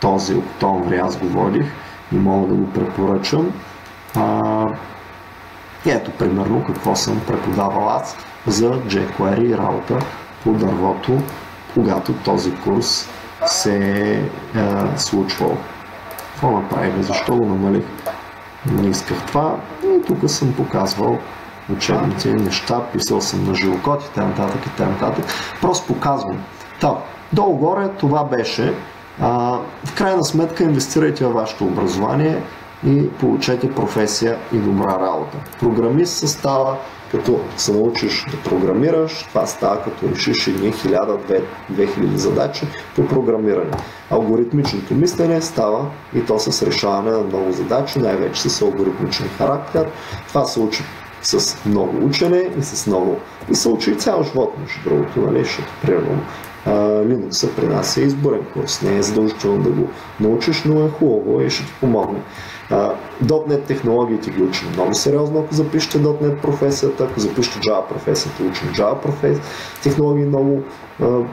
този октомври аз го водих и мога да го препоръчам. А, ето примерно какво съм преподавал аз за jQuery и работа по дървото, когато този курс се е случвал. Какво направих? Защо го намалих? Не исках това. И тук съм показвал учебните неща, писал съм на живокод и т.н. и т.н. Просто показвам. Та, долу-горе това беше. В крайна сметка инвестирайте във вашето образование и получете професия и добра работа. Програмист се става като се научиш да програмираш, това става като решиш едни 1000-2000 задачи по програмиране. Алгоритмичното мислене става и то с решаване на много задачи, най-вече с алгоритмичен характер. Това се учи с много учене и с много... И се учи цял живот, между другото, нали, защото примерно Linux при нас е изборен курс, не е задължително да го научиш, но е хубаво и ще ти помогне. .NET технологиите ги учим много сериозно, ако запишете .NET професията, ако запишете Java професията, учим Java професия, технологии много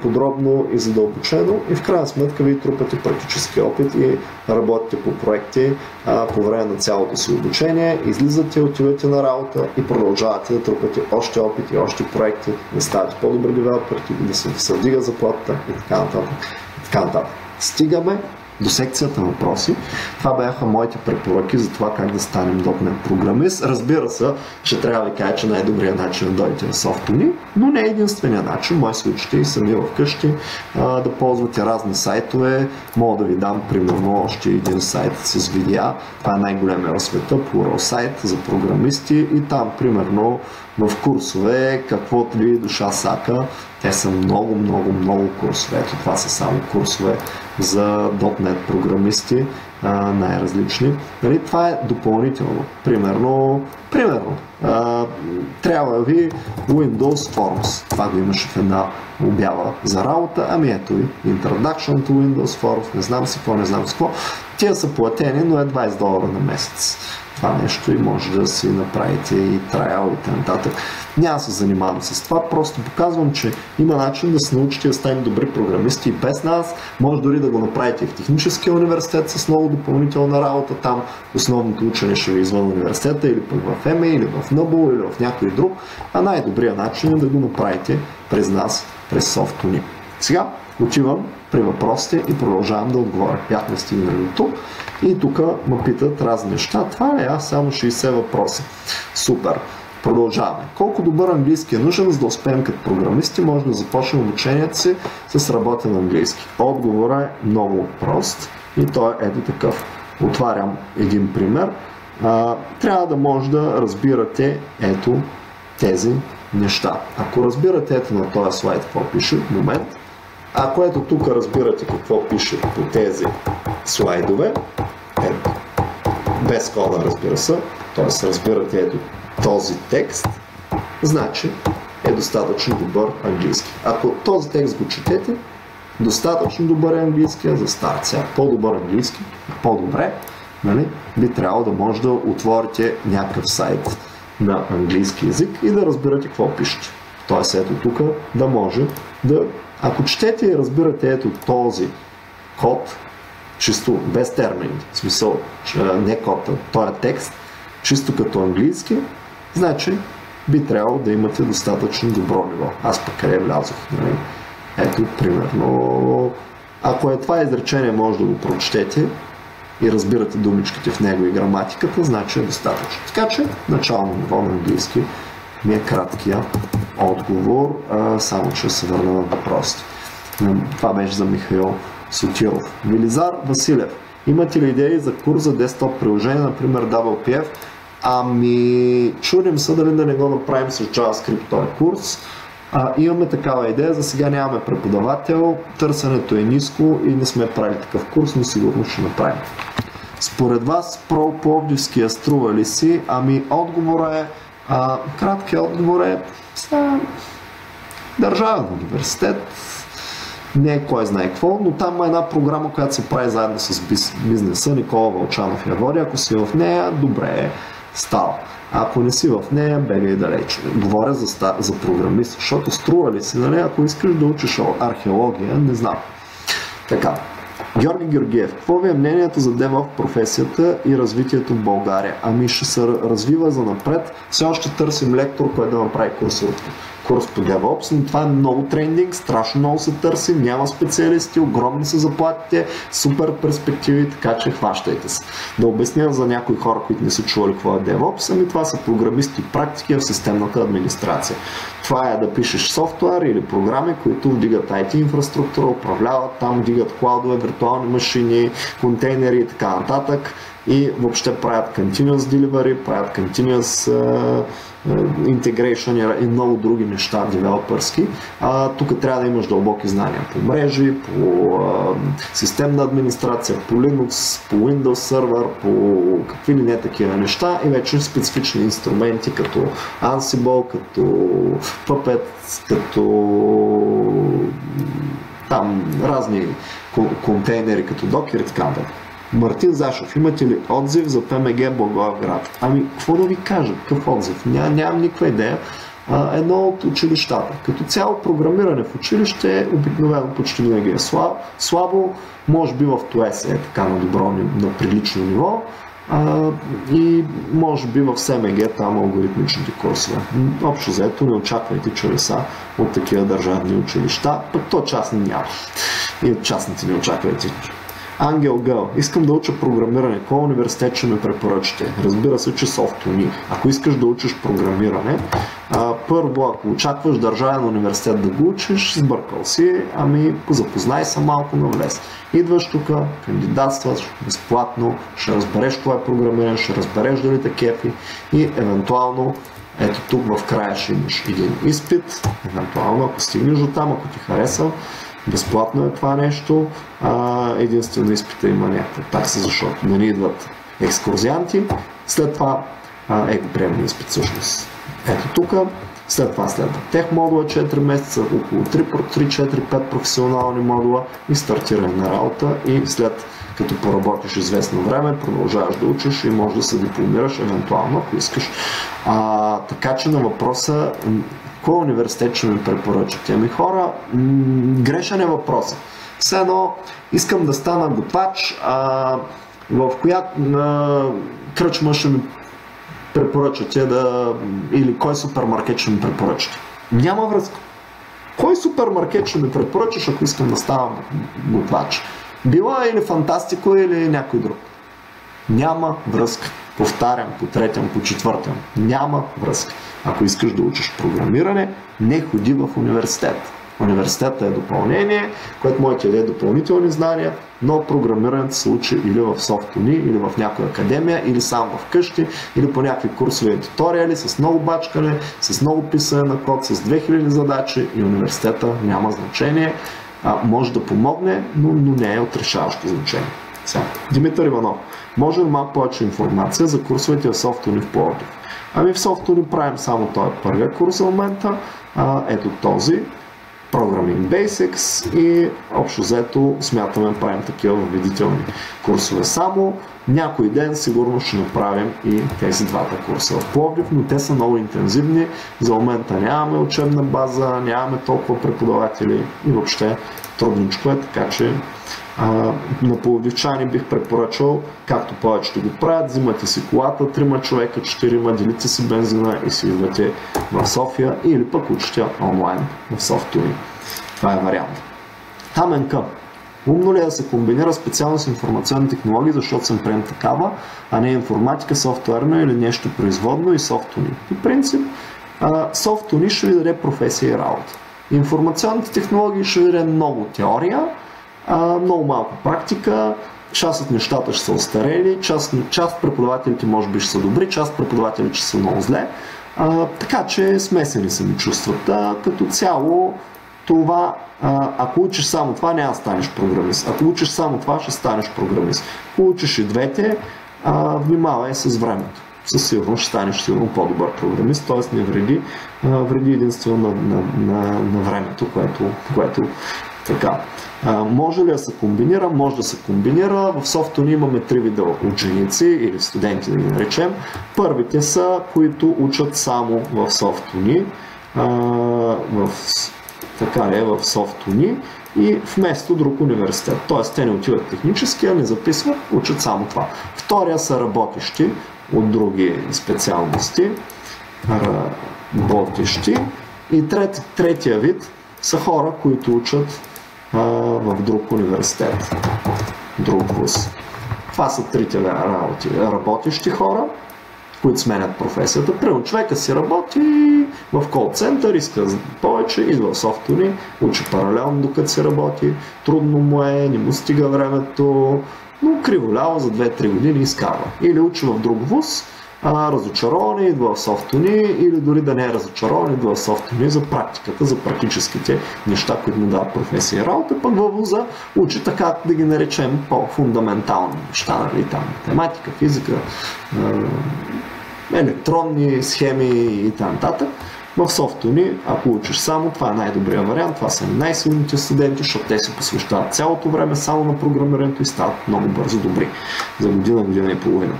подробно и задълбочено и в крайна сметка ви трупате практически опит и работите по проекти а, по време на цялото си обучение, излизате, отивате на работа и продължавате да трупате още опит и още проекти, да ставате по-добри девелопери, да се, вдига заплатата и така нататък. Така нататък. Стигаме до секцията въпроси. Това бяха моите препоръки за това как да станем .NET програмист. Разбира се, че трябва да кажа, че най-добрият начин да дойдете в софтуни, но не е единствения начин. Мои се учите и сами вкъщи да ползвате разни сайтове. Мога да ви дам примерно още един сайт с видеа. Това е най-големия в света, Plural сайт за програмисти и там примерно в курсове, каквото ви душа сака. Те са много, много, много курсове. Ето това са само курсове за .NET програмисти, най-различни. Нали, това е допълнително. Примерно, примерно а, трябва ви Windows Forms. Това го имаше в една обява за работа. Ами ето и Introduction to Windows Forms. Не знам си какво, не знам си какво. Тия са платени, но е 20 долара на месец това нещо и може да си направите и трайл и т.н. Няма се занимавам с това, просто показвам, че има начин да се научите да станем добри програмисти и без нас. Може дори да го направите в техническия университет с много допълнителна работа там. Основното учене ще ви е извън университета или пък в ЕМЕ, или в НъБО, или в някой друг. А най-добрият начин е да го направите през нас, през софтуни. Сега отивам при въпросите и продължавам да отговоря. Бяхме стигнали до тук и тук ме питат разни неща. Това е аз само 60 въпроса. Супер. Продължаваме. Колко добър английски е нужен, за да успеем като програмисти, може да започнем обучението си с работен английски. Отговорът е много прост и той е ето такъв. Отварям един пример. А, трябва да може да разбирате ето тези неща. Ако разбирате ето на този слайд какво пише, момент, ако ето тук разбирате какво пише по тези слайдове, ето, без кода разбира се, т.е. разбирате ето този текст, значи е достатъчно добър английски. Ако този текст го четете, достатъчно добър е английски за старт. Сега по-добър английски, по-добре, нали, би трябвало да може да отворите някакъв сайт на английски язик и да разбирате какво пишете. Тоест ето тук да може да ако четете и разбирате ето този код, чисто без термини, в смисъл не код, този текст, чисто като английски, значи би трябвало да имате достатъчно добро ниво. Аз пък къде влязох? Нали? Ето, примерно, ако е това изречение, може да го прочетете и разбирате думичките в него и граматиката, значи е достатъчно. Така че, начално ниво на английски ми е краткия отговор, а, само че се върна на въпросите. Това беше за Михаил Сотиров. Велизар Василев. Имате ли идеи за курс за десктоп приложение, например WPF? Ами, чудим се дали да не го направим с JavaScript този курс. А, имаме такава идея, за сега нямаме преподавател, търсенето е ниско и не сме правили такъв курс, но сигурно ще направим. Според вас, про Пловдивския струва ли си? Ами, отговора е, а, краткият отговор е са държавен университет, не е кой знае какво, но там има една програма, която се прави заедно с бизнеса. Никола Вълчанов я води. Ако си в нея, добре е става. Ако не си в нея, бегай далеч. Говоря за, за програмист, защото струва ли си, нали? ако искаш да учиш археология, не знам. Така, Георги Георгиев, какво ви е мнението за в професията и развитието в България? Ами ще се развива за напред. Все още търсим лектор, който да направи курс курс по DevOps, но това е много трендинг, страшно много се търси, няма специалисти, огромни са заплатите, супер перспективи, така че хващайте се. Да обясня за някои хора, които не са чували какво е DevOps, ами това са програмисти практики в системната администрация. Това е да пишеш софтуер или програми, които вдигат IT инфраструктура, управляват там, вдигат клаудове, виртуални машини, контейнери и така нататък и въобще правят continuous delivery, правят continuous integration и много други неща девелопърски. Тук трябва да имаш дълбоки знания по мрежи, по системна администрация, по Linux, по Windows Server, по какви ли не такива неща и вече специфични инструменти като Ansible, като Puppet, като там разни контейнери като Docker и така. Мартин Зашев, имате ли отзив за ПМГ Благоевград? Ами, какво да ви кажа? Какъв отзив? Ня, нямам никаква идея. А, едно от училищата. Като цяло програмиране в училище обикновено почти винаги е слабо, слабо може би в ТОЕС е така на добро, на прилично ниво а, и може би в СМГ там алгоритмичните курсове. Общо заето не очаквайте чудеса от такива държавни училища, пък то частни няма. И от частните не очаквайте Ангел Гъл, искам да уча програмиране. Кой университет ще ме препоръчате? Разбира се, че софтуни. Ако искаш да учиш програмиране, първо, ако очакваш държавен университет да го учиш, сбъркал си, ами запознай се малко на влез. Идваш тук, кандидатстваш безплатно, ще разбереш какво е програмиране, ще разбереш дали те кефи и евентуално ето тук в края ще имаш един изпит, евентуално ако стигнеш до там, ако ти хареса, безплатно е това нещо, а, единствено изпита има някаква такса, защото не ни идват екскурзианти, след това е го приемен изпит всъщност. Ето тук, след това следва тех модула 4 месеца, около 3-4-5 професионални модула и стартиране на работа и след като поработиш известно време, продължаваш да учиш и може да се дипломираш евентуално, ако искаш. А, така че на въпроса, кой университет ще ми препоръчат? Ами хора, м- грешен е въпроса. Все едно искам да стана готвач, а, в коя кръчма ще ми препоръчате да... или кой супермаркет ще ми препоръчате. Няма връзка. Кой супермаркет ще ми препоръчаш, ако искам да ставам готвач? Била или фантастико или някой друг. Няма връзка. Повтарям по третям, по четвъртям. Няма връзка. Ако искаш да учиш програмиране, не ходи в университет. Университета е допълнение, което може да даде допълнителни знания, но програмирането се учи или в софтуни, или в някоя академия, или сам в къщи, или по някакви курсове и туториали, с много бачкане, с много писане на код, с 2000 задачи и университета няма значение. А, може да помогне, но, но не е от решаващо значение. Сега, Димитър Иванов, може ли малко повече информация за курсовете в софтуни в Пловдив? Ами в софтуни правим само този първия курс в момента. А, ето този. Programming Basics и общо взето смятаме правим такива введителни курсове само. Някой ден сигурно ще направим и тези двата курса в Пловдив, но те са много интензивни. За момента нямаме учебна база, нямаме толкова преподаватели и въобще трудничко е, така че на пловдивчани бих препоръчал, както повечето го правят, взимате си колата, трима човека, четирима, делите си бензина и си идвате в София или пък учите онлайн в софтури. Това е вариант. Таменка. Умно ли е да се комбинира специално с информационни технологии, защото съм прием такава, а не информатика, софтуерна или нещо производно и софтуни? По принцип, софтуни ще ви даде професия и работа. Информационните технологии ще ви даде много теория, а, много малко практика, част от нещата ще са остарели, част, част преподавателите може би ще са добри, част преподавателите ще са много зле. А, така че смесени са ми чувствата. Като цяло това, а, ако учиш само това, няма да станеш програмист. Ако учиш само това, ще станеш програмист. Ако учиш и двете, а, внимавай с времето. Със сигурност ще станеш сигурно по-добър програмист, т.е. не вреди, а, вреди единствено на, на, на, на времето, което, което така. Може ли да се комбинира? Може да се комбинира. В софтуни имаме три вида ученици или студенти, да ги наречем. Първите са, които учат само в софтуни, а, в, така е, в софтуни и вместо друг университет. Тоест, те не отиват технически, а не записват, учат само това. Втория са работещи от други специалности, работещи. И трет, третия вид са хора, които учат а, в друг университет, друг вуз. Това са трите работи. Работещи хора, които сменят професията. Примерно човека си работи в кол-център, иска повече, идва в софтуни, учи паралелно докато се работи, трудно му е, не му стига времето, но криволяво за 2-3 години изкарва. Или учи в друг вуз, а, разочарован идва в софтуни или дори да не е разочарован идва в софтуни за практиката, за практическите неща, които му дават професия и работа, пък във вуза учи така да ги наречем по-фундаментални неща, нали, там математика, физика, електронни схеми и т.н. В софтуни, ако учиш само, това е най-добрият вариант, това са най-силните студенти, защото те се посвещават цялото време само на програмирането и стават много бързо добри за година, година и половина.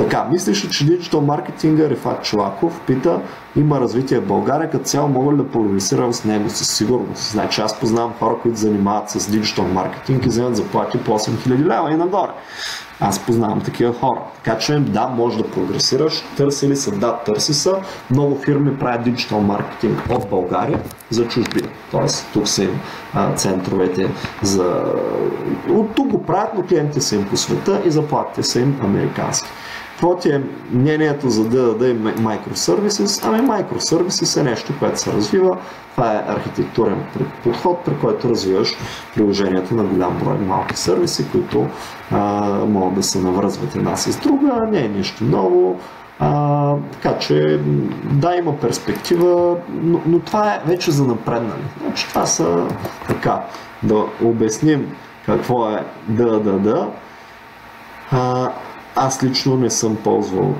Така, мислиш ли, че диджитал маркетинга, Рифат Чулаков, пита, има развитие в България, като цяло мога ли да прогресирам с него със сигурност? Значи аз познавам хора, които занимават с диджитал маркетинг и вземат заплати по 8000 лева и нагоре. Аз познавам такива хора. Така че да, може да прогресираш. Търси ли са? Да, търси са. Много фирми правят диджитал маркетинг от България за чужбина. Тоест, тук са им а, центровете за... От тук го правят, но клиентите са им по света и заплатите са им американски. Какво ти е мнението за DDD и Microservices? Ами Microservices е нещо, което се развива. Това е архитектурен подход, при който развиваш приложението на голям брой малки сервиси, които а, могат да се навръзват една с друга. Не е нищо ново. А, така че, да, има перспектива, но, но това е вече за напреднали. Значи, това са така. Да обясним какво е DDD. А, аз лично не съм ползвал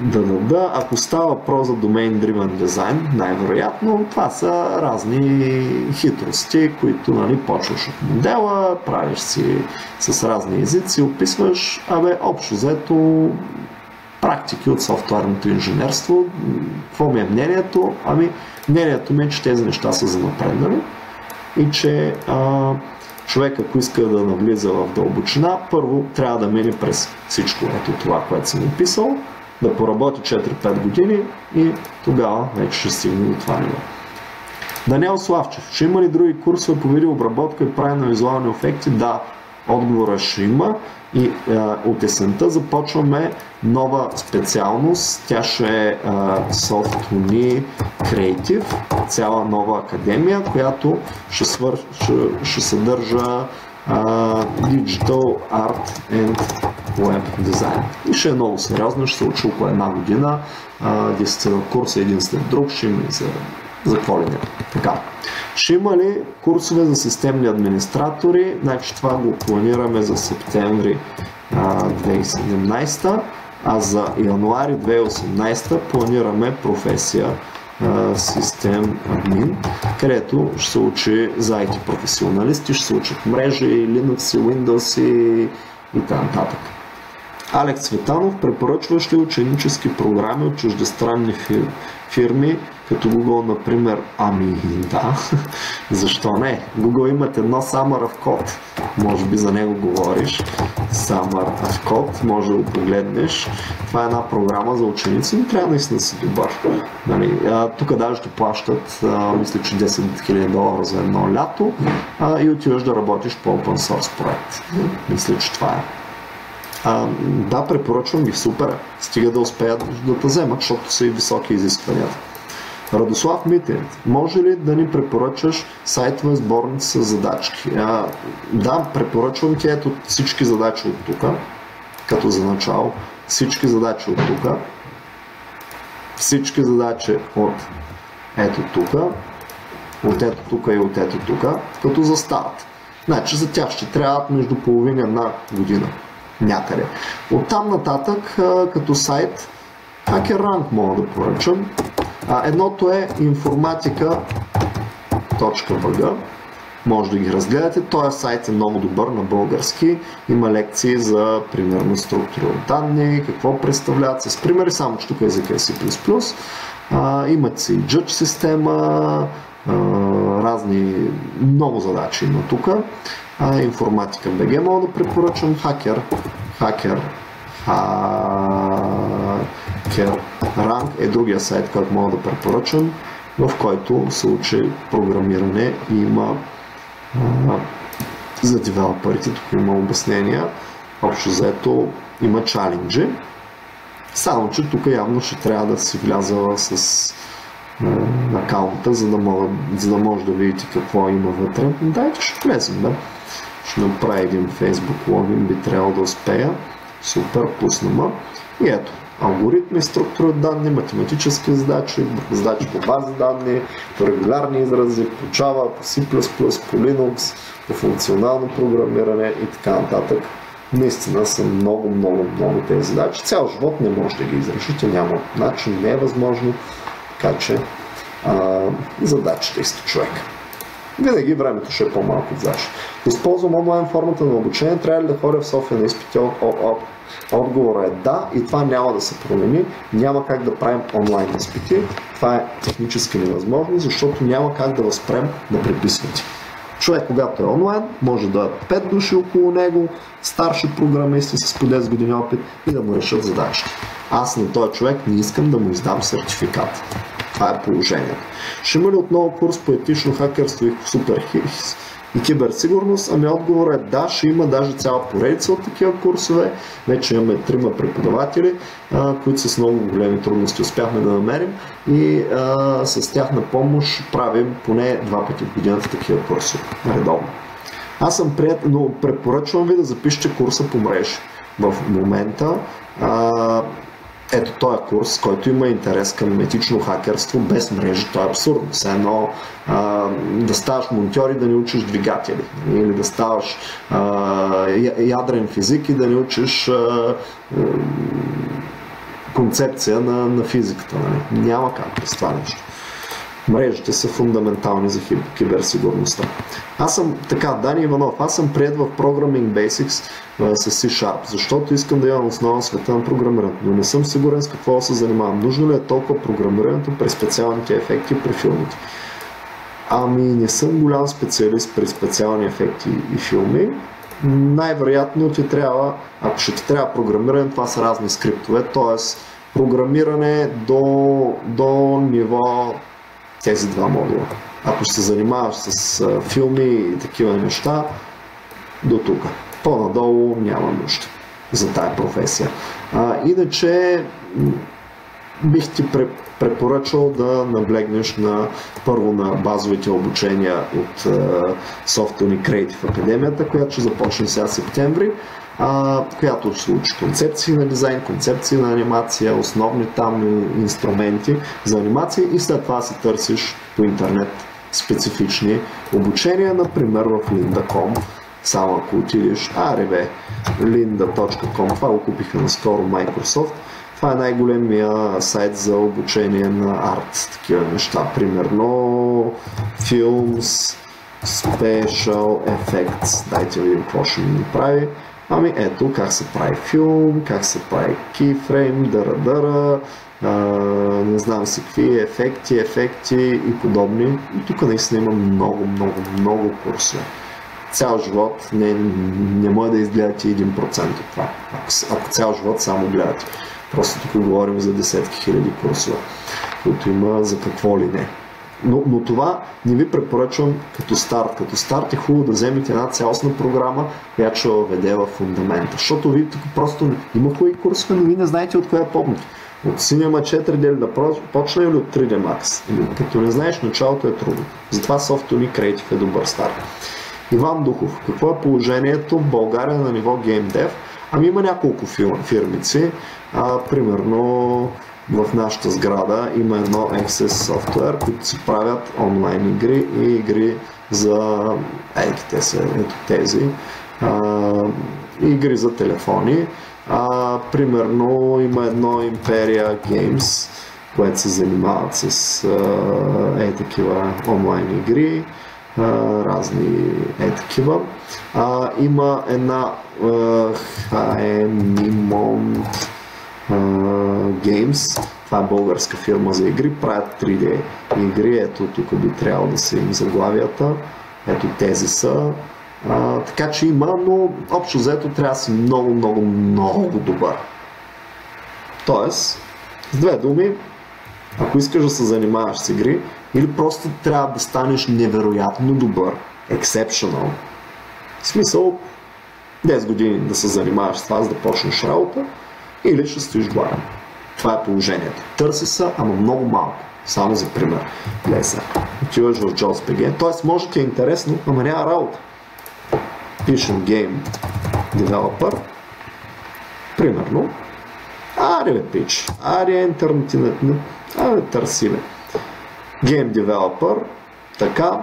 да, Ако става въпрос за Domain Driven Design, най-вероятно това са разни хитрости, които нали, почваш от модела, правиш си с разни езици, описваш, абе, общо взето практики от софтуерното инженерство. Какво ми е мнението? Ами, мнението ми е, че тези неща са за напреднали и че а, човек, ако иска да навлиза в дълбочина, първо трябва да мине през всичко ето това, което съм описал, да поработи 4-5 години и тогава вече ще стигне до това ниво. Даниел Славчев, ще има ли други курсове по видеообработка и правене на визуални ефекти? Да, отговора ще има. И е, от есента започваме нова специалност. Тя ще е Softuni Creative, цяла нова академия, която ще, свър... ще, ще съдържа uh, Digital Art and Web Design. И ще е много сериозно, ще се учи около една година, 10 курса един след друг, ще има и за, за какво ли не. Така. Ще има ли курсове за системни администратори? Значи това го планираме за септември а, 2017, а за януари 2018 планираме професия систем админ, където ще се учи за IT професионалисти, ще се учат мрежи, Linux, Windows и, и т.н. Алекс Светанов препоръчваш ли ученически програми от чуждестранни фирми, като Google, например, ами да, защо не? Google имат едно Summer of Code, може би за него говориш. Summer of Code, може да го погледнеш. Това е една програма за ученици, но трябва наистина да си добър. Нали, тук даже плащат, а, мисля, че 10 000 долара за едно лято а, и отиваш да работиш по open source проект. Мисля, че това е. А, да, препоръчвам ги, супер. Стига да успеят да те вземат, защото са и високи изискванията. Радослав Митев, може ли да ни препоръчаш сайтове сборници с задачки? А, да, препоръчвам ти ето всички задачи от тук, като за начало, всички задачи от тук, всички задачи от ето тук, от ето тук и от ето тук, като за старт. Значи за тях ще трябва между половина една година някъде. От там нататък, като сайт, HackerRank мога да поръчам. Едното е informatika.bg може да ги разгледате. Този сайт е много добър на български. Има лекции за, примерно, структура от данни, какво представляват с примери, само че тук езика е C++. А, имат си Judge система, разни, много задачи има тук. Информатика БГ мога да препоръчам. Хакер, хакер, хакер. Ранг е другия сайт, който мога да препоръчам, в който се учи програмиране и има а, за девелоперите, тук има обяснения, общо заето има чаленджи, само че тук явно ще трябва да си вляза с акаунта, за да, мога, за да може да видите какво има вътре. Дайте ще влезем, да ще направя един Facebook логин, би трябвало да успея. Супер, пусна И ето, алгоритми, структура данни, математически задачи, задачи по бази данни, по регулярни изрази, по Java, по C++, по Linux, по функционално програмиране и така нататък. Наистина са много, много, много тези задачи. Цял живот не може да ги изрешите, няма начин, не е възможно. Така че а, задачите сте човек. винаги времето ще е по-малко от. Използвам онлайн формата на обучение, трябва ли да ходя в София на изпити? Отговорът е да и това няма да се промени. Няма как да правим онлайн изпити. Това е технически невъзможно, защото няма как да възпрем да преписвате. Човек, когато е онлайн, може да е 5 души около него, старши програмисти с по 10 години опит и да му решат задачите. Аз на този човек не искам да му издам сертификат. Това е положението. Ще има ли отново курс по етично хакерство и супер и киберсигурност? Ами отговор е да, ще има даже цяла поредица от такива курсове. Вече имаме трима преподаватели, а, които с много големи трудности успяхме да намерим и а, с тяхна помощ правим поне два пъти в годината такива курсове редовно. Аз съм прият, но препоръчвам ви да запишете курса по мрежи. В момента а, ето този курс, който има интерес към етично хакерство без мрежи, то е абсурдно. Все едно а, да ставаш монтьор и да не учиш двигатели. Или да ставаш а, ядрен физик и да не учиш а, концепция на, на физиката. Нали? Няма как през това нещо. Мрежите са фундаментални за киберсигурността. Аз съм така, Дани Иванов, аз съм прият в Programming Basics с C-Sharp, защото искам да имам основа света на програмирането, но не съм сигурен с какво се занимавам. Нужно ли е толкова програмирането при специалните ефекти при филмите? Ами не съм голям специалист при специални ефекти и филми. Най-вероятно ти трябва, ако ще ти трябва програмиране, това са разни скриптове, т.е. програмиране до, до ниво тези два модула. Ако се занимаваш с филми и такива неща, до тук. По-надолу няма нужда за тая професия. А, иначе бих ти препоръчал да наблегнеш на първо на базовите обучения от Software Creative Академията, която ще започне сега септември, а, която ще учи концепции на дизайн, концепции на анимация, основни там инструменти за анимация и след това си търсиш по интернет специфични обучения, например в Linda.com само ако отидеш, аре бе, linda.com, това го купиха наскоро Microsoft. Това е най-големия сайт за обучение на арт, такива неща. Примерно Films, Special Effects. Дайте видим какво ще ми прави. Ами ето как се прави филм, как се прави keyframe, дара-дара, не знам си какви ефекти, ефекти и подобни. И тук наистина има много, много, много курсове цял живот не, не може да изгледате 1% от това. Ако, ако цял живот само гледате. Просто тук говорим за десетки хиляди курсове, които има за какво ли не. Но, но това не ви препоръчвам като старт. Като старт е хубаво да вземете една цялостна програма, която ще въведе в фундамента. Защото ви тук просто има хубави курсове, но ви не знаете от коя помните. От Cinema 4 дели да почне или от 3D Max. Или, като не знаеш, началото е трудно. Затова Software Creative е добър старт. Иван Духов, какво е положението в България на ниво GameDev? Ами има няколко фирмици. А, примерно в нашата сграда има едно Access Software, които си правят онлайн игри и игри за ейки, те ето тези а, игри за телефони. А, примерно има едно Imperia Games, което се занимават с а, е такива онлайн игри а, разни е такива. А, има една Haemimont Games, това е българска фирма за игри, правят 3D игри, ето тук би трябвало да са им заглавията, ето тези са. А, така че има, но общо взето трябва да си много, много, много добър. Тоест, с две думи, ако искаш да се занимаваш с игри, или просто трябва да станеш невероятно добър, exceptional. В смисъл, 10 години да се занимаваш с това, за да почнеш работа, или ще стоиш гладен. Това е положението. Търси се, ама много малко. Само за пример. Сега. Отиваш в JobsBG. Тоест, може ти е интересно, ама няма работа. Пишем Game Developer. Примерно. Аре бе, пич. Аре интернет. Аре търси бе. Game Developer, така,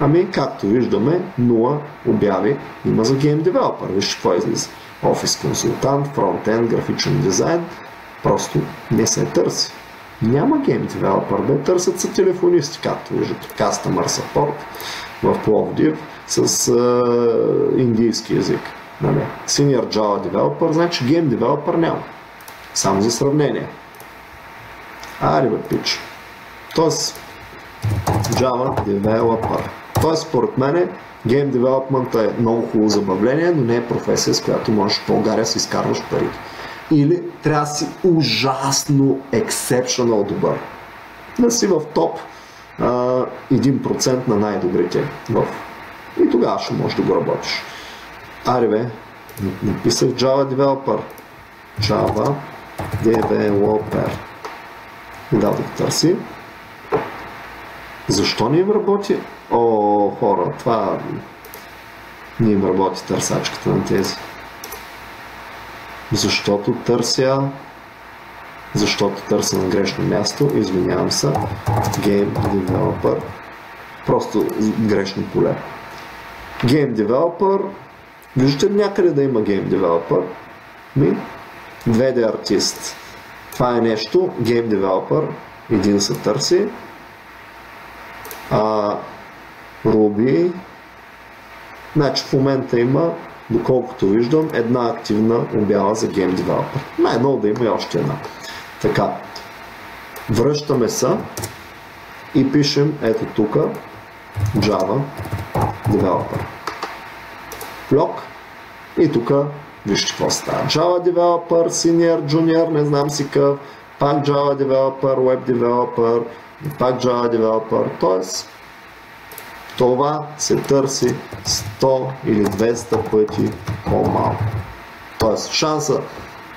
ами както виждаме, 0 обяви има за Game Developer. Виж какво излиза. Офис консултант, фронтенд, графичен дизайн, просто не се търси. Няма Game Developer, бе, търсят се телефонисти, както виждате, Customer Support в Пловдив с а, индийски язик. Нали? Senior Java Developer, значи Game Developer няма. Само за сравнение. Ари бе, пич. Тоест, Java Developer. Тоест, според мен, Game Development е много хубаво забавление, но не е професия, с която можеш в България си изкарваш парите. Или трябва да си ужасно exceptional добър. Да си в топ а, 1% на най-добрите. В... И тогава ще можеш да го работиш. Аре бе, написах Java Developer. Java Developer. Да да търси. Защо не им работи? О, хора, това не им работи търсачката на тези. Защото търся защото търся на грешно място, извинявам се, Game Developer, просто грешно поле. Game Developer, виждате ли някъде да има Game Developer? Ми, 2D артист. Това е нещо, Game Developer, един се търси, а, Ruby, значи в момента има, доколкото виждам, една активна обява за Game Developer. Най-много да има и още една. Така, връщаме се и пишем ето тук Java Developer. Блок и тук вижте какво става. Java Developer, Senior, Junior, не знам си къв, пак Java Developer, Web Developer, пак Java Developer, т.е. това се търси 100 или 200 пъти по-малко. Тоест шанса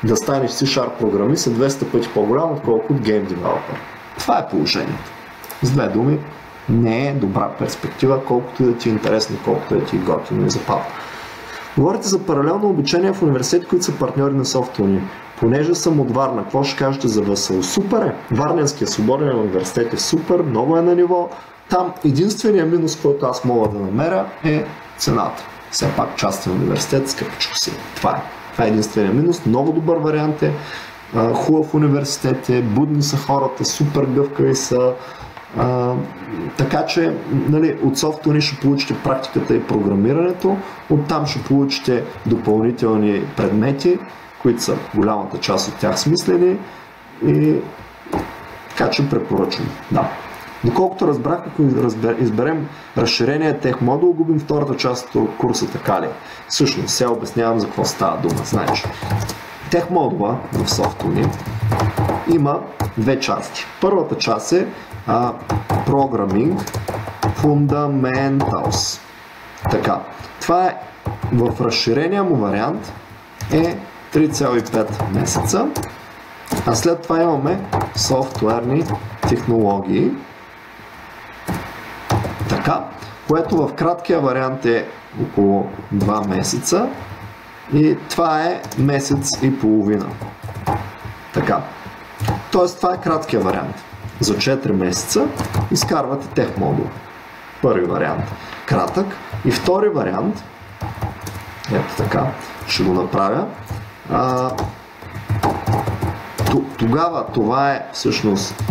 да станеш C-Sharp програмист е 200 пъти по-голям, отколкото от Game Developer. Това е положението. С две думи, не е добра перспектива, колкото и да ти е интересно, колкото да ти е готино и запал. Говорите за паралелно обучение в университети, които са партньори на софтуни. Понеже съм от Варна, какво ще кажете за ВСУ? Супер е! Варненския свободен университет е супер, много е на ниво. Там единственият минус, който аз мога да намеря е цената. Все пак частен университет, скъпичко си. Това е. Това е единствения минус. Много добър вариант е. Хубав университет е, будни са хората, супер гъвкави са. А, така че нали, от софтуни ще получите практиката и програмирането, оттам ще получите допълнителни предмети, които са голямата част от тях смислени и така че препоръчвам. Да. Доколкото разбрах, ако изберем разширение тех модул, губим втората част от курса така ли. Всъщност, сега обяснявам за какво става дума. Значи, тех модула в софтуни има две части. Първата част е а, Programming Fundamentals. Така, това е в разширения му вариант е 3,5 месеца, а след това имаме софтуерни технологии, така, което в краткия вариант е около 2 месеца и това е месец и половина. Така. Тоест това е краткия вариант. За 4 месеца изкарвате тех модул. Първи вариант. Кратък. И втори вариант. Ето така. Ще го направя. А, тогава това е всъщност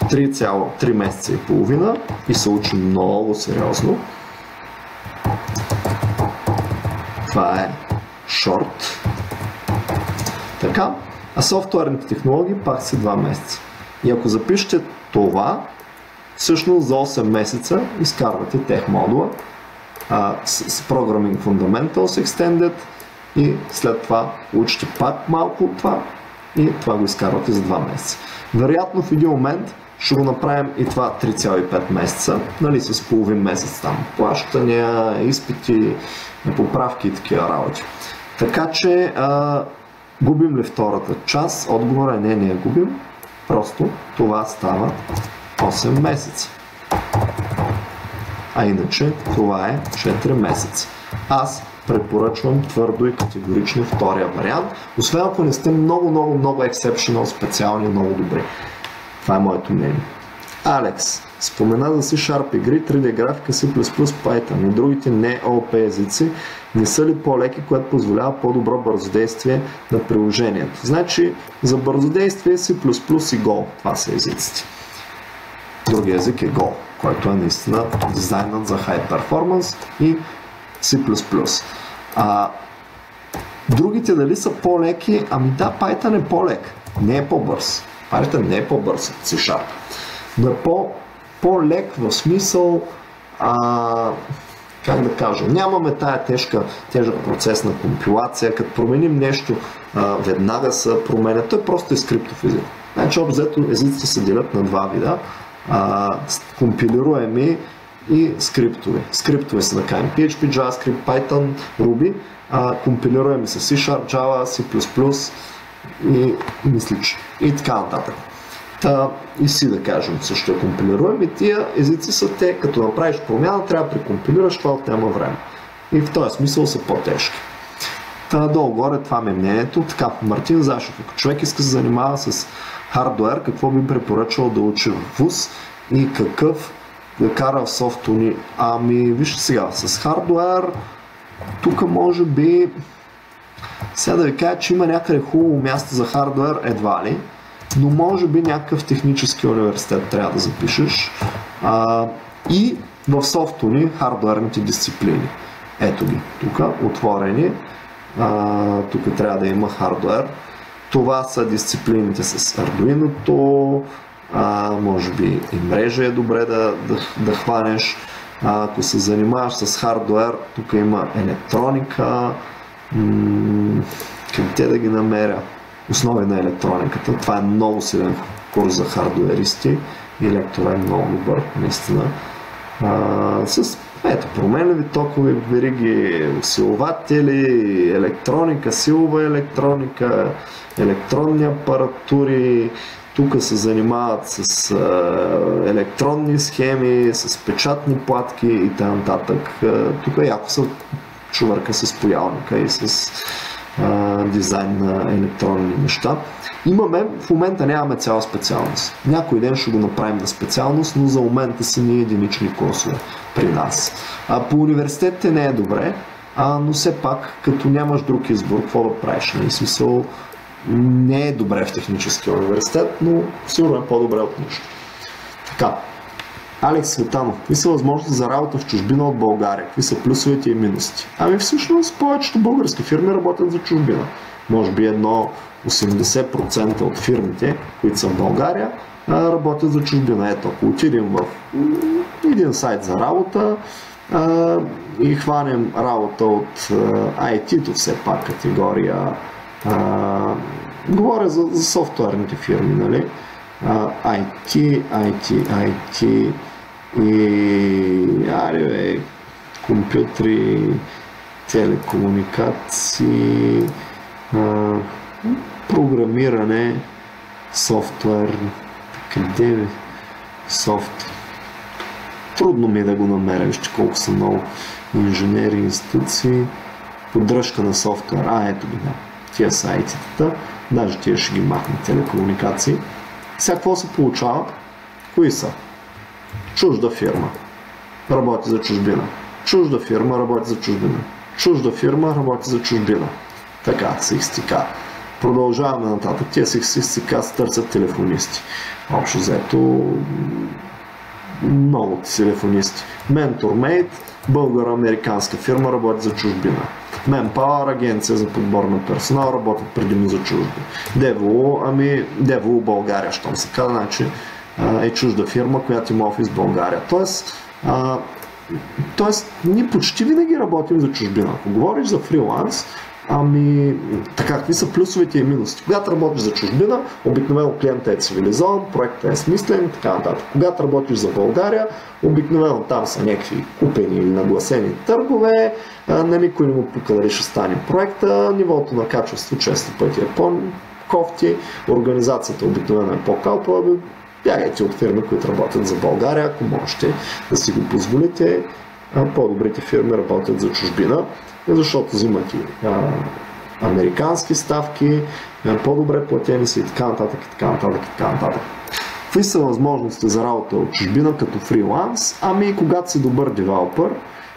3,3 месеца и половина и се учи много сериозно. Това е шорт. Така, а софтуерните технологии пак са 2 месеца. И ако запишете това, всъщност за 8 месеца изкарвате тех модула с, с Programming Fundamentals Extended и след това учите пак малко от това и това го изкарвате за 2 месеца. Вероятно в един момент ще го направим и това 3,5 месеца, нали, с половин месец там. Плащания, изпити, поправки и такива работи. Така че, а, губим ли втората част? Отговора е не, не я губим. Просто това става 8 месеца. А иначе това е 4 месеца. Аз препоръчвам твърдо и категорично втория вариант, освен ако не сте много, много, много exceptional, специални, много добри. Това е моето мнение. Алекс, спомена за C-Sharp игри, 3D графика, C++, Python и другите не OP езици не са ли по-леки, което позволява по-добро бързодействие на приложението. Значи за бързодействие C++ и Go, това са езиците. Другия език е Go, който е наистина дизайнът за high performance и C++. А, другите дали са по-леки? Ами да, Python е по-лек, не е по-бърз. Python не е по-бърз от C-Sharp, но е по, по-лек в смисъл а, как да кажа, нямаме тая тежка, тежък процес на компилация, като променим нещо, а, веднага се променя. Той просто е скриптов език. Значи обзето езиците се делят на два вида. А, компилируеми и скриптове. Скриптове са кажем PHP, JavaScript, Python, Ruby, а, компилируеми с C-Sharp, Java, C++ и мисля, и така нататък. Та, и си да кажем също е компилируем и тия езици са те, като направиш промяна, трябва да прекомпилираш, това отнема време. И в този смисъл са по-тежки. Та долу-горе това ми е мнението. Така, Мартин Зашев, ако човек иска се занимава с хардуер, какво би препоръчал да учи в ВУЗ и какъв кара в софтуни? Ами, вижте сега, с хардуер, тук може би, сега да ви кажа, че има някъде хубаво място за хардуер, едва ли, но може би някакъв технически университет трябва да запишеш. А, и в софтуни хардуерните дисциплини. Ето ги, тук отворени. А, тук трябва да има хардуер. Това са дисциплините с Arduino, а, може би и мрежа е добре да, да, да хванеш. А, ако се занимаваш с хардуер, тук има електроника, м- къде да ги намеря? основи на електрониката. Това е много силен курс за хардуеристи и лектора е много добър, наистина. А, с ето, променливи токови вериги, силователи, електроника, силова електроника, електронни апаратури, тук се занимават с а, електронни схеми, с печатни платки и т.н. Тук яко са чувърка с поялника и с а, дизайн на електронни неща. Имаме, в момента нямаме цяла специалност. Някой ден ще го направим на специалност, но за момента са ни единични курсове при нас. А, по университетите не е добре, а, но все пак, като нямаш друг избор, какво да правиш? Нали? Смисъл, не е добре в техническия университет, но сигурно е по-добре от нищо. Така, Алекс Светанов, какви са възможности за работа в чужбина от България? Какви са плюсовете и минусите? Ами всъщност повечето български фирми работят за чужбина. Може би едно 80% от фирмите, които са в България, работят за чужбина. Ето, ако отидем в един сайт за работа и хванем работа от IT-то все пак категория, а, говоря за, за софтуерните фирми, нали? IT, IT, IT и аре, компютри, телекомуникации, а, програмиране, софтуер, къде е софт. Трудно ми е да го намеря, вижте колко са много инженери, институции, поддръжка на софтуер. А, ето ги, да. Тия са IT-тата, даже тия ще ги махне телекомуникации. Сега какво се получава? Кои са? Чужда фирма. Работи за чужбина. Чужда фирма работи за чужбина. Чужда фирма работи за чужбина. Така, XTK. Продължаваме нататък. Тия XTK се търсят телефонисти. Общо взето много телефонисти. MentorMate, българо-американска фирма, работи за чужбина. Manpower, агенция за подбор на персонал, работят предимно за чужби. Дево, ами Дево България, щом се казва, значи е чужда фирма, която има офис в България. Тоест, а, тоест, ние почти винаги работим за чужбина. Ако говориш за фриланс, Ами, така, какви са плюсовете и минусите? Когато работиш за чужбина, обикновено клиентът е цивилизован, проектът е смислен и така нататък. Когато работиш за България, обикновено там са някакви купени или нагласени търгове, на никой не му пука дали ще стане проекта, нивото на качество често пъти е по-кофти, организацията обикновено е по-калпа, бягайте от фирми, които работят за България, ако можете да си го позволите. По-добрите фирми работят за чужбина защото взимат и а, американски ставки, по-добре платени са и така нататък, и така нататък, и така нататък. Какви са възможностите за работа от чужбина като фриланс? Ами, когато си добър девелопър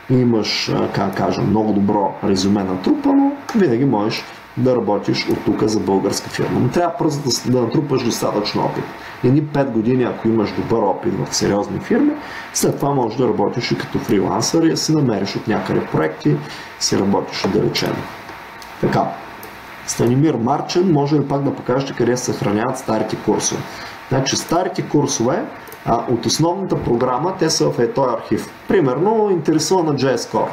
и имаш, как кажа, много добро резюме натрупано, винаги можеш да работиш от тук за българска фирма. Но трябва просто да, да натрупаш достатъчно опит. Едни 5 години, ако имаш добър опит в сериозни фирми, след това можеш да работиш и като фрилансър и да си намериш от някъде проекти, си работиш да речем. Така, Станимир Марчен, може ли пак да покажете къде се съхраняват старите курсове? Значи старите курсове а, от основната програма, те са в този архив. Примерно, интересува на JS Core.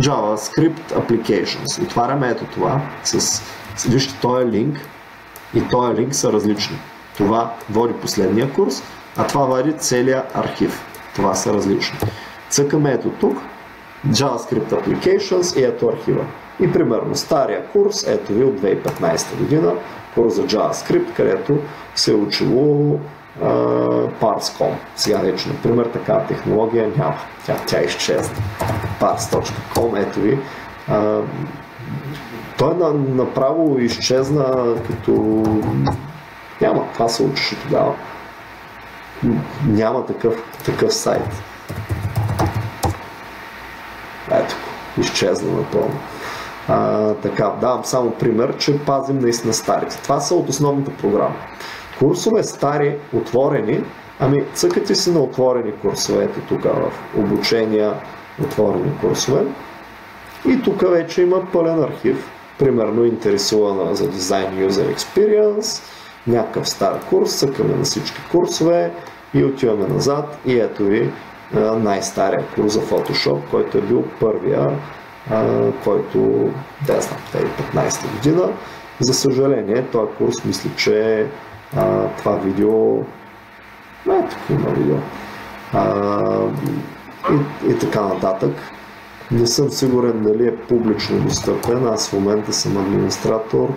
JavaScript Applications. Отваряме ето това с, вижте, този линк и този линк са различни. Това води последния курс, а това води целият архив. Това са различни. Цъкаме ето тук, JavaScript Applications и ето архива. И примерно стария курс, ето ви от 2015 година, курс за JavaScript, където се е учило Parse.com. Сега вече, например, такава технология няма. Тя, тя изчезна. Parse.com, ето ви. А, той на, направо изчезна като... Няма, това се учеше тогава. Няма такъв, такъв сайт. Ето, изчезна напълно. А, така, давам само пример, че пазим наистина старите. Това са от основната програма. Курсове стари, отворени, ами цъкате си на отворени курсове, ето тук в обучения, отворени курсове. И тук вече има пълен архив. Примерно интересувана за дизайн User Experience, някакъв стар курс, цъкаме на всички курсове и отиваме назад и ето ви най-стария курс за Photoshop, който е бил първия, който, да знам, 2015 година. За съжаление, този курс мисля, че това видео, не, тук има видео, и, и така нататък. Не съм сигурен дали е публично достъпен, аз в момента съм администратор.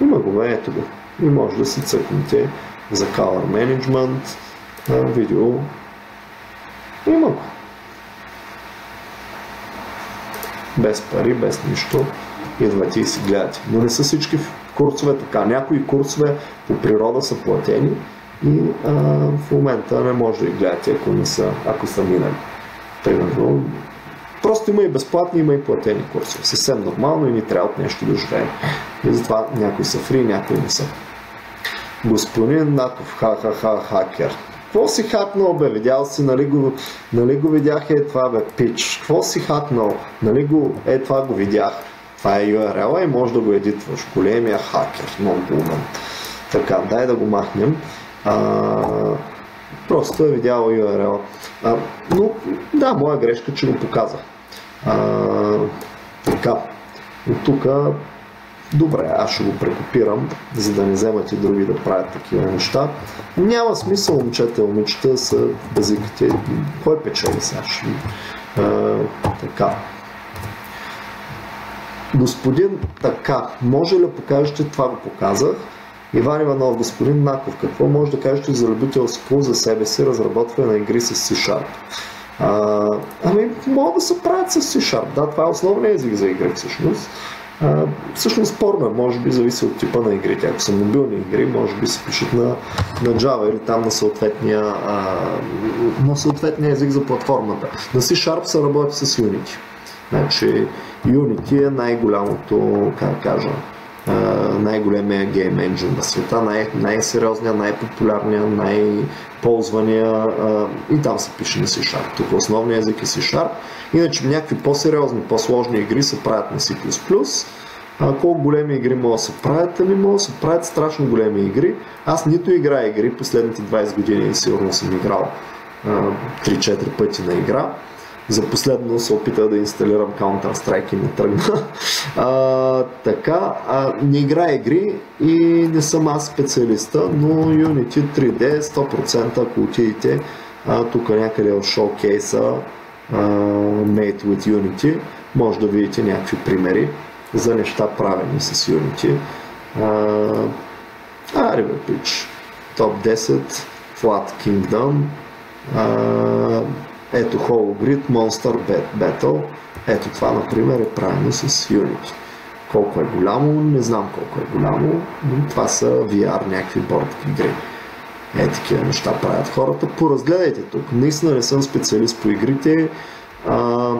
Има го, ето го. И може да си цъкнете за Color Management, видео. Има го. Без пари, без нищо. Идвате и си гледате. Но не са всички курсове така. Някои курсове по природа са платени и а, в момента не може да ги гледате, ако, не са, ако са минали. Примерно, просто има и безплатни, има и платени курсове. Съвсем нормално и ни трябва от нещо да живеем. И затова някои са фри, някои не са. Господин Наков, ха-ха-ха, хакер. Какво си хакнал, бе? Видял си, нали го, нали го видях, е това, бе, пич. Какво си хакнал? Нали го, е това го видях. Това е URL и може да го едитваш. Големия хакер, много умен. Така, дай да го махнем. А, просто е видял URL. А, но да, моя грешка, че го показах. А, така, от тук Добре, аз ще го прекопирам, за да не вземат и други да правят такива неща. Няма смисъл момчета и момичета са базиките. Кой печели сега? А, така. Господин така, може ли да покажете, това го показах, Иван Иванов, господин Наков, какво може да кажете за любителско за себе си разработване на игри с C-Sharp? Ами, могат да се правят с C-Sharp. Да, това е основният език за игри всъщност. А, всъщност спорно е, може би зависи от типа на игрите. Ако са мобилни игри, може би се пишат на, на Java или там на съответния, а, на съответния език за платформата. На C-Sharp се работи с Unity. Значи Unity е най-голямото, как кажа, най-големия гейм енджин на света, най- най-сериозния, най-популярния, най-ползвания и там се пише на C-Sharp. Тук основният език е C-Sharp. Иначе някакви по-сериозни, по-сложни игри се правят на C++. А, колко големи игри могат да се правят? Ами могат да се правят страшно големи игри. Аз нито играя игри, последните 20 години сигурно съм играл 3-4 пъти на игра. За последно се опита да инсталирам Counter-Strike и не тръгна. А, така, а, не игра игри и не съм аз специалиста, но Unity 3D 100% ако отидете тук някъде в шоукейса Made with Unity, може да видите някакви примери за неща правени с Unity. А, бе, пич. Топ 10, Flat Kingdom, а, ето Hologrid, Monster Battle. Ето това, например, е правено с Unity. Колко е голямо, не знам колко е голямо, но това са VR някакви борд игри. Е, такива неща правят хората. Поразгледайте тук. Наистина не съм специалист по игрите а,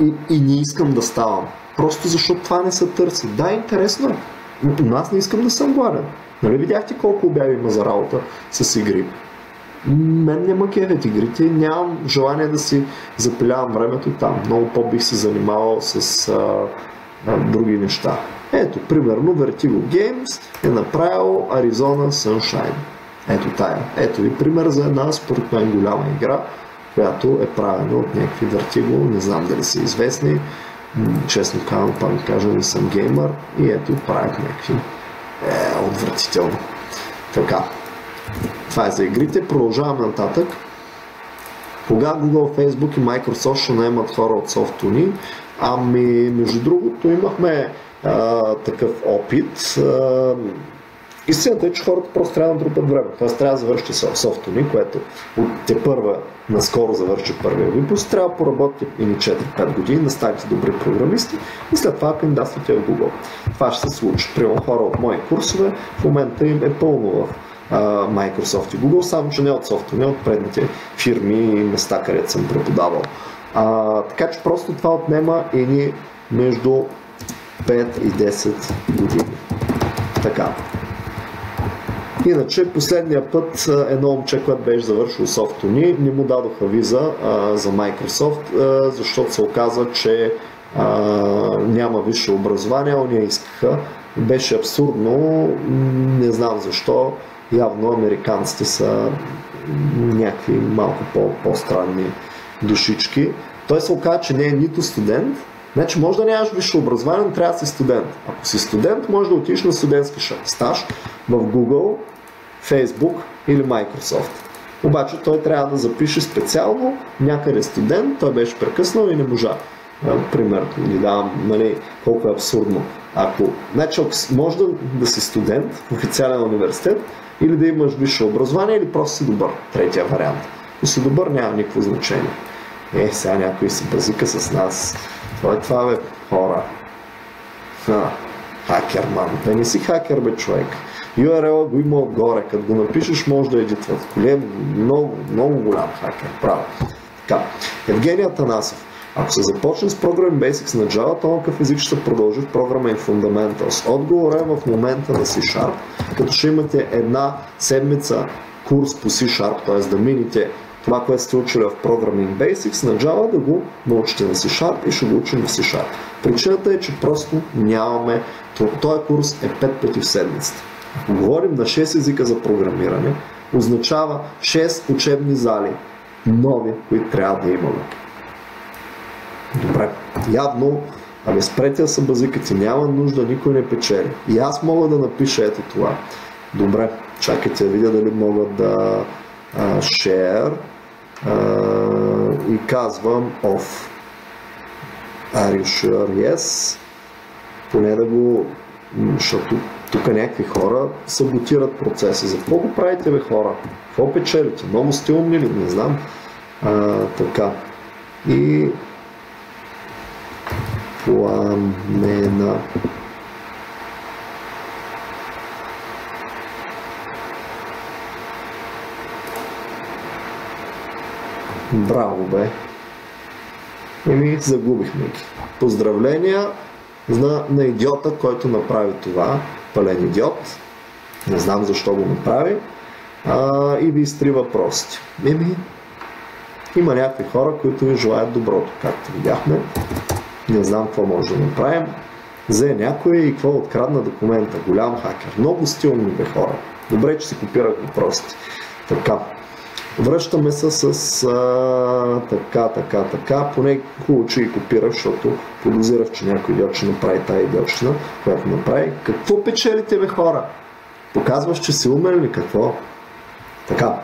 и, и не искам да ставам. Просто защото това не се търси. Да, интересно е. Но аз не искам да съм гладен. Нали видяхте колко обяви има за работа с игри? Мен не ме кефят игрите, нямам желание да си запилявам времето там. Много по-бих се занимавал с а, а, други неща. Ето, примерно Vertigo Games е направил Arizona Sunshine. Ето тая. Ето ви пример за една според мен голяма игра, която е правена от някакви Vertigo, не знам дали са известни. Честно казвам, ми кажа, не съм геймър и ето правят някакви е, отвратително. Така. Това е за игрите. Продължаваме нататък. Кога Google, Facebook и Microsoft ще наемат хора от Softuni? Ами, между другото, имахме а, такъв опит. А, Истината е, че хората просто трябва да натрупат време. Тоест трябва да завърши софтуни, което от те първа наскоро завърши първия випуск, трябва да поработи или 4-5 години, да станете добри програмисти и след това кандидатствате в Google. Това ще се случи. Примерно хора от мои курсове в момента им е пълно в Microsoft и Google, само че не от софтуни, от предните фирми и места, където съм преподавал. А, така че просто това отнема едни между 5 и 10 години. Така. Иначе последния път едно момче, което беше завършило софтуни, не му дадоха виза а, за Microsoft, а, защото се оказа, че а, няма висше образование, они искаха. Беше абсурдно, не знам защо. Явно американците са някакви малко по- по-странни душички. Той се оказа, че не е нито студент, Значи може да нямаш висше образование, но трябва да си студент. Ако си студент, може да отидеш на студентски стаж в Google, Facebook или Microsoft. Обаче той трябва да запише специално някъде студент, той беше прекъснал и не можа. Пример, ни давам, нали, колко е абсурдно. Ако, значи, ако може да, да си студент в официален университет или да имаш висше образование или просто си добър. Третия вариант. Ако си добър, няма никакво значение. Е, сега някой се базика с нас. Това е това, бе, хора. Ха, хакерман. Да не си хакер, бе, човек. URL го има отгоре. Като го напишеш, може да едитват. Голем, много, много голям хакер. Право. Така. Евгения Танасов. Ако се започне с Program Basics на Java, то на ще продължи в Programming Fundamentals? Отговор е в момента на C-Sharp, като ще имате една седмица курс по C-Sharp, т.е. да мините това, което сте учили в Programming Basics на Java, да го научите на C-Sharp и ще го учим в C-Sharp. Причината е, че просто нямаме, този курс е 5 пъти в седмицата. Ако говорим на 6 езика за програмиране, означава 6 учебни зали, нови, които трябва да имаме. Добре, явно, абе спрете да се базикате, няма нужда, никой не печели. И аз мога да напиша ето това. Добре, чакайте да видя дали мога да uh, и казвам off. Are you sure? Yes. Поне да го, защото тук някакви хора саботират процеса. За какво го правите, бе, хора? Какво печелите? Много сте умни ли? Не знам. А, така. И пламена. Браво, бе! Еми, загубихме ги. Поздравления на, на идиота, който направи това. Пълен идиот. Не знам защо го направи. А, и ви изтри въпросите. Еми, има някакви хора, които ви желаят доброто, както видяхме. Не знам какво може да направим. Взе някой и какво открадна документа. Голям хакер. Много стилни бе хора. Добре, че си копирах въпросите. Така. Връщаме се с а, така, така, така. Поне хубаво, че ги копирах, защото подозирах, че някой идиот ще направи тази идиотщина, която направи. Какво печелите, бе хора? Показваш, че си умен или какво? Така,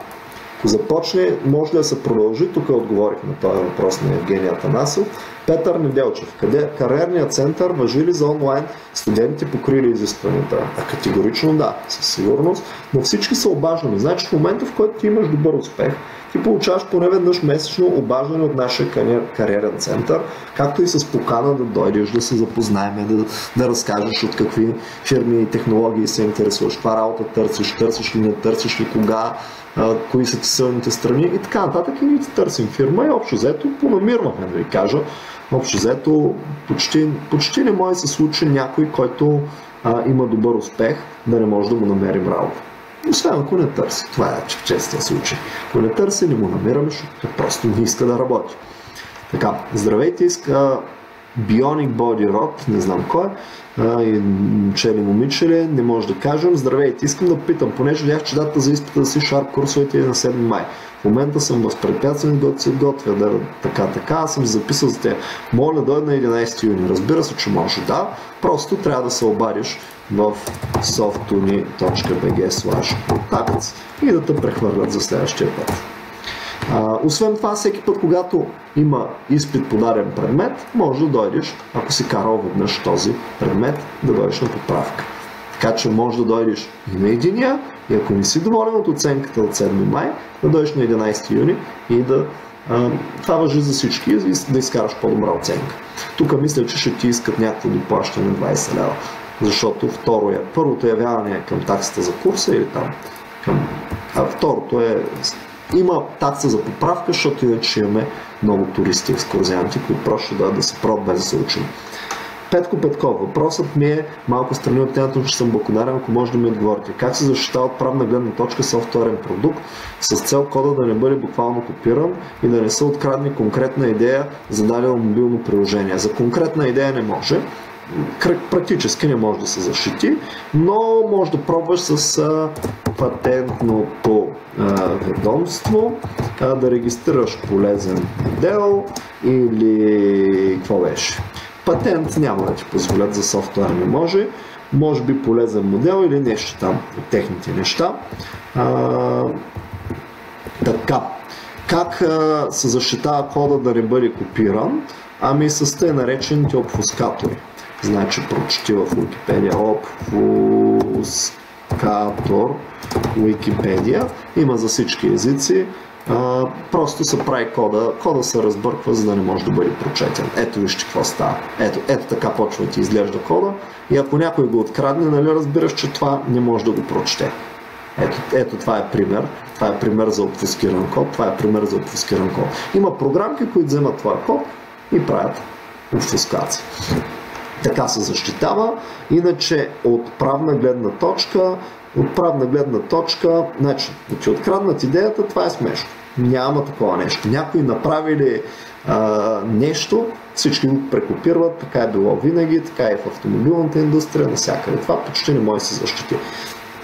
ако започне, може да се продължи. Тук отговорих на този въпрос на Евгения Танасов. Петър Неделчев. Къде кариерният център въжи ли за онлайн? Студентите покрили изискванията? А категорично да, със сигурност. Но всички са обаждани. Значи в момента, в който ти имаш добър успех, ти получаваш поне веднъж месечно обаждане от нашия кариерен център, както и с покана да дойдеш, да се запознаем, да, да разкажеш от какви фирми и технологии се интересуваш, каква работа търсиш, търсиш ли, не търсиш ли, кога, а, кои са ти силните страни и така нататък. И ние търсим фирма и общо взето понамирвахме, да ви кажа. Общо взето почти, почти не може да се случи някой, който а, има добър успех, да не може да му намерим работа. Освен ако не търси. Това е в честия случай. Ако не търси, не му намираме, защото просто не иска да работи. Така, здравейте, иска Bionic Body Rod, не знам кой, а, и момче ли момиче ли, не може да кажем. Здравейте, искам да питам, понеже видях, че дата за изпита да си шарп курсовете е на 7 май. В момента съм възпрепятстван, докато се готвя да така, така, аз съм записал за те. Моля да дойде на 11 юни. Разбира се, че може да, просто трябва да се обадиш в softuni.bg slash и да те прехвърлят за следващия път. А, освен това, всеки път, когато има изпит по даден предмет, може да дойдеш, ако си карал веднъж този предмет, да дойдеш на поправка. Така че може да дойдеш и на единия, и ако не си доволен от оценката от 7 май, да дойдеш на 11 юни и да а, това въжи за всички и да изкараш по-добра оценка. Тук мисля, че ще ти искат някакво доплащане 20 лева, защото второ е, първото явяване е към таксата за курса или там към, а второто е има такса за поправка, защото иначе имаме много туристи, екскурзианти, които просто ще да се пробват без да се учим. Петко Петков, въпросът ми е малко страни от тяното, че съм благодарен, ако може да ми отговорите. Как се защитава от правна гледна точка софтуерен продукт с цел кода да не бъде буквално копиран и да не се открадне конкретна идея за дадено мобилно приложение? За конкретна идея не може, практически не може да се защити, но може да пробваш с а, патентното а, ведомство а, да регистрираш полезен модел или какво беше. Патент няма да ти позволят за софтуер, не може. Може би полезен модел или нещо там от техните неща. А, така. Как а, се защитава кода да не бъде копиран? Ами с те наречените обфускатори. Значи прочети в Wikipedia обфускатор Wikipedia. Има за всички езици. Просто се прави кода, кода се разбърква, за да не може да бъде прочетен. Ето вижте какво става. Ето, ето така почва ти изглежда кода и ако някой го открадне, нали разбираш, че това не може да го прочете. Ето, ето това е пример. Това е пример за обфускиран код. Това е пример за обфускиран код. Има програмки, които вземат това код и правят обфускация. Така се защитава. Иначе от правна гледна точка от правна гледна точка, значи, да ти откраднат идеята, това е смешно. Няма такова нещо. Някои направили а, нещо, всички го прекопират, така е било винаги, така е в автомобилната индустрия, навсякъде. Това почти не може да се защити.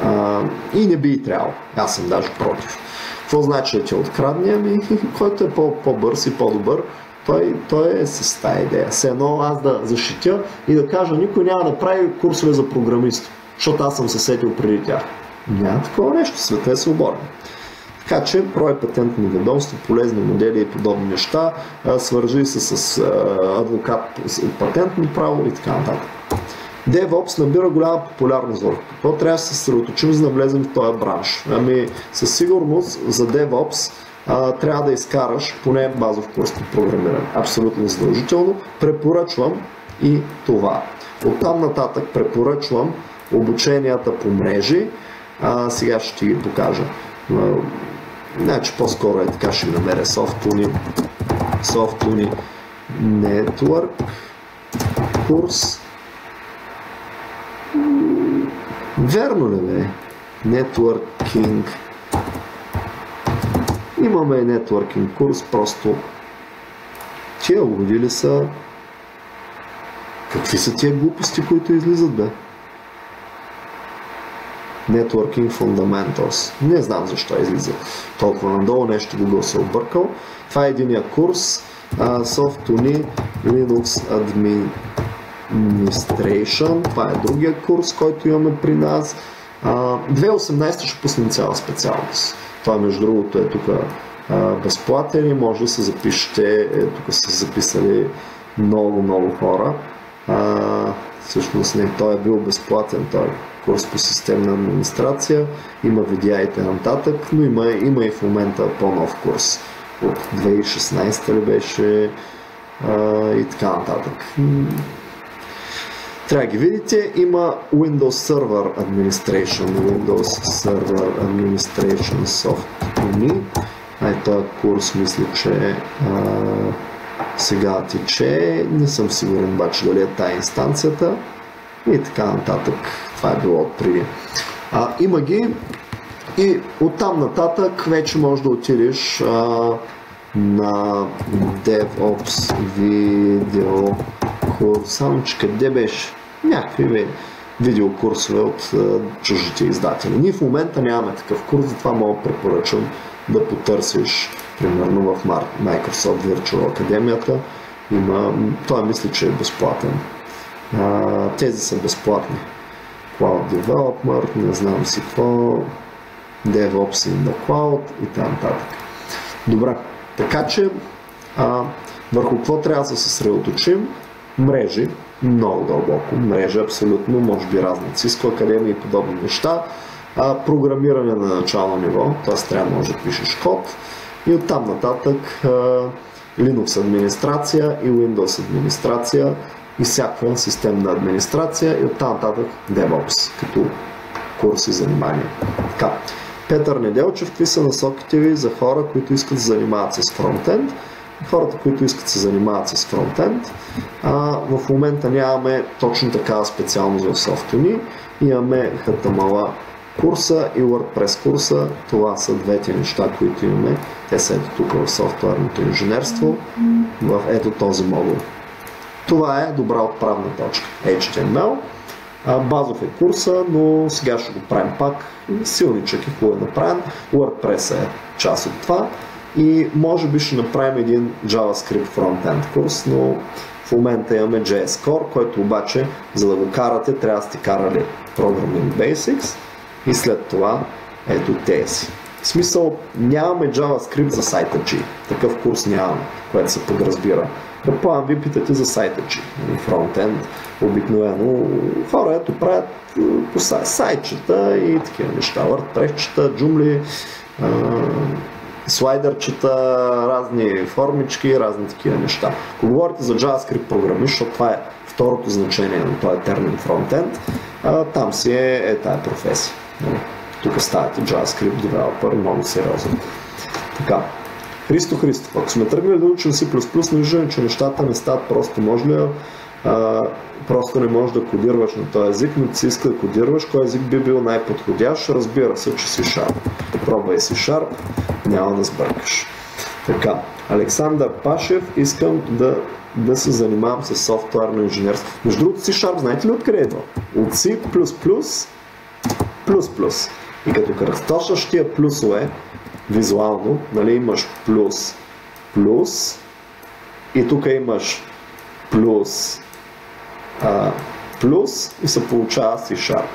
А, и не би и трябвало. Аз съм даже против. Какво значи да ти открадне? Ами, който е по-бърз и по-добър, той, той е с тази идея. Все едно аз да защитя и да кажа, никой няма да прави курсове за програмисти защото аз съм се сетил преди тях. Няма такова нещо, света е свободен. Така че брой патентни ведомства, полезни модели и подобни неща, свържи се с адвокат от патентно право и така нататък. DevOps набира голяма популярност върху какво трябва да се съсредоточим, за да влезем в този бранш. Ами със сигурност за DevOps а, трябва да изкараш поне базов курс по програмиране. Абсолютно задължително. Препоръчвам и това. От там нататък препоръчвам обученията по мрежи. А, сега ще ги покажа. Значи по-скоро е така, ще намеря Softuni, Softuni Network курс. Верно ли бе? Networking. Имаме нетворкинг курс, просто тия годили са Какви са тия глупости, които излизат, бе? Networking Fundamentals. Не знам защо излиза толкова надолу, нещо Google се объркал. Това е единия курс. Uh, Softuni Linux Administration. Това е другия курс, който имаме при нас. Uh, 2018 ще пуснем цяла специалност. Това между другото е тук безплатен и може да се запишете. Е, тук са записали много, много хора. Всъщност не, той е бил безплатен, той е курс по системна администрация, има видеа и нататък, но има, има и в момента по-нов курс. От 2016 ли беше а, и така нататък. Трябва да ги видите. Има Windows Server Administration, Windows Server Administration Soft Ай, този курс мисля, че а, сега тече. Не съм сигурен обаче дали е тая инстанцията. И така нататък. Това е било от преди. А, има ги и оттам нататък вече може да отидеш а, на DevOps видео курс. Само че къде беше? Някакви видеокурсове от а, чуждите издатели. Ние в момента нямаме такъв курс, затова мога да препоръчам да потърсиш, примерно в Microsoft Virtual Академията. Има, той мисля, че е безплатен. А, тези са безплатни. Cloud Developer, не знам си какво, DevOps in the Cloud и т.н. Добре, така че а, върху какво трябва да се съсредоточим? Мрежи, много дълбоко. Мрежа абсолютно, може би разни Cisco академии и подобни неща. А, програмиране на начално ниво, т.е. трябва може да пишеш код и оттам нататък а, Linux администрация и Windows администрация и всякаква системна администрация и оттам нататък DevOps като курси занимания. Така. Петър Неделчев, какви са насоките ви за хора, които искат да занимават с фронтенд? Хората, които искат да се занимават с фронтенд, а, в момента нямаме точно такава специалност в софтуни. Имаме HTML курса и WordPress курса. Това са двете неща, които имаме. Те са ето тук в софтуерното инженерство, в ето този модул. Това е добра отправна точка. HTML. Базов е курса, но сега ще го правим пак. Силничък е хубаво е направен. WordPress е част от това. И може би ще направим един JavaScript фронтенд курс, но в момента имаме JS Core, който обаче, за да го карате, трябва да сте карали Programming Basics и след това ето тези. В смисъл, нямаме JavaScript за сайта G. Такъв курс нямаме, което се подразбира. Предполагам, ви питате за сайта G, нали, фронтенд. Обикновено хора ето правят по сай, сайтчета и такива неща. WordPress-чета, джумли, слайдърчета, разни формички, разни такива неща. Ако говорите за JavaScript програми, защото това е второто значение на този термин фронтенд, там си е, е тая професия. Тук ставате JavaScript developer много сериозно. Така. Христо Христов, ако сме тръгнали да учим C++, не виждаме, че нещата не стават просто. Може ли а, просто не можеш да кодираш на този език, но ти иска да кодираш, кой език би бил най-подходящ, разбира се, че си Sharp. Пробвай си Sharp, няма да сбъркаш. Така, Александър Пашев, искам да, да се занимавам с софтуерно инженерство. Между другото си Sharp, знаете ли откъде идва? От C++, плюс плюс. И като кръстосваш тия плюсове, визуално, нали, имаш плюс, плюс и тук имаш плюс, плюс и се получава C Sharp.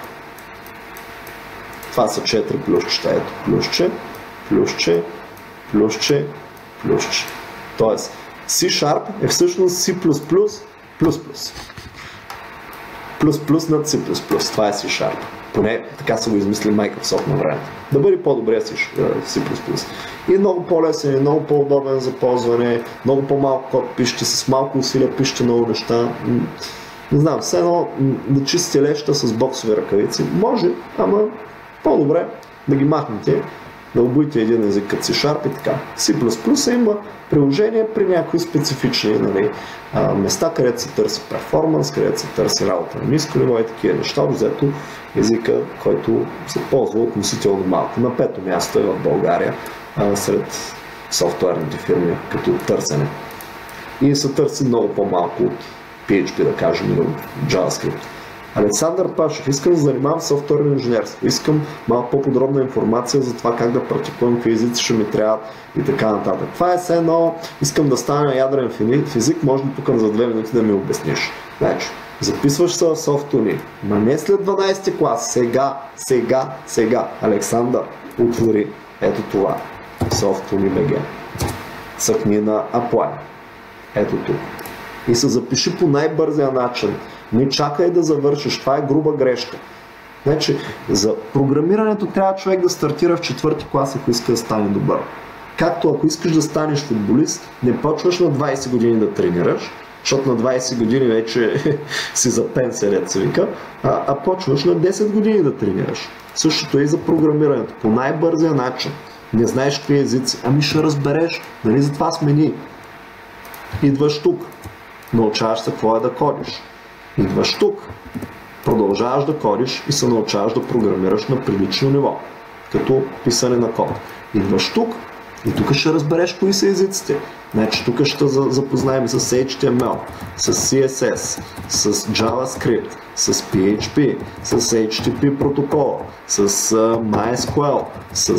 Това са 4 плюсчета. Ето, плюсче, плюсче, плюсче, плюсче. Тоест, C Sharp е всъщност C++, плюс плюс. Плюс плюс над C++. Това е C Sharp. Поне така са го измислили Microsoft на време. Да бъде по-добре си C++. И много по-лесен, много по-удобен за ползване, много по-малко код пишете, с малко усилия пишете много неща. Не знам, все едно да чистите леща с боксови ръкавици. Може, ама по-добре да ги махнете да обуйте един език като C-Sharp и така. C++ има приложение при някои специфични нали, места, където се търси перформанс, където се търси работа на ниско ниво и такива неща. Взето езика, който се ползва относително малко. На пето място е в България а, сред софтуерните фирми като търсене. И се търси много по-малко от PHP, да кажем, или от JavaScript. Александър Пашев, искам да занимавам софтуерно инженерство. Искам малко по-подробна информация за това как да практикувам, какви езици ще ми трябват и така нататък. Това е все едно, искам да стана ядрен физик, може ли тук за две минути да ми обясниш. Значи, записваш се в софтуни, ма не след 12 клас, сега, сега, сега. Александър, отвори ето това. Софтуни БГ. Съкни на Apply. Ето тук. и се запиши по най-бързия начин. Не чакай да завършиш, това е груба грешка. Значи, за програмирането трябва човек да стартира в четвърти клас, ако иска да стане добър. Както ако искаш да станеш футболист, не почваш на 20 години да тренираш, защото на 20 години вече си за пенсия, се вика, а, а почваш на 10 години да тренираш. Същото е и за програмирането. По най-бързия начин. Не знаеш какви езици. Ами ще разбереш. Нали затова сме ни. Идваш тук. Научаваш се какво е да кодиш. Идваш тук. Продължаваш да кодиш и се научаваш да програмираш на прилично ниво. Като писане на код. Идваш тук и тук ще разбереш кои са езиците. Значи тук ще запознаем с HTML, с CSS, с JavaScript, с PHP, с HTTP протокол, с MySQL, с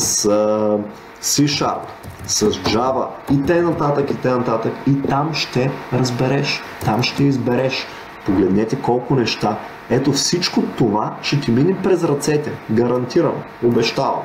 C-Sharp, с Java и те нататък и те нататък. И там ще разбереш, там ще избереш. Погледнете колко неща. Ето всичко това ще ти мине през ръцете. Гарантирам, обещавам.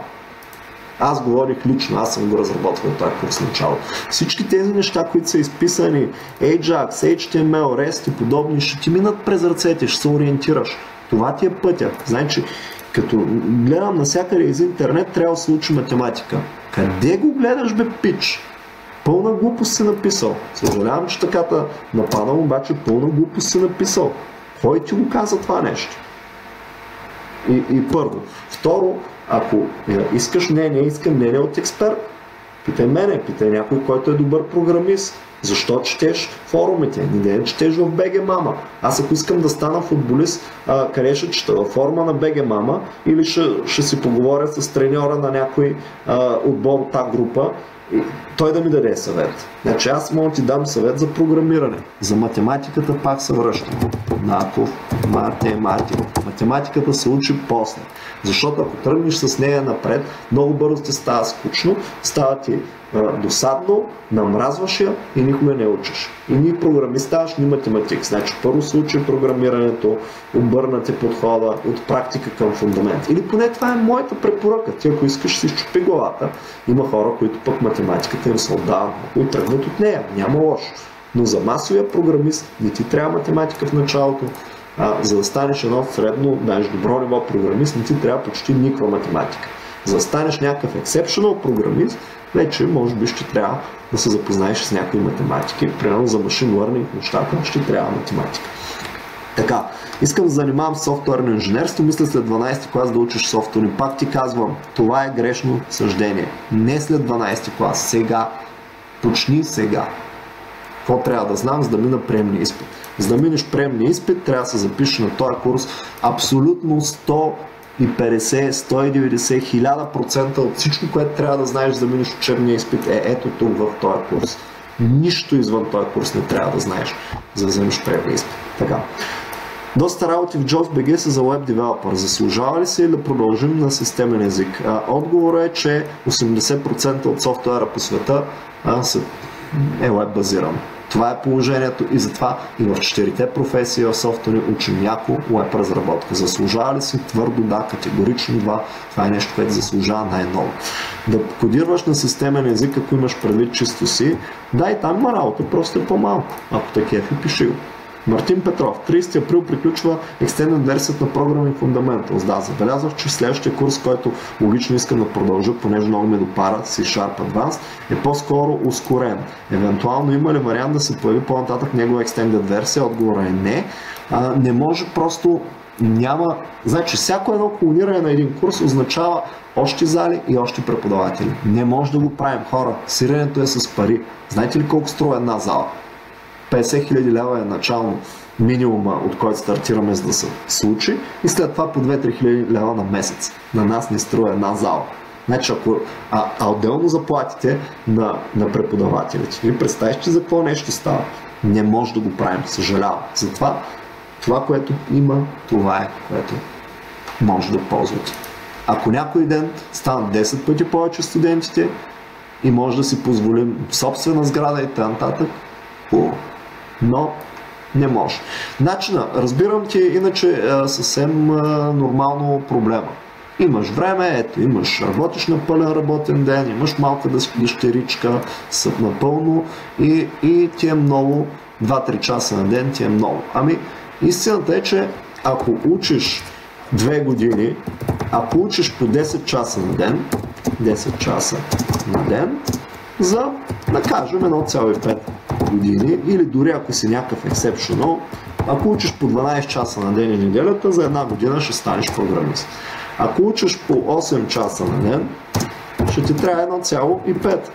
Аз говорих лично, аз съм го разработвал този курс начало. Всички тези неща, които са изписани, Ajax, HTML, REST и подобни, ще ти минат през ръцете, ще се ориентираш. Това ти е пътя. Значи, като гледам навсякъде из интернет, трябва да се учи математика. Къде го гледаш, бе, пич? Пълна глупост си написал. Съжалявам, че таката нападам, обаче пълна глупост си написал. Кой ти го каза това нещо? И, и първо. Второ, ако е, искаш мнение, искам мнение от експерт. Питай мене, питай някой, който е добър програмист. Защо четеш форумите? Не четеш в БГ Мама. Аз ако искам да стана футболист, а, къде ще чета? Във форма на БГ Мама или ще, ще си поговоря с треньора на някой а, отбор от тази група той да ми даде съвет. Значи аз мога да ти дам съвет за програмиране. За математиката пак се връщам. Наков, математика. Математиката се учи после. Защото ако тръгнеш с нея напред, много бързо ти става скучно, става ти а, досадно, намразваш я и никога не учиш. И ни програмист ставаш, ни математик. Значи първо се учи програмирането, обърнате подхода от практика към фундамент. Или поне това е моята препоръка. Ти ако искаш си щупи главата, има хора, които пък математиката им се отдава, които тръгнат от нея. Няма лошо. Но за масовия програмист не ти трябва математика в началото, а, за да станеш едно средно, знаеш, добро ниво програмист, не ти трябва почти никаква математика. За да станеш някакъв exceptional програмист, вече може би ще трябва да се запознаеш с някои математики. Примерно за машин learning нещата ще трябва математика. Така, искам да занимавам с софтуерно инженерство, мисля след 12 клас да учиш софтуер. Пак ти казвам, това е грешно съждение. Не след 12 клас, сега. Почни сега. Какво трябва да знам, за да мина приемния изпит? За да минеш приемния изпит, трябва да се запишеш на този курс абсолютно 150, 190, 1000% от всичко, което трябва да знаеш за да минеш учебния изпит е ето тук в този курс. Нищо извън този курс не трябва да знаеш, за да вземеш приемния изпит. Така. Доста работи в JobsBG са за Web Developer. Заслужава ли се или да продължим на системен език? Отговорът е, че 80% от софтуера по света а, е веб базиран. Това е положението и затова и в четирите професии в софтуери учим яко веб разработка. Заслужава ли си твърдо да, категорично да, това е нещо, което заслужава най-ново. Да кодираш на системен език, ако имаш предвид чисто си, да и там има работа, просто е по-малко. Ако такива пиши го. Мартин Петров. 30 април приключва Extended версията на Programming Fundamentals. Да, забелязвах, че следващия курс, който логично искам да продължа, понеже много ме допара, C-Sharp Advanced, е по-скоро ускорен. Евентуално има ли вариант да се появи по-нататък негова Extended версия? Отговорът е не. А, не може просто няма... Значи, всяко едно клониране на един курс означава още зали и още преподаватели. Не може да го правим, хора. Сиренето е с пари. Знаете ли колко струва една зала? 50 хиляди лева е начално минимума, от който стартираме за да се случи и след това по 2-3 хиляди лева на месец. На нас не струва една зала. Значи, ако, а, а отделно заплатите на, на преподавателите. Ви представяте за какво нещо става? Не може да го правим, съжалявам. Затова това, което има, това е, което може да ползвате. Ако някой ден станат 10 пъти повече студентите и може да си позволим собствена сграда и т.н. хубаво но не може. Начина, разбирам ти иначе съвсем нормално проблема. Имаш време, ето, имаш, работиш на пълен работен ден, имаш малка дъщеричка, са напълно и, и ти е много 2-3 часа на ден ти е много. Ами, истината е, че ако учиш 2 години, ако учиш по 10 часа на ден, 10 часа на ден, за, да кажем, 1,5 години, или дори ако си някакъв exceptional, ако учиш по 12 часа на ден и неделята, за една година ще станеш програмист. Ако учиш по 8 часа на ден, ще ти трябва 1,5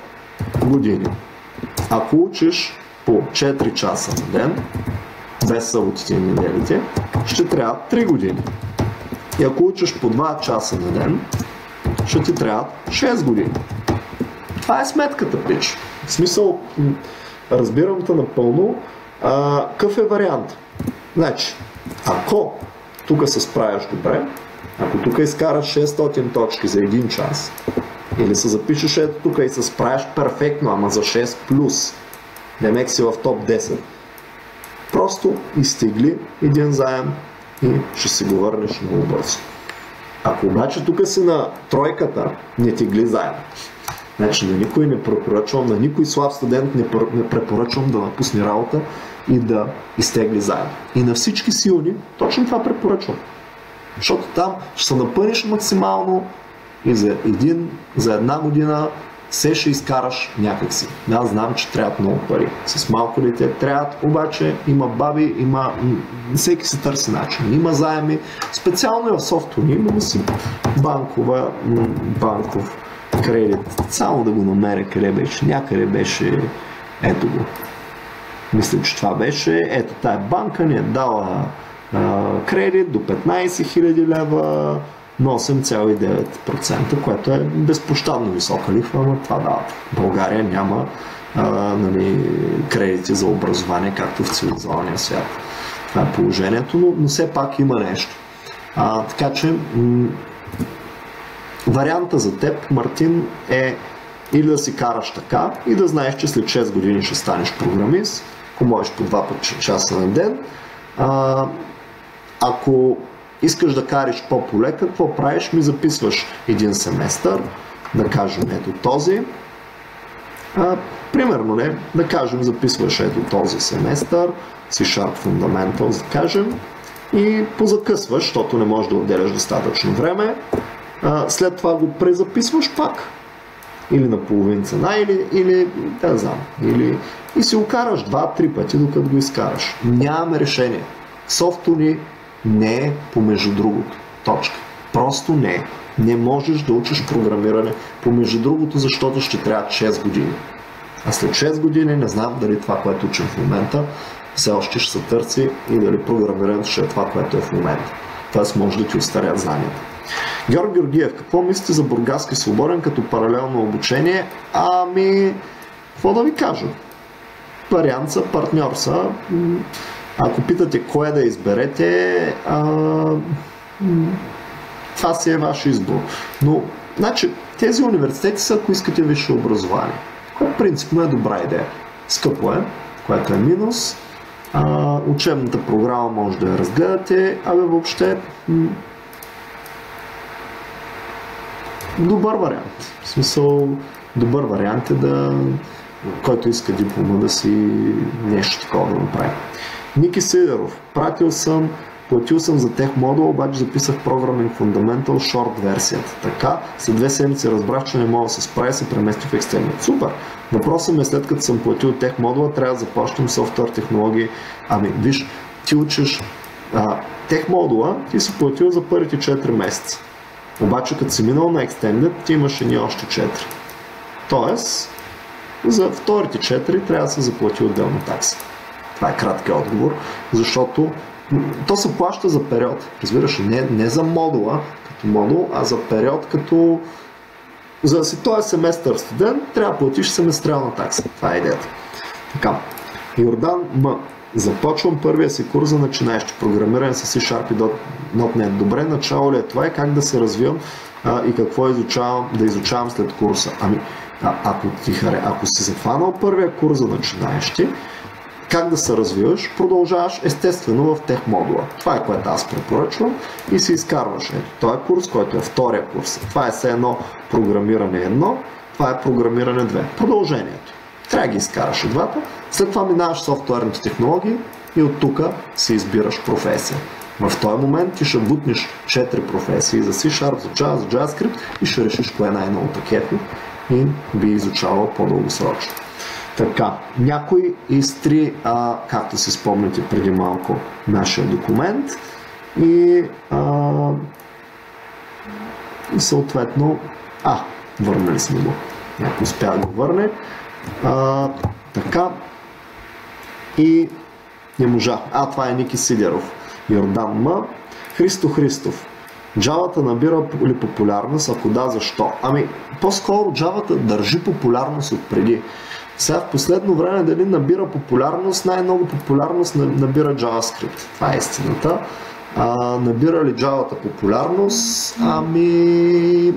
години. Ако учиш по 4 часа на ден, без съботите и неделите, ще трябва 3 години. И ако учиш по 2 часа на ден, ще ти трябва 6 години. Това е сметката, пич. В смисъл, разбирам те напълно. А, какъв е вариант? Значи, ако тук се справяш добре, ако тук изкараш 600 точки за един час, или се запишеш ето тук и се справяш перфектно, ама за 6 плюс, демек си в топ 10, просто изтегли един заем и ще си го върнеш много бързо. Ако обаче тук си на тройката, не тегли заем. Значи на никой не препоръчвам, на никой слаб студент не, не препоръчвам да напусне работа и да изтегли заем. И на всички силни точно това препоръчвам. Защото там ще се напъниш максимално и за, един, за една година се ще изкараш някакси. Да, знам, че трябват много пари. С малко дете трябват, обаче има баби, има... Всеки се търси начин. Има заеми. Специално и в софтуни има си банкова, банков кредит. Само да го намеря къде беше. Някъде беше... Ето го. Мисля, че това беше. Ето тая банка ни е дала а, кредит до 15 000 лева на 8,9%, което е безпощадно висока лихва, но това дава. България няма а, нали, кредити за образование, както в цивилизования свят. Това е положението, но, но все пак има нещо. А, така че варианта за теб, Мартин, е или да си караш така и да знаеш, че след 6 години ще станеш програмист, ако можеш по 2 пъти часа на ден. А, ако искаш да кариш по-полека, какво правиш? Ми записваш един семестър, да кажем ето този. А, примерно, не, да кажем, записваш ето този семестър, C-Sharp Fundamentals, да кажем, и позакъсваш, защото не можеш да отделяш достатъчно време. А, след това го презаписваш пак. Или на половин цена, или, или да знам, или и си го караш два-три пъти, докато го изкараш. Нямаме решение. Софту ни не е помежду другото. Точка. Просто не е. Не можеш да учиш програмиране помежду другото, защото ще трябва 6 години. А след 6 години не знам дали това, което учим в момента, все още ще се търси и дали програмирането ще е това, което е в момента. Тоест може да ти остарят знанията. Георг Георгиев, какво мислите за Бургаски свободен като паралелно обучение? Ами, какво да ви кажа? Вариант са, партньор са. Ако питате кое да изберете, а, това си е ваш избор. Но, значи, тези университети са, ако искате висше образование. Което принципно е добра идея. Скъпо е, което е минус. А, учебната програма може да я разгледате, абе въобще м- добър вариант. В смисъл, добър вариант е да който иска диплома да си нещо такова да направи. Ники Сидеров. Пратил съм, платил съм за тех модул, обаче записах Programming Fundamental Short версията. Така, след две седмици разбрах, че не мога да се справя и се преместих в Extended. Супер! Въпросът ми е след като съм платил тех модула, трябва да започнем софтуер технологии. Ами, виж, ти учиш а, тех модула, ти си платил за първите 4 месеца. Обаче, като си минал на Extended, ти имаш ни още 4. Тоест, за вторите 4 трябва да се заплати отделна такса. Това е краткият отговор, защото то се плаща за период. Разбираш, не, не за модула като модул, а за период като за да си този семестър студент, трябва да платиш семестрална такса. Това е идеята. Така. Йордан М. Започвам първия си курс за начинаещи програмиране с C-Sharp и .NET. Добре, начало ли е това и как да се развивам а, и какво изучавам, да изучавам след курса. Ами, а, ако, ти харе, ако си захванал първия курс за начинаещи, как да се развиваш, продължаваш естествено в тех модула. Това е което аз препоръчвам и си изкарваш. Ето, този курс, който е втория курс. Това е все едно програмиране едно, това е програмиране 2. Продължението. Трябва да ги изкараш и двата, След това минаваш софтуерните технологии и от тук си избираш професия. В този момент ти ще бутнеш 4 професии за C-Sharp, за Java, за JavaScript и ще решиш кое най-много кефи и би изучавал по-дългосрочно. Така, някой изтри, а, както си спомняте преди малко, нашия документ и, а, съответно, а, върнали сме го. Някой успя да го върне. А, така. И не можа. А, това е Ники Сидеров. Йордан М. Христо Христов. Джавата набира ли популярност? Ако да, защо? Ами, по-скоро джавата държи популярност от преди. Сега в последно време дали набира популярност, най-много популярност набира JavaScript. Това е истината. А, набира ли джавата популярност? Ами...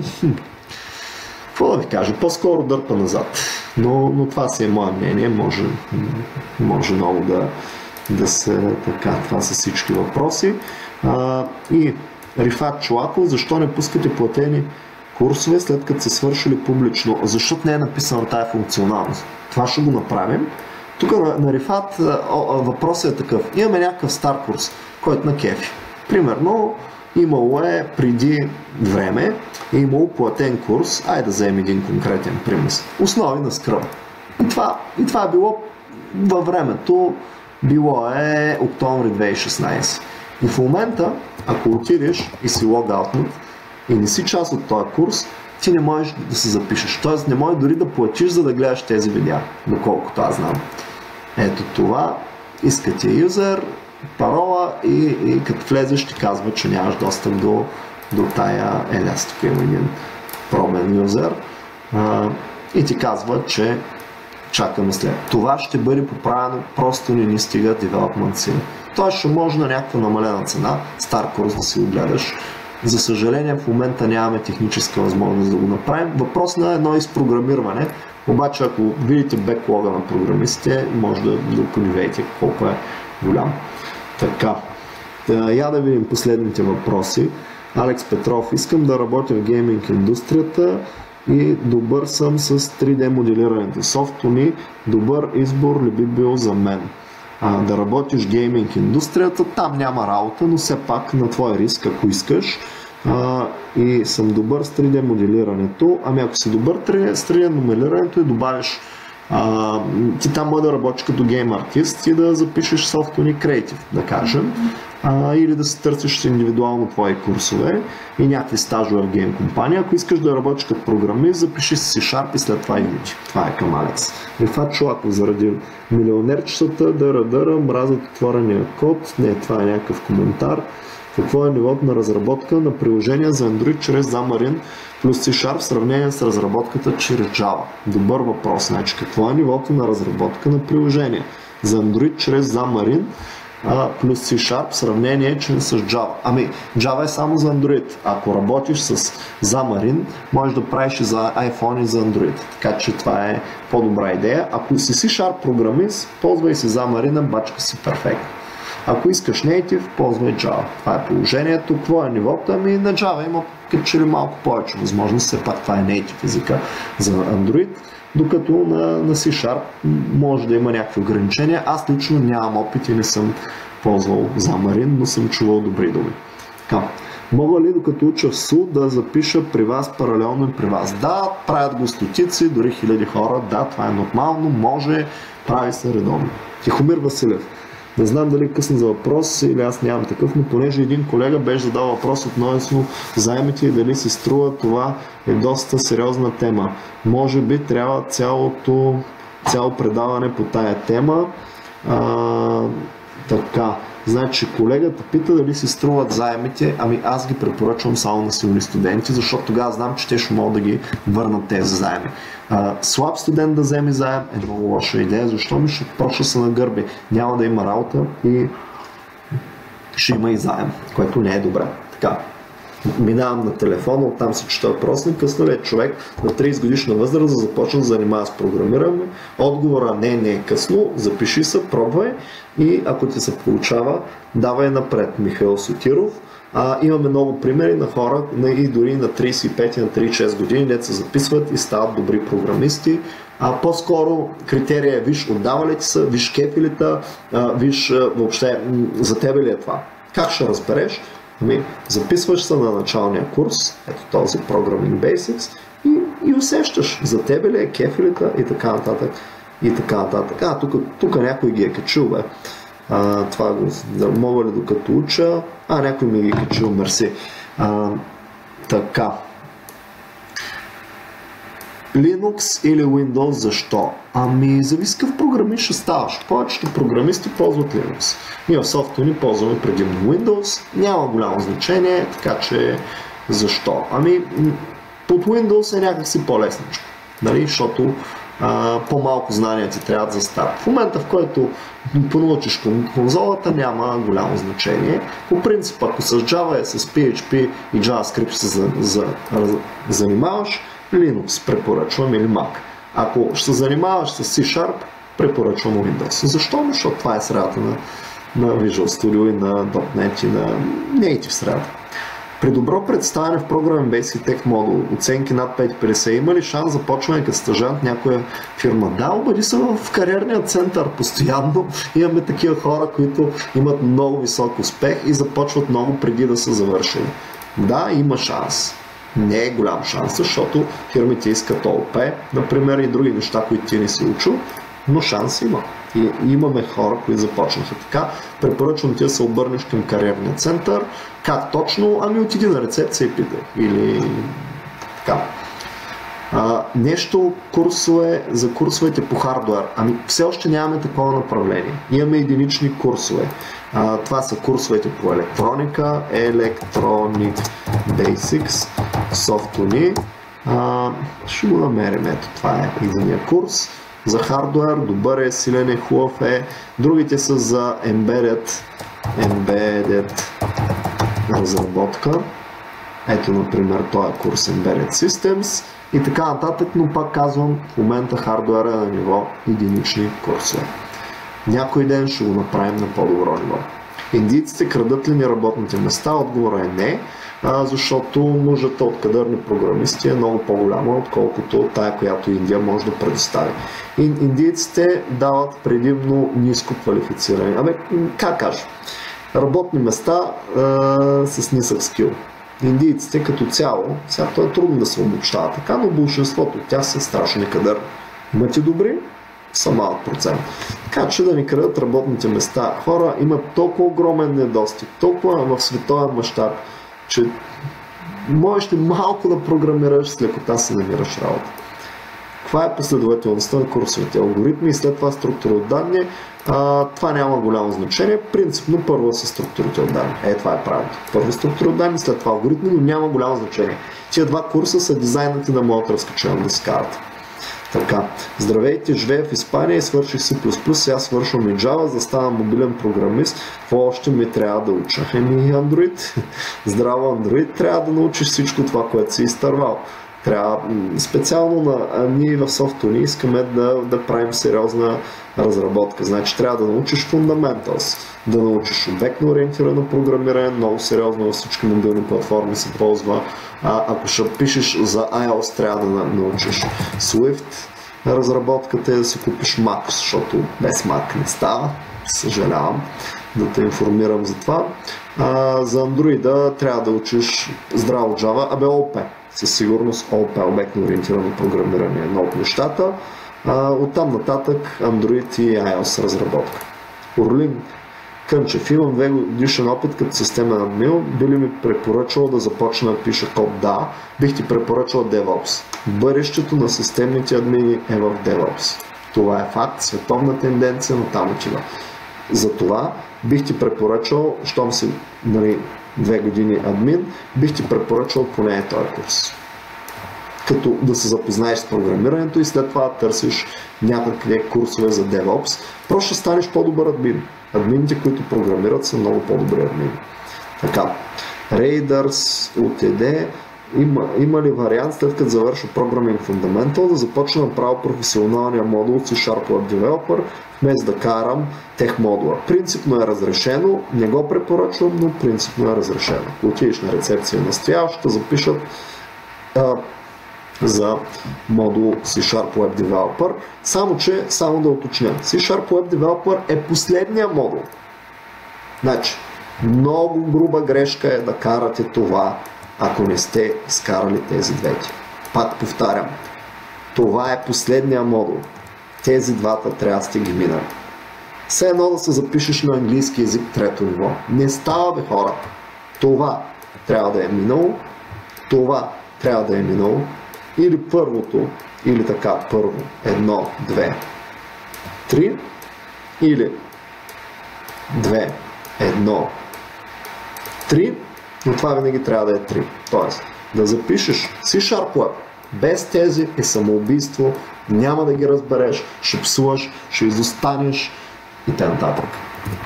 Какво да ви кажа? По-скоро дърпа назад. Но, но това си е мое мнение. Може, може много да, да се така. Това са всички въпроси. А, и Рифат Чулаков, защо не пускате платени курсове след като са свършили публично? Защото не е написана тая функционалност. Това ще го направим. Тук на, на Рифат въпросът е такъв. Имаме някакъв стар курс, който на кефи. Примерно, имало е преди време, е имало платен курс, айде да вземем един конкретен пример. Основи на скръм. И това, и това е било във времето, било е октомври 2016. И в момента, ако отидеш и си логаутнат и не си част от този курс, ти не можеш да се запишеш. Тоест не можеш дори да платиш, за да гледаш тези видеа, доколкото аз знам. Ето това, искате юзер, парола и, и като влезеш ти казва, че нямаш достъп до, до тая еляс. Тук има един пробен юзер а, и ти казва, че чакаме след. Това ще бъде поправено, просто не ни стига development си. Това ще може на някаква намалена цена, стар курс да си го гледаш. За съжаление в момента нямаме техническа възможност да го направим. Въпрос на едно изпрограмиране, обаче ако видите беклога на програмистите, може да, да понивеете колко е голям. Така, я да видим последните въпроси. Алекс Петров, искам да работя в гейминг индустрията и добър съм с 3D моделирането. Софтуни, добър избор ли би бил за мен? А, да работиш гейминг индустрията, там няма работа, но все пак на твой риск, ако искаш. А, и съм добър с 3D моделирането. Ами ако си добър с 3D моделирането и добавиш а, ти там може да работиш като гейм артист и да запишеш Software Creative, да кажем, а, или да се търсиш индивидуално твои курсове и някакви стажове в гейм компания. Ако искаш да работиш като програмист, запиши си C-Sharp и след това Unity. Това е към Алекс. Рифат Чулаков заради милионерчетата, дъра дъра, мразят отворения код. Не, това е някакъв коментар. Какво е нивото на разработка на приложения за Android чрез Xamarin плюс C-Sharp в сравнение с разработката чрез Java? Добър въпрос. Значи, какво е нивото на разработка на приложения за Android чрез Xamarin а, плюс C-Sharp в сравнение с Java. Ами, Java е само за Android. Ако работиш с Xamarin, можеш да правиш и за iPhone и за Android. Така че това е по-добра идея. Ако си C-Sharp програмист, ползвай си Xamarin, бачка си перфектно. Ако искаш native, ползвай Java. Това е положението. Какво е нивото? Ами на Java има като че ли малко повече възможност. Все пак това е native езика за Android. Докато на, на C-Sharp може да има някакви ограничения. Аз лично нямам опит и не съм ползвал Xamarin, но съм чувал добри думи. Така. Мога ли докато уча в СУ да запиша при вас паралелно и при вас? Да, правят го стотици, дори хиляди хора. Да, това е нормално, може, прави се редовно. Тихомир Василев. Не знам дали късно за въпрос или аз нямам такъв, но понеже един колега беше задал въпрос относно заемите и дали се струва, това е доста сериозна тема. Може би трябва цялото, цяло предаване по тая тема. А, така. Значи колегата пита дали си струват заемите, ами аз ги препоръчвам само на силни студенти, защото тогава знам, че те ще могат да ги върнат тези заеми. А, слаб студент да вземе заем е много лоша идея, защо ми ще проша се на гърби. Няма да има работа и ще има и заем, което не е добре. Така, минавам на телефона, оттам се чета въпросник, късно ли е човек на 30 годишна възраст да започне да занимава с програмиране? Отговора не, не е късно, запиши се, пробвай и ако ти се получава, давай напред. Михаил Сотиров, А, имаме много примери на хора, на, и дори на 35 на 36 години, не се записват и стават добри програмисти. А по-скоро критерия е виж отдава ли ти са, виж кефилита, виж въобще за тебе ли е това. Как ще разбереш? Ами, записваш се на началния курс, ето този Programming Basics и, и усещаш за тебе ли е кефилита и така нататък. И така нататък. А, тук, тук някой ги е качил, бе. А, това го, да, мога ли докато уча? А, някой ми ги е качил, мерси. А, така. Linux или Windows, защо? Ами, зависи какъв програмист ще ставаш. Повечето програмисти ползват Linux. Ние в софтуер ни ползваме предимно Windows. Няма голямо значение, така че защо? Ами, под Windows е някакси по-лесничко. Нали? Защото а, по-малко знания ти трябва за старт. В момента, в който понаучиш конзолата, няма голямо значение. По принцип, ако с Java, с PHP и JavaScript се за, за, за, занимаваш, Linux препоръчвам или Mac. Ако ще се занимаваш с C-Sharp, препоръчвам Windows. Защо? Защото това е средата на, на Visual Studio и на .NET и на Native средата. При добро представяне в програмен Basic Tech модул, оценки над 550, има ли шанс за почване като стъжант някоя фирма? Да, обади се в кариерния център постоянно. Имаме такива хора, които имат много висок успех и започват много преди да са завършили. Да, има шанс. Не е голям шанс, защото фирмите искат ОЛП, например, и други неща, които ти не си учил, но шанс има. И имаме хора, които започнаха така. Препоръчвам ти да се обърнеш към кариерния център. Как точно? Ами отиди на рецепция и питай. Или така. А, нещо курсове за курсовете по хардуер. Ами все още нямаме такова направление. Имаме единични курсове. А, това са курсовете по електроника, Electronic Basics, Softuni. Ще го намерим. Ето, това е единия курс за хардуер, добър е, силен е, хубав е. Другите са за embedded, embedded разработка. Ето, например, този курс Embedded Systems и така нататък, но пак казвам, в момента хардуера е на ниво единични курсове. Някой ден ще го направим на по-добро ниво. Индийците крадат ли ни работните места? Отговора е не а, защото нуждата от кадърни програмисти е много по-голяма, отколкото тая, която Индия може да предостави. Индийците дават предимно ниско квалифицирани. Абе, как кажа? Работни места а, с нисък скил. Индийците като цяло, сега то е трудно да се обучава така, но большинството от тях са страшно некадърни. Имат и добри, са малък процент. Така че да ни крадат работните места. Хора имат толкова огромен недостиг, толкова в световен мащаб, че можеш ли малко да програмираш, с лекота си намираш работа. Каква е последователността на курсовете? Алгоритми и след това структура от данни. А, това няма голямо значение. Принципно първо са структурите от данни. Е, това е правилно. Първо структура от данни, след това алгоритми, но няма голямо значение. Тия два курса са дизайнати на моята разкачена дискарта. Така, здравейте, живея в Испания и свърших C++, сега свършвам и Java, за да стана мобилен програмист. Какво още ми трябва да уча? Еми Android. Здраво Android, трябва да научиш всичко това, което си изтървал. Трябва специално на, а, ние в софтуни искаме да, да правим сериозна разработка. Значи трябва да научиш fundamentals, да научиш обектно ориентирано програмиране, много сериозно във всички мобилни платформи се ползва. А, ако ще пишеш за iOS, трябва да научиш Swift разработката е да си купиш Mac, защото без Mac не става. Съжалявам да те информирам за това. А, за Android трябва да учиш здраво Java, абе OP. Със сигурност OP, обектно ориентирано програмиране е много от нещата. А, оттам нататък Android и iOS разработка. Орлин Кънчев, имам две годишен опит като системен админ. Би ли ми препоръчал да започна да пиша код? Да. Бих ти препоръчал DevOps. Бъдещето на системните админи е в DevOps. Това е факт, световна тенденция, но там отива. Затова бих ти препоръчал, щом си нали, две години админ, бих ти препоръчал поне този курс като да се запознаеш с програмирането и след това търсиш някакви курсове за DevOps, просто ще станеш по-добър админ. Админите, които програмират, са много по-добри админи. Така, Raiders, UTD, има, има ли вариант след като завърша Programming Fundamental да започна да правя професионалния модул C-Sharp Web Developer, вместо да карам тех модула. Принципно е разрешено, не го препоръчвам, но принципно е разрешено. Ако отидеш на рецепция на стоял, ще запишат а, за модул C-Sharp Web Developer. Само, че, само да уточня, C-Sharp Web Developer е последния модул. Значи, много груба грешка е да карате това, ако не сте изкарали тези двете. Пак повтарям, това е последния модул. Тези двата трябва да сте ги минали. Все едно да се запишеш на английски язик трето ниво. Не става бе хора. Това трябва да е минало, това трябва да е минало, или първото, или така, първо, едно, две, три, или две, едно, три, но това винаги трябва да е три. Тоест, да запишеш C-Sharp Web без тези е самоубийство, няма да ги разбереш, ще псуваш, ще изостанеш и т.н.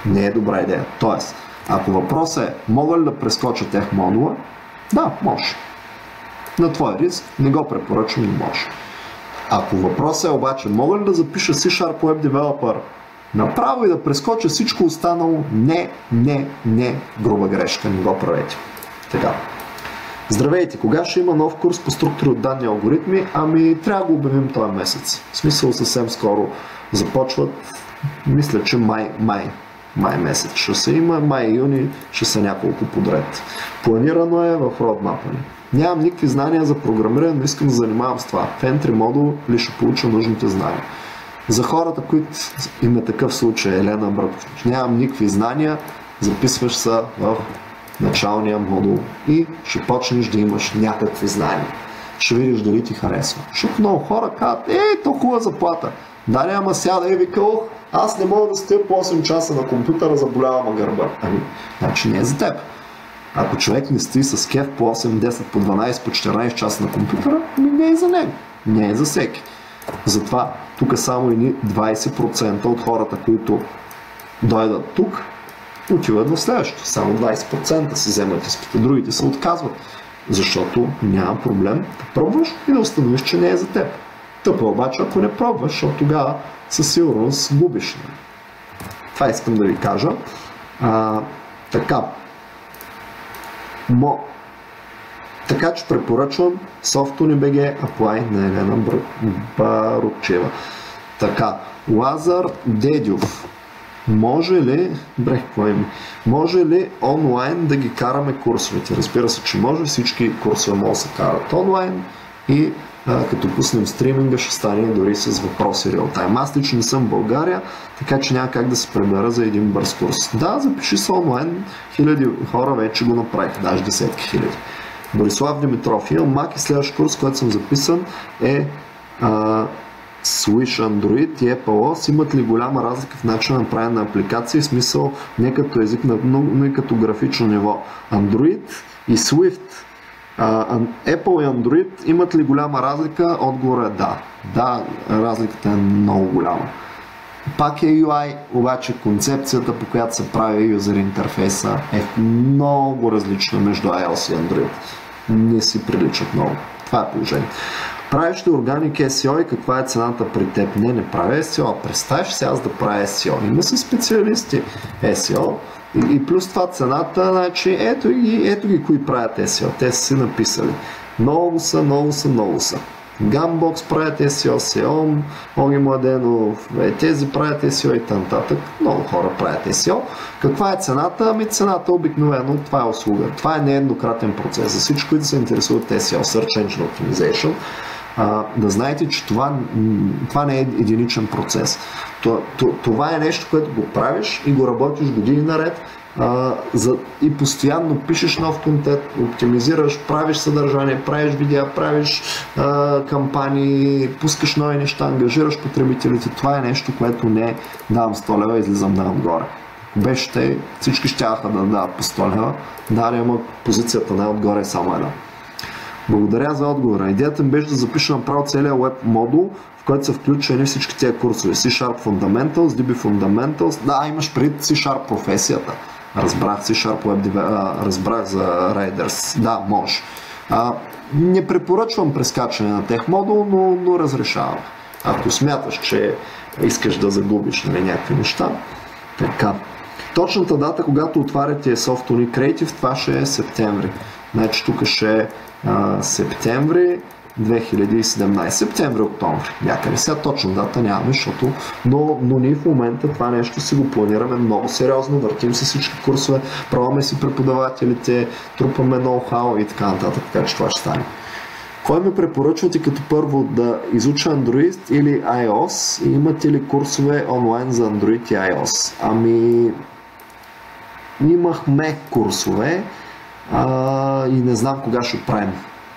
Не е добра идея. Тоест, ако въпросът е, мога ли да прескоча тех модула? Да, може. На твой риск не го препоръчвам, не може. Ако въпросът е обаче, мога ли да запиша C-Sharp Web Developer направо и да прескоча всичко останало? Не, не, не, груба грешка, не го правете. Така. Здравейте, кога ще има нов курс по структури от данни алгоритми? Ами трябва да го обявим този месец. В смисъл съвсем скоро започват, мисля, че май, май, май месец ще се има, май и юни ще са няколко подред. Планирано е в родмапа ни. Нямам никакви знания за програмиране, но искам да занимавам с това. В Entry модул ли ще получа нужните знания. За хората, които има такъв случай, Елена Бръкович, нямам никакви знания, записваш се в началния модул и ще почнеш да имаш някакви знания. Ще видиш дали ти харесва. Защото много хора казват, е, то заплата. Дали, ама сяда и вика, ох, аз не мога да стоя по 8 часа на компютъра, заболявам гърба. Ами, значи не е за теб. Ако човек не стои с кеф по 8, 10, по 12, по 14 часа на компютъра, ами не е за него. Не е за всеки. Затова тук само едни 20% от хората, които дойдат тук, отиват в следващото. Само 20% си вземат изпита, другите се отказват. Защото няма проблем да пробваш и да установиш, че не е за теб. Тъпо обаче, ако не пробваш, защото тогава със сигурност губиш. Това искам да ви кажа. А, така. Мо... Така че препоръчвам Softony BG Apply на Елена Баручева. Така, Лазар Дедюв. Може ли, бре, какво има? Може ли онлайн да ги караме курсовете? Разбира се, че може. Всички курсове могат да се карат онлайн и а, като пуснем стриминга ще стане дори с въпроси реал тайм. Аз лично не съм в България, така че няма как да се пребера за един бърз курс. Да, запиши се онлайн, хиляди хора вече го направих, даже десетки хиляди. Борислав Димитров, имам Mac и следващ курс, който съм записан е а, Swish Android и OS имат ли голяма разлика в начина на правене на апликации, в смисъл не като език, но, но и като графично ниво. Android и Swift, Apple и Android имат ли голяма разлика? Отговор е да. Да, разликата е много голяма. Пак е UI, обаче концепцията, по която се прави юзер интерфейса е много различна между iOS и Android. Не си приличат много. Това е положение. Правиш ли органик SEO и каква е цената при теб? Не, не правя SEO. Представяш се аз да правя SEO. Има се специалисти SEO. И, плюс това цената, значи ето ги, ето ги кои правят SEO. Те са си написали. Много са, много са, много са. Gumbox правят SEO, SEO, Оги Младенов, е, тези правят SEO и т.н. Много хора правят SEO. Каква е цената? Ами цената обикновено това е услуга. Това е нееднократен процес. За всички, които се интересуват SEO, Search Engine Optimization, а, да знаете, че това, това не е единичен процес. Това е нещо, което го правиш и го работиш години наред а, за, и постоянно пишеш нов контент, оптимизираш, правиш съдържание, правиш видеа, правиш а, кампании, пускаш нови неща, ангажираш потребителите. Това е нещо, което не давам 100 лева излизам да отгоре. Беше те, всички ще да дадат по 100 лева, да, ама позицията най-отгоре е само една. Благодаря за отговора. Идеята ми беше да запиша направо целият веб модул, в който са включени всички тези курсове. C-Sharp Fundamentals, DB Fundamentals. Да, имаш пред C-Sharp професията. Разбрах C-Sharp Web, разбрах за Raiders. Да, може. А, не препоръчвам прескачане на тех модул, но, но разрешавам. Ако смяташ, че искаш да загубиш нали, някакви неща, така. Точната дата, когато отваряте Softony Creative, това ще е септември. Значи тук ще е септември 2017, септември-октомври някъде. Сега точно дата нямаме, защото, но, но ние в момента това нещо си го планираме много сериозно, въртим се всички курсове, пробваме си преподавателите, трупаме ноу-хау и така нататък, така че това ще стане. Кой ме препоръчвате като първо да изуча Android или iOS? Имате ли курсове онлайн за Android и iOS? Ами, имахме курсове а, и не знам кога ще правим.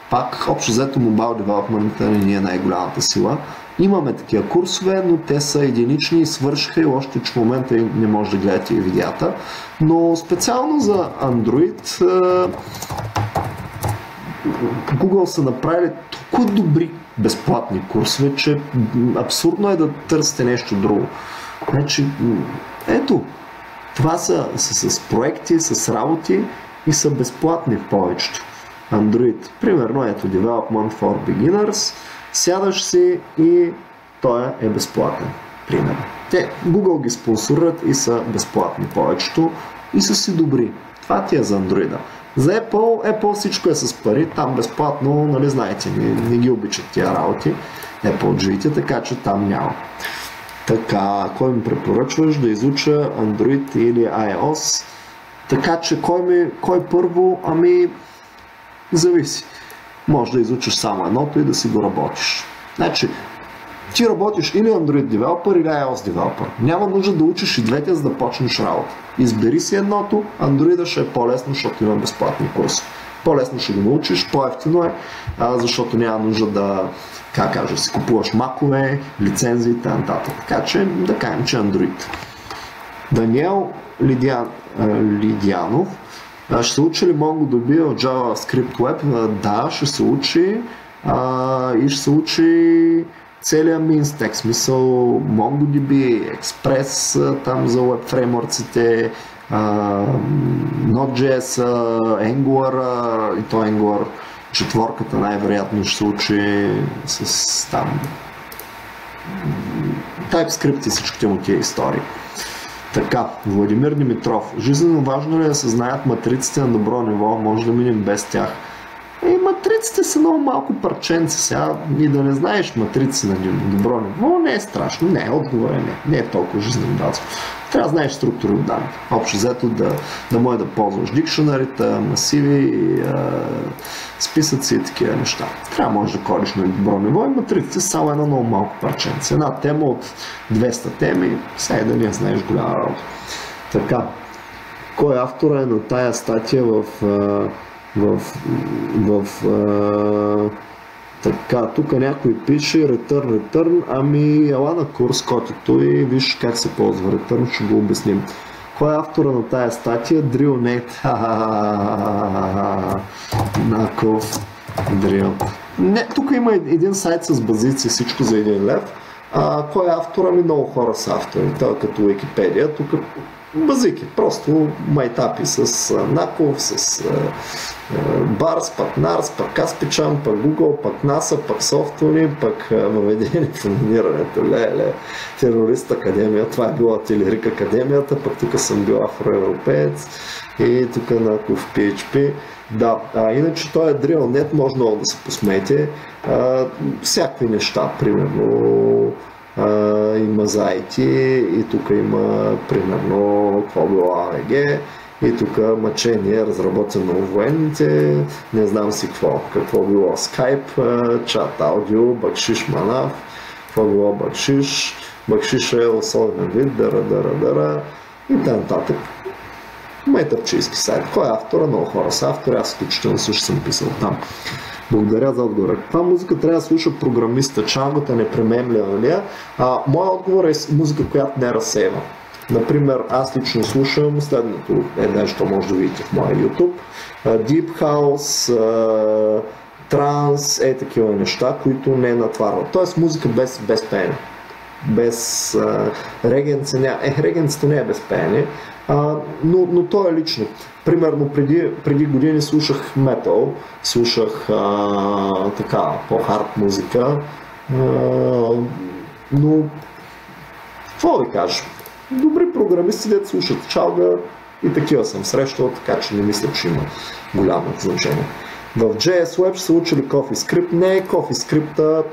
Пак, общо взето Mobile Development не е най-голямата сила. Имаме такива курсове, но те са единични и свършиха и още в момента не може да гледате и видеята. Но специално за Android Google са направили толкова добри безплатни курсове, че абсурдно е да търсите нещо друго. Значи, ето, това са, са с проекти, с работи и са безплатни повечето. Android. Примерно, ето Development for Beginners. Сядаш си и той е безплатен. Примерно. Те, Google ги спонсорират и са безплатни повечето и са си добри. Това ти е за Android. За Apple, Apple всичко е с пари, там безплатно, нали знаете, не, не ги обичат тия работи, Apple G-те, така че там няма. Така, кой ми препоръчваш да изуча Android или iOS? Така че кой, ми, кой първо? Ами, зависи. Може да изучиш само едното и да си го работиш. Значи, ти работиш или Android Developer или iOS Developer. Няма нужда да учиш и двете, за да почнеш работа. Избери си едното, Android ще е по-лесно, защото има безплатни курси. По-лесно ще го научиш, по-ефтино е, защото няма нужда да, как кажа, си купуваш макове, лицензии и т.н. Така че да кажем, че Android. Даниел Лидиан, Лидианов ще се учи ли MongoDB от JavaScript Web? Да, ще се учи и ще се учи целият Minstack, смисъл MongoDB, Express там за web фреймворците, Node.js, Angular и то Angular четворката най-вероятно ще се учи с там TypeScript и всичките му тия истории. Така, Владимир Димитров. Жизненно важно ли е да се знаят матриците на добро ниво? Може да минем без тях. И матриците са много малко парченци сега и да не знаеш матрици на добро ниво не е страшно. Не, е не. Не е толкова важно. Трябва да знаеш структури от данни. Общо взето да, да може да ползваш дикшонарите, масиви, списъци и такива неща. Трябва може да кодиш на добро ниво и матриците са само едно много малко парченце. Една тема от 200 теми, сега да не знаеш голяма работа. Така, кой автора е на тая статия в, в, в, в така, тук някой пише return, return, ами ела на курс котито и виж как се ползва return, ще го обясним. Кой е автора на тая статия? DrillNet. Наков. Drill. Не, тук има един сайт с базици, всичко за един лев. А, кой е автора ми? Много хора са автори. Той е като Википедия. Тук базики, просто майтапи с Наков, с Барс, пък Нарс, пък Каспичан, пък Google, пък NASA, пък Софтуни, пък въведение в номинирането. Леле, терорист академия, това е била Телерик академията, пък тук съм бил афроевропеец и тук Наков PHP. Да, а иначе той е DrillNet, може много да се посмете. А, всякакви неща, примерно а, има зайти и тук има примерно какво било АВГ и тук мъчение, разработено в военните, не знам си какво, какво било Skype, чат аудио, бакшиш манав, какво било бакшиш, бакшиш е особен вид, дара, дара, дара и т.н. Майтъпчийски сайт. Кой е автора? Много хора са автори, аз включително също съм писал там. Благодаря за отговора. Каква музика трябва да слуша програмиста? Чангата не премемля, нали? А, моят отговор е музика, която не разсейва. Например, аз лично слушам следното е нещо, може да видите в моя YouTube. Deep House, транс, е такива неща, които не натварват. Тоест музика без, без пеене. без регенци. Е, регенците не е без пеене, а, но, но то е лично. Примерно преди, преди години слушах метал, слушах а, така по-хард музика, а, но какво ви кажа? Добри програмисти да слушат чалга и такива съм срещал, така че не мисля, че има голямо значение. В JS Web са учили CoffeeScript. Не е CoffeeScript,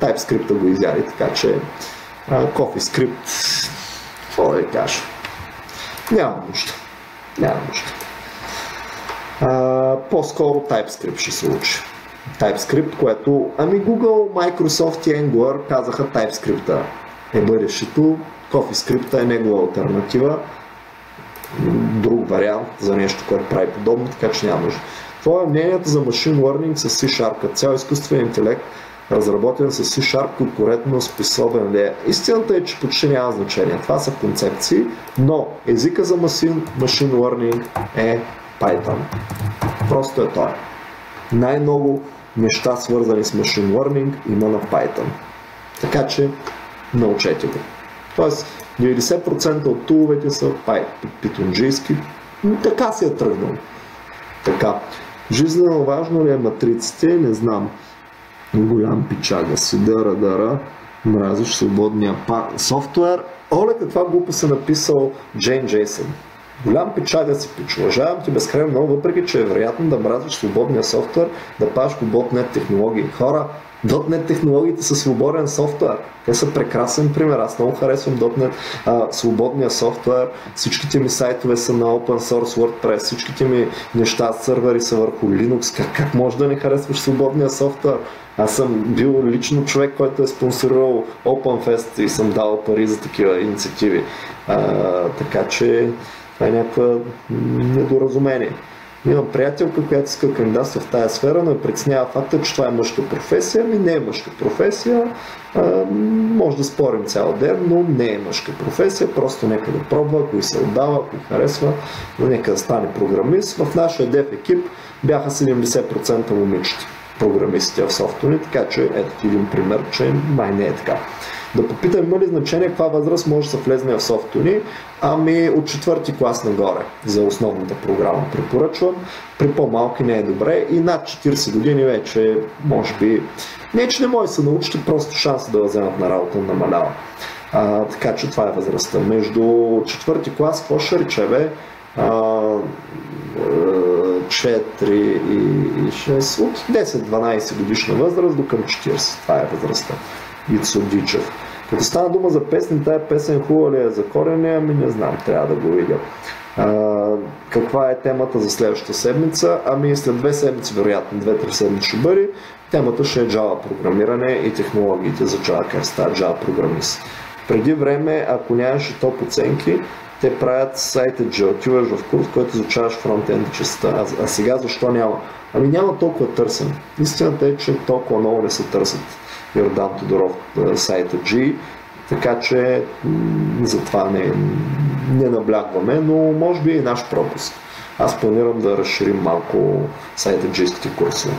TypeScript го изяли, така че а, CoffeeScript, какво да кажа? Няма нужда. Няма нужда. А, по-скоро TypeScript ще се учи. TypeScript, което... Ами Google, Microsoft и Angular казаха TypeScript е бъдещето. CoffeeScript е негова альтернатива. Друг вариант за нещо, което прави подобно, така че няма нужда. Това е мнението за Machine Learning с C-Sharp. Цял изкуствен интелект, разработен с C-Sharp, конкурентно способен ли е. Истината е, че почти няма значение. Това са концепции, но езика за machine, machine learning е Python. Просто е той. Най-много неща свързани с machine learning има на Python. Така че научете го. Тоест 90% от туловете са питонджийски. Така си е тръгнал. Така. Жизненно важно ли е матриците? Не знам. Голям пичага си, дъра, дъра. Мразиш свободния па... софтуер. Оле, каква глупост е написал Джейн Джейсън. Голям печага си пич. Уважавам ти безкрайно много, въпреки че е вероятно да мразиш свободния софтуер, да паш по ботнет технологии. Хора, .NET технологиите са свободен софтуер. Те са прекрасен пример. Аз много харесвам .NET а, свободния софтуер. Всичките ми сайтове са на open source WordPress. Всичките ми неща, сървъри са върху Linux. Как, как може да не харесваш свободния софтуер? Аз съм бил лично човек, който е спонсорирал OpenFest и съм дал пари за такива инициативи. А, така че това е някаква недоразумение. Имам приятелка, която иска кандидатства в тази сфера, но притеснява факта, че това е мъжка професия. Ами не е мъжка професия. А, може да спорим цял ден, но не е мъжка професия. Просто нека да пробва, ако се отдава, ако харесва, но нека да стане програмист. В нашия дев екип бяха 70% момичета програмисти в софтуни, така че ето един пример, че май не е така. Да попитам има ли значение каква възраст може да се влезне в софтуни, ами от четвърти клас нагоре за основната програма препоръчвам. При по-малки не е добре и над 40 години вече може би не, че не може да се научите, просто шанса да вземат на работа намалява. А, така че това е възрастта. Между четвърти клас, какво ще рече бе? А, 4 и 6, от 10-12 годишна възраст до към 40. Това е възрастта. Ицо. Като стана дума за песни, тая песен хубава ли е за корене, ами не знам, трябва да го видя. А, каква е темата за следващата седмица? Ами след две седмици, вероятно, две-три седмици ще бъде. Темата ще е Java програмиране и технологиите за Java, става Java програмист. Преди време, ако нямаше топ оценки, те правят сайта G, отиваш в курс, който изучаваш фронтенд частта. А, а сега защо няма? Ами няма толкова търсен. Истината е, че толкова много не се търсят Йордан Тодоров сайта G, така че затова не, не наблягваме, но може би е наш пропуск. Аз планирам да разширим малко сайта джийските курсове.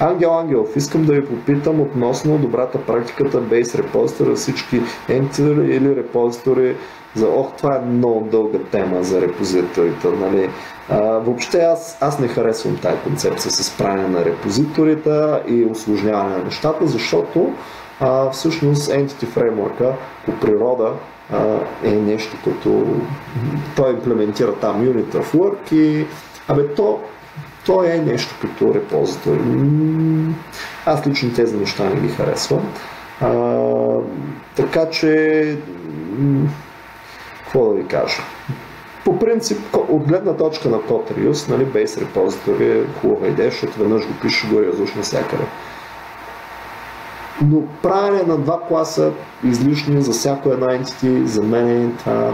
Ангел Ангелов, искам да ви попитам относно добрата практиката Base Repository, всички entity или репозитори за ох, това е много дълга тема за репозиторите. Нали? А, въобще аз, аз не харесвам тази концепция с правене на репозиторите и осложняване на нещата, защото а, всъщност Entity Framework по природа а, е нещо като той имплементира там Unit of Work и абе то, то е нещо като репозитори. Аз лично тези неща не ги харесвам. А, така че какво да ви кажа? По принцип, от гледна точка на код reuse, нали, Base Repository е хубава идея, защото веднъж го пише горе язуш навсякъде. Но правене на два класа излишни за всяко едно entity, за мен е това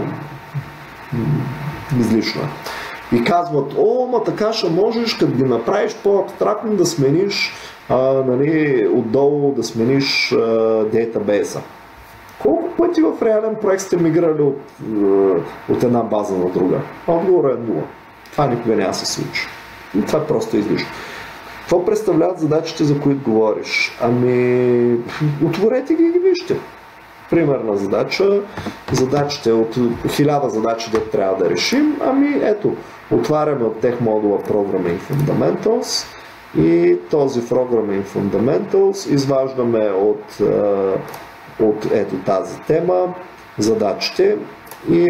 излишно. И казват, о, ма така ще можеш, като ги направиш по-абстрактно да смениш а, нали, отдолу, да смениш а, дейтабейса. Колко пъти в реален проект сте миграли от, е, от една база на друга? Отговорът е нула. Това никога няма се случи. И това е просто излишно. Какво представляват задачите, за които говориш? Ами, отворете ги и ги вижте. примерна задача, задачите от хиляда задачи, да трябва да решим, ами ето, отваряме от тех модула Programming Fundamentals и този Programming Fundamentals изваждаме от, от ето тази тема задачите и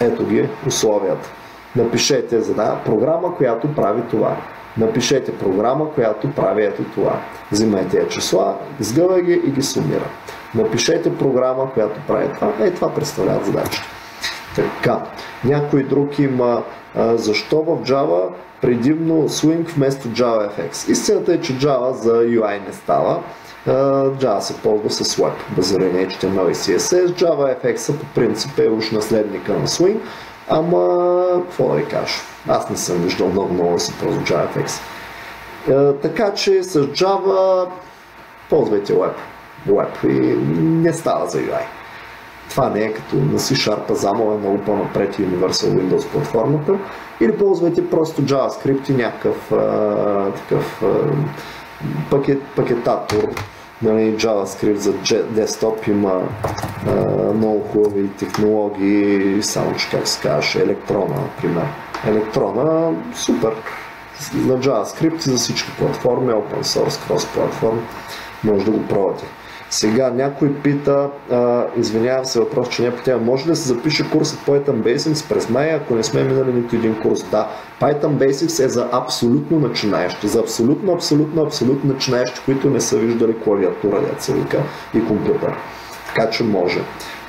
ето ги условията. Напишете за програма, която прави това. Напишете програма, която прави ето това. Взимайте тези числа, сгъва ги и ги сумира. Напишете програма, която прави това. Е, това представлява задача. Така, някой друг има а, защо в Java предимно Swing вместо JavaFX. Истината е, че Java за UI не става. Java се ползва с Web, базирани HTML и CSS. JavaFX по принцип е уж наследника на Swing, ама какво да ви кажа? Аз не съм виждал много много да се ползва JavaFX. така че с Java ползвайте Web. Web и не става за UI. Това не е като на C-Sharp, Замова е много по-напред Universal Windows платформата. Или ползвайте просто JavaScript и някакъв а, такъв а, пакет, пакетатор, нали, JavaScript за десктоп има а, много хубави технологии, само че как се казваш, електрона, например. Електрона, супер. На JavaScript за всички платформи, open source, cross платформ, може да го пробвате. Сега някой пита, а, извинявам се въпрос, че не по тема, може ли да се запише курсът Python Basics през май, ако не сме минали нито един курс? Да, Python Basics е за абсолютно начинаещи, за абсолютно, абсолютно, абсолютно начинаещи, които не са виждали клавиатура, деца вика, и компютър. Така че може.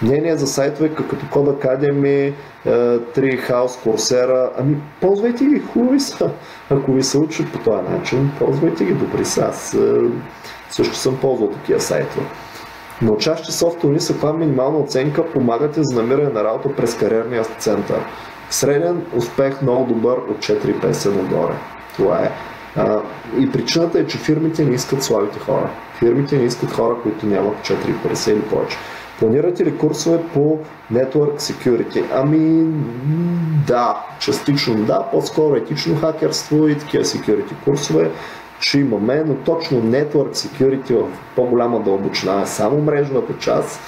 Мнение за сайтове като Code Academy, Treehouse, Coursera, ами ползвайте ги, хубави са. Ако ви се учат по този начин, ползвайте ги, добри са. Аз също съм ползвал такива сайтове. Но учащи софтуни са каква минимална оценка помагате за намиране на работа през кариерния център. Среден успех много добър от 4,50 нагоре. Това е. А, и причината е, че фирмите не искат слабите хора. Фирмите не искат хора, които нямат 4,50 или повече. Планирате ли курсове по Network Security? Ами да, частично да, по-скоро етично хакерство и такива security курсове ще имаме, но точно Network Security в по-голяма дълбочина е само мрежовата част,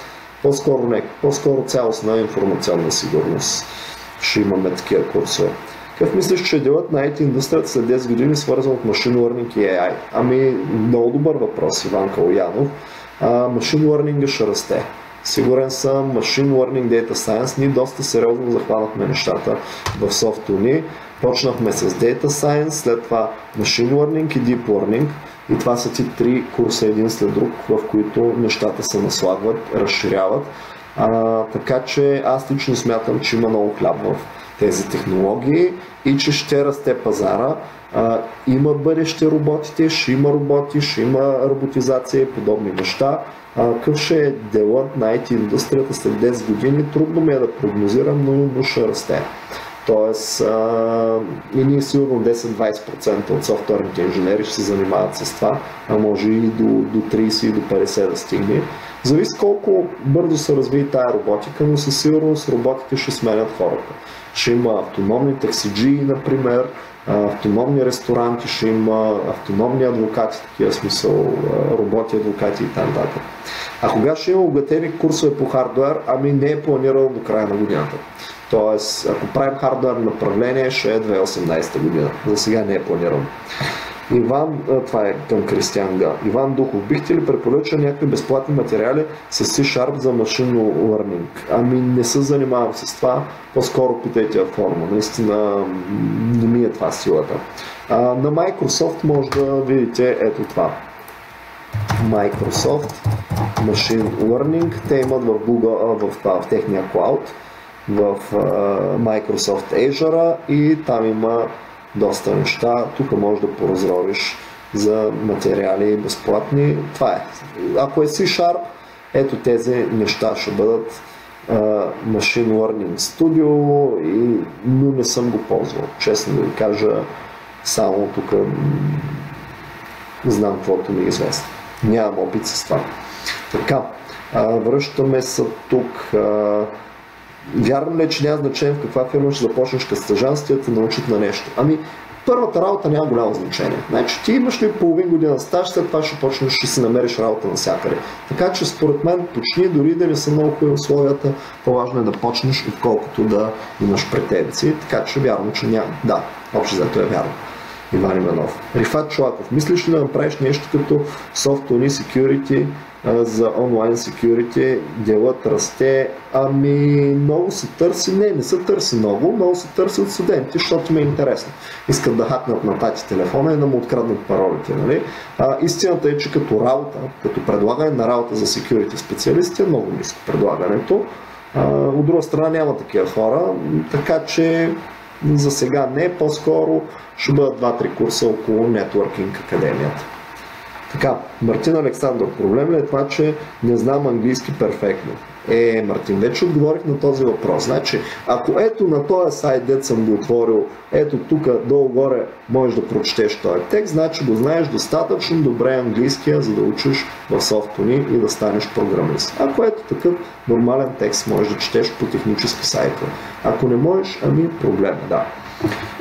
по-скоро не, по-скоро цялостна информационна сигурност. Ще имаме такива курсове. Какъв мислиш, че е делът на IT индустрията след 10 години свързан от Machine Learning и AI? Ами, много добър въпрос, Иван Калоянов. Machine Learning ще расте. Сигурен съм, Machine Learning Data Science, ние доста сериозно захванахме нещата в софтуни. Почнахме с Data Science, след това Machine Learning и Deep Learning. И това са ти три курса един след друг, в които нещата се наслагват, разширяват. А, така че аз лично смятам, че има много хляб в тези технологии и че ще расте пазара. А, има бъдеще роботите, ще има роботи, ще има роботизация и подобни неща. какъв ще е делът на IT индустрията след 10 години, трудно ми е да прогнозирам, но, ще расте. Тоест, а, и ние сигурно 10-20% от софтуерните инженери ще се занимават с това, а може и до, до 30 и до 50 да стигне. Зависи колко бързо се разви тая роботика, но със сигурност роботите ще сменят хората. Ще има автономни таксиджии, например, автономни ресторанти, ще има автономни адвокати, такива смисъл, роботи, адвокати и т.н. А кога ще има обгатени курсове по хардвер, ами не е планирано до края на годината. Тоест, ако правим хардвер направление, ще е 2018 година. За сега не е планирано. Иван, това е към Кристиан Га. Иван Духов, бихте ли препоръчали някакви безплатни материали с C-Sharp за машинно learning? Ами не се занимавам с това, по-скоро питайте форма. Наистина не ми е това силата. А, на Microsoft може да видите ето това. Microsoft Machine Learning. Те имат в Google, в, в, в техния cloud в Microsoft Azure и там има доста неща. Тук може да поразровиш за материали безплатни. Това е. Ако е C-Sharp, ето тези неща ще бъдат uh, Machine Learning Studio, и, но не съм го ползвал. Честно да ви кажа, само тук знам каквото ми е известно. Нямам опит с това. Така, uh, връщаме се тук. Uh, Вярно ли е, че няма значение в каква фирма ще започнеш като стъжанствия, да научат на нещо? Ами, Първата работа няма голямо значение. Значи ти имаш ли половин година стаж, след това ще почнеш, ще си намериш работа навсякъде. Така че според мен почни, дори да не са много хубави условията, по-важно е да почнеш, отколкото да имаш претенции. Така че вярвам, че няма. Да, общо зато е вярно. Иван Иванов. Рифат Чулаков, мислиш ли да направиш нещо като Software Security за онлайн security, делът расте, ами много се търси, не, не се търси много, много се търси от студенти, защото ми е интересно. Искат да хакнат на тати телефона и да му откраднат паролите. Нали? А, истината е, че като работа, като предлагане на работа за security специалисти е много ниско предлагането. А, от друга страна няма такива хора, така че за сега не, по-скоро ще бъдат 2-3 курса около Networking Академията. Така, Мартин Александров, проблем ли е това, че не знам английски перфектно? Е, Мартин, вече отговорих на този въпрос. Значи, ако ето на този сайт, дет съм го отворил, ето тук долу-горе можеш да прочетеш този текст, значи го знаеш достатъчно добре английския, за да учиш в софтуни и да станеш програмист. Ако ето такъв нормален текст можеш да четеш по технически сайтове. Ако не можеш, ами проблема, да.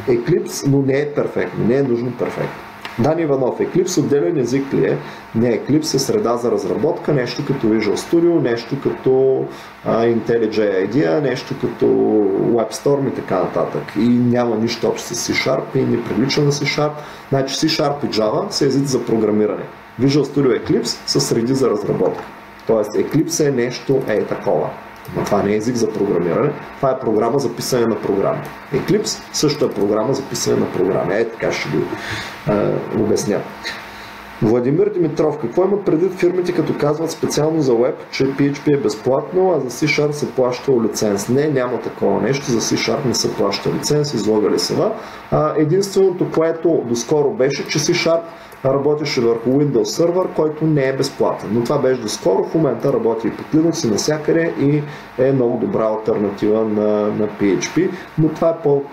Eclipse, но не е перфектно, не е нужно перфектно. Дан Иванов, Eclipse отделен език ли е? Не, Eclipse е среда за разработка, нещо като Visual Studio, нещо като IntelliJ IDEA, нещо като WebStorm и така нататък. И няма нищо общо с C-Sharp и не прилича на C-Sharp. Значи C-Sharp и Java са езици за програмиране. Visual Studio Eclipse са среди за разработка. Тоест Eclipse е нещо е такова. Но това не е език за програмиране, това е програма за писане на програми. Eclipse също е програма за писане на програми. Е, така ще ви е, обясня. Владимир Димитров, какво имат предвид фирмите, като казват специално за веб, че PHP е безплатно, а за C-Sharp се плаща лиценз? Не, няма такова нещо, за C-Sharp не се плаща лиценз, излагали се. Единственото, което доскоро беше, че C-Sharp работеше върху Windows сервер, който не е безплатен. Но това беше доскоро, в момента работи и под Linux и навсякъде и е много добра альтернатива на, на PHP, но това е по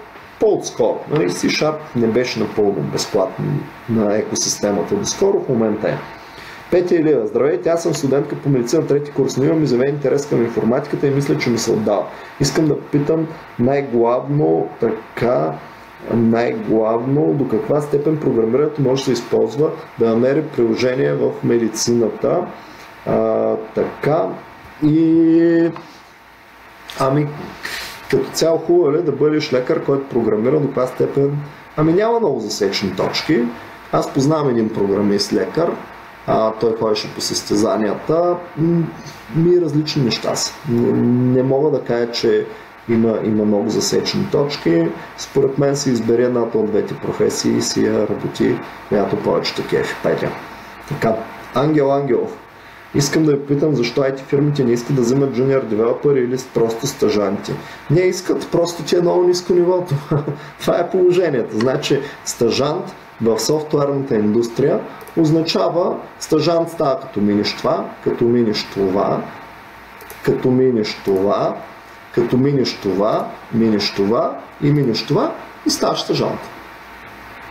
по-отскоро. Нали? C-Sharp не беше напълно безплатен на екосистемата доскоро, в момента е. Петя Илия, здравейте, аз съм студентка по медицина трети курс, но имам изявен интерес към информатиката и мисля, че ми се отдава. Искам да питам най-главно така най-главно до каква степен програмирането може да се използва да намери приложение в медицината. А, така и ами като цяло хубаво е да бъдеш лекар, който програмира до каква степен. Ами няма много засечни точки. Аз познавам един програмист лекар, а, той ходеше по състезанията. Ми различни неща са. Не, не мога да кажа, че има, има много засечни точки. Според мен се избере едната от двете професии и си я работи, която повече такива Петя. Така, Ангел Ангелов. Искам да ви питам защо IT фирмите не искат да вземат джуниор девелопери или просто стажанти. Не искат, просто ти е много ниско нивото. Това е положението. Значи стажант в софтуерната индустрия означава стажант става като минеш това, като минеш това, като минеш това, като минеш това, минеш това и минеш това и ставаш стъжант.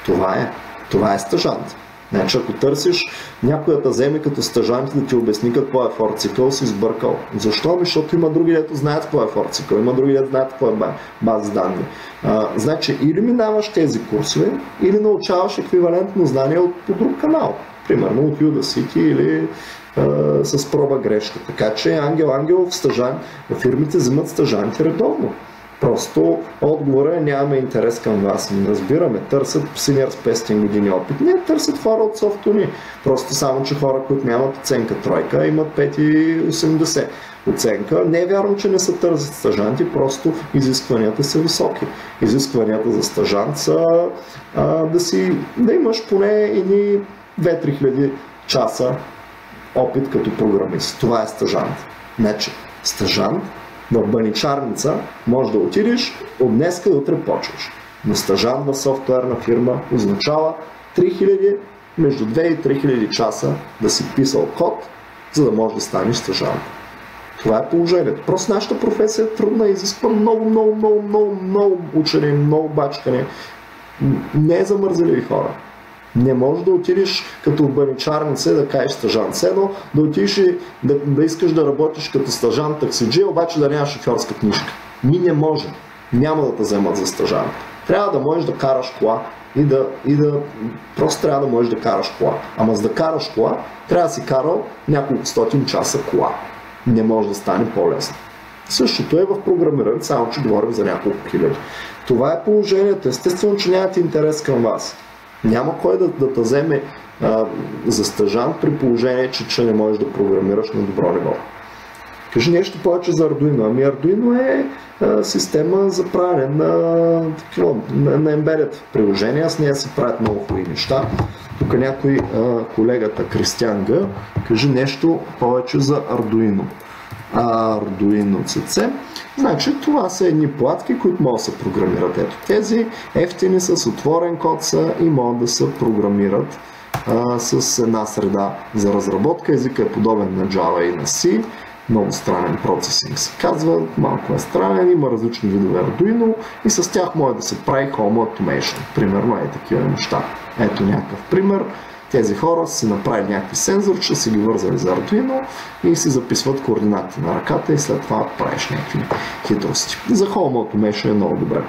Това е. Това е стъжант. Значи ако търсиш някой да вземе като стъжант да ти обясни какво е форцикъл, си сбъркал. Защо? Ами, защото има други, дето знаят какво е форцикъл, има други, дето знаят какво е база данни. А, значи или минаваш тези курсове, или научаваш еквивалентно знание от, по друг канал. Примерно от Udacity или а, с проба грешка. Така че Ангел Ангелов стъжан, фирмите взимат стъжанти редовно. Просто отговора е нямаме интерес към вас. Не разбираме. Търсят синьор с 500 години опит. Не, търсят хора от софтуни. Просто само, че хора, които нямат оценка тройка, имат 5,80 оценка. Не е вярно, че не са търсят стъжанти, просто изискванията са високи. Изискванията за стъжант са а, да, си, да имаш поне едни 2-3 хиляди часа опит като програмист. Това е стъжант. Значи, стъжант в баничарница може да отидеш от днеска и утре почваш. Но стъжант в софтуерна фирма означава 3000, между 2 и 3000 часа да си писал код, за да можеш да станеш стъжант. Това е положението. Просто нашата професия е трудна, изисква много, много, много, много, много учене, много бачкане. Не е за мързеливи хора. Не можеш да отидеш като баничарница да кажеш стъжант. Седно да отидеш и да, да искаш да работиш като стъжант таксиджи, обаче да нямаш шофьорска книжка. Ми не може. Няма да те вземат за стъжант. Трябва да можеш да караш кола и да, и да просто трябва да можеш да караш кола. Ама за да караш кола, трябва да си карал няколко стотин часа кола. Не може да стане по-лесно. Същото е в програмирането, само че говорим за няколко хиляди. Това е положението. Естествено, че нямате интерес към вас. Няма кой да, да те вземе а, за стъжан при положение, че, че не можеш да програмираш на добро ниво. Кажи нещо повече за Arduino. Ами Arduino е а, система за правене на, такива, на, на embedded приложения. С нея се правят много хубави неща. Тук някой а, колегата Кристиан Г. Кажи нещо повече за Arduino. Arduino CC. Значи това са едни платки, които могат да се програмират. Ето тези ефтини с отворен код са и могат да се програмират а, с една среда за разработка. Езика е подобен на Java и на C. Много странен процесинг се казва, малко е странен, има различни видове Arduino и с тях може да се прави Home Automation. Примерно е такива неща. Ето някакъв пример. Тези хора си направили някакви сензорчета, си ги вързали за Arduino и си записват координатите на ръката и след това правиш някакви хитрости. За Home Automation е много добре.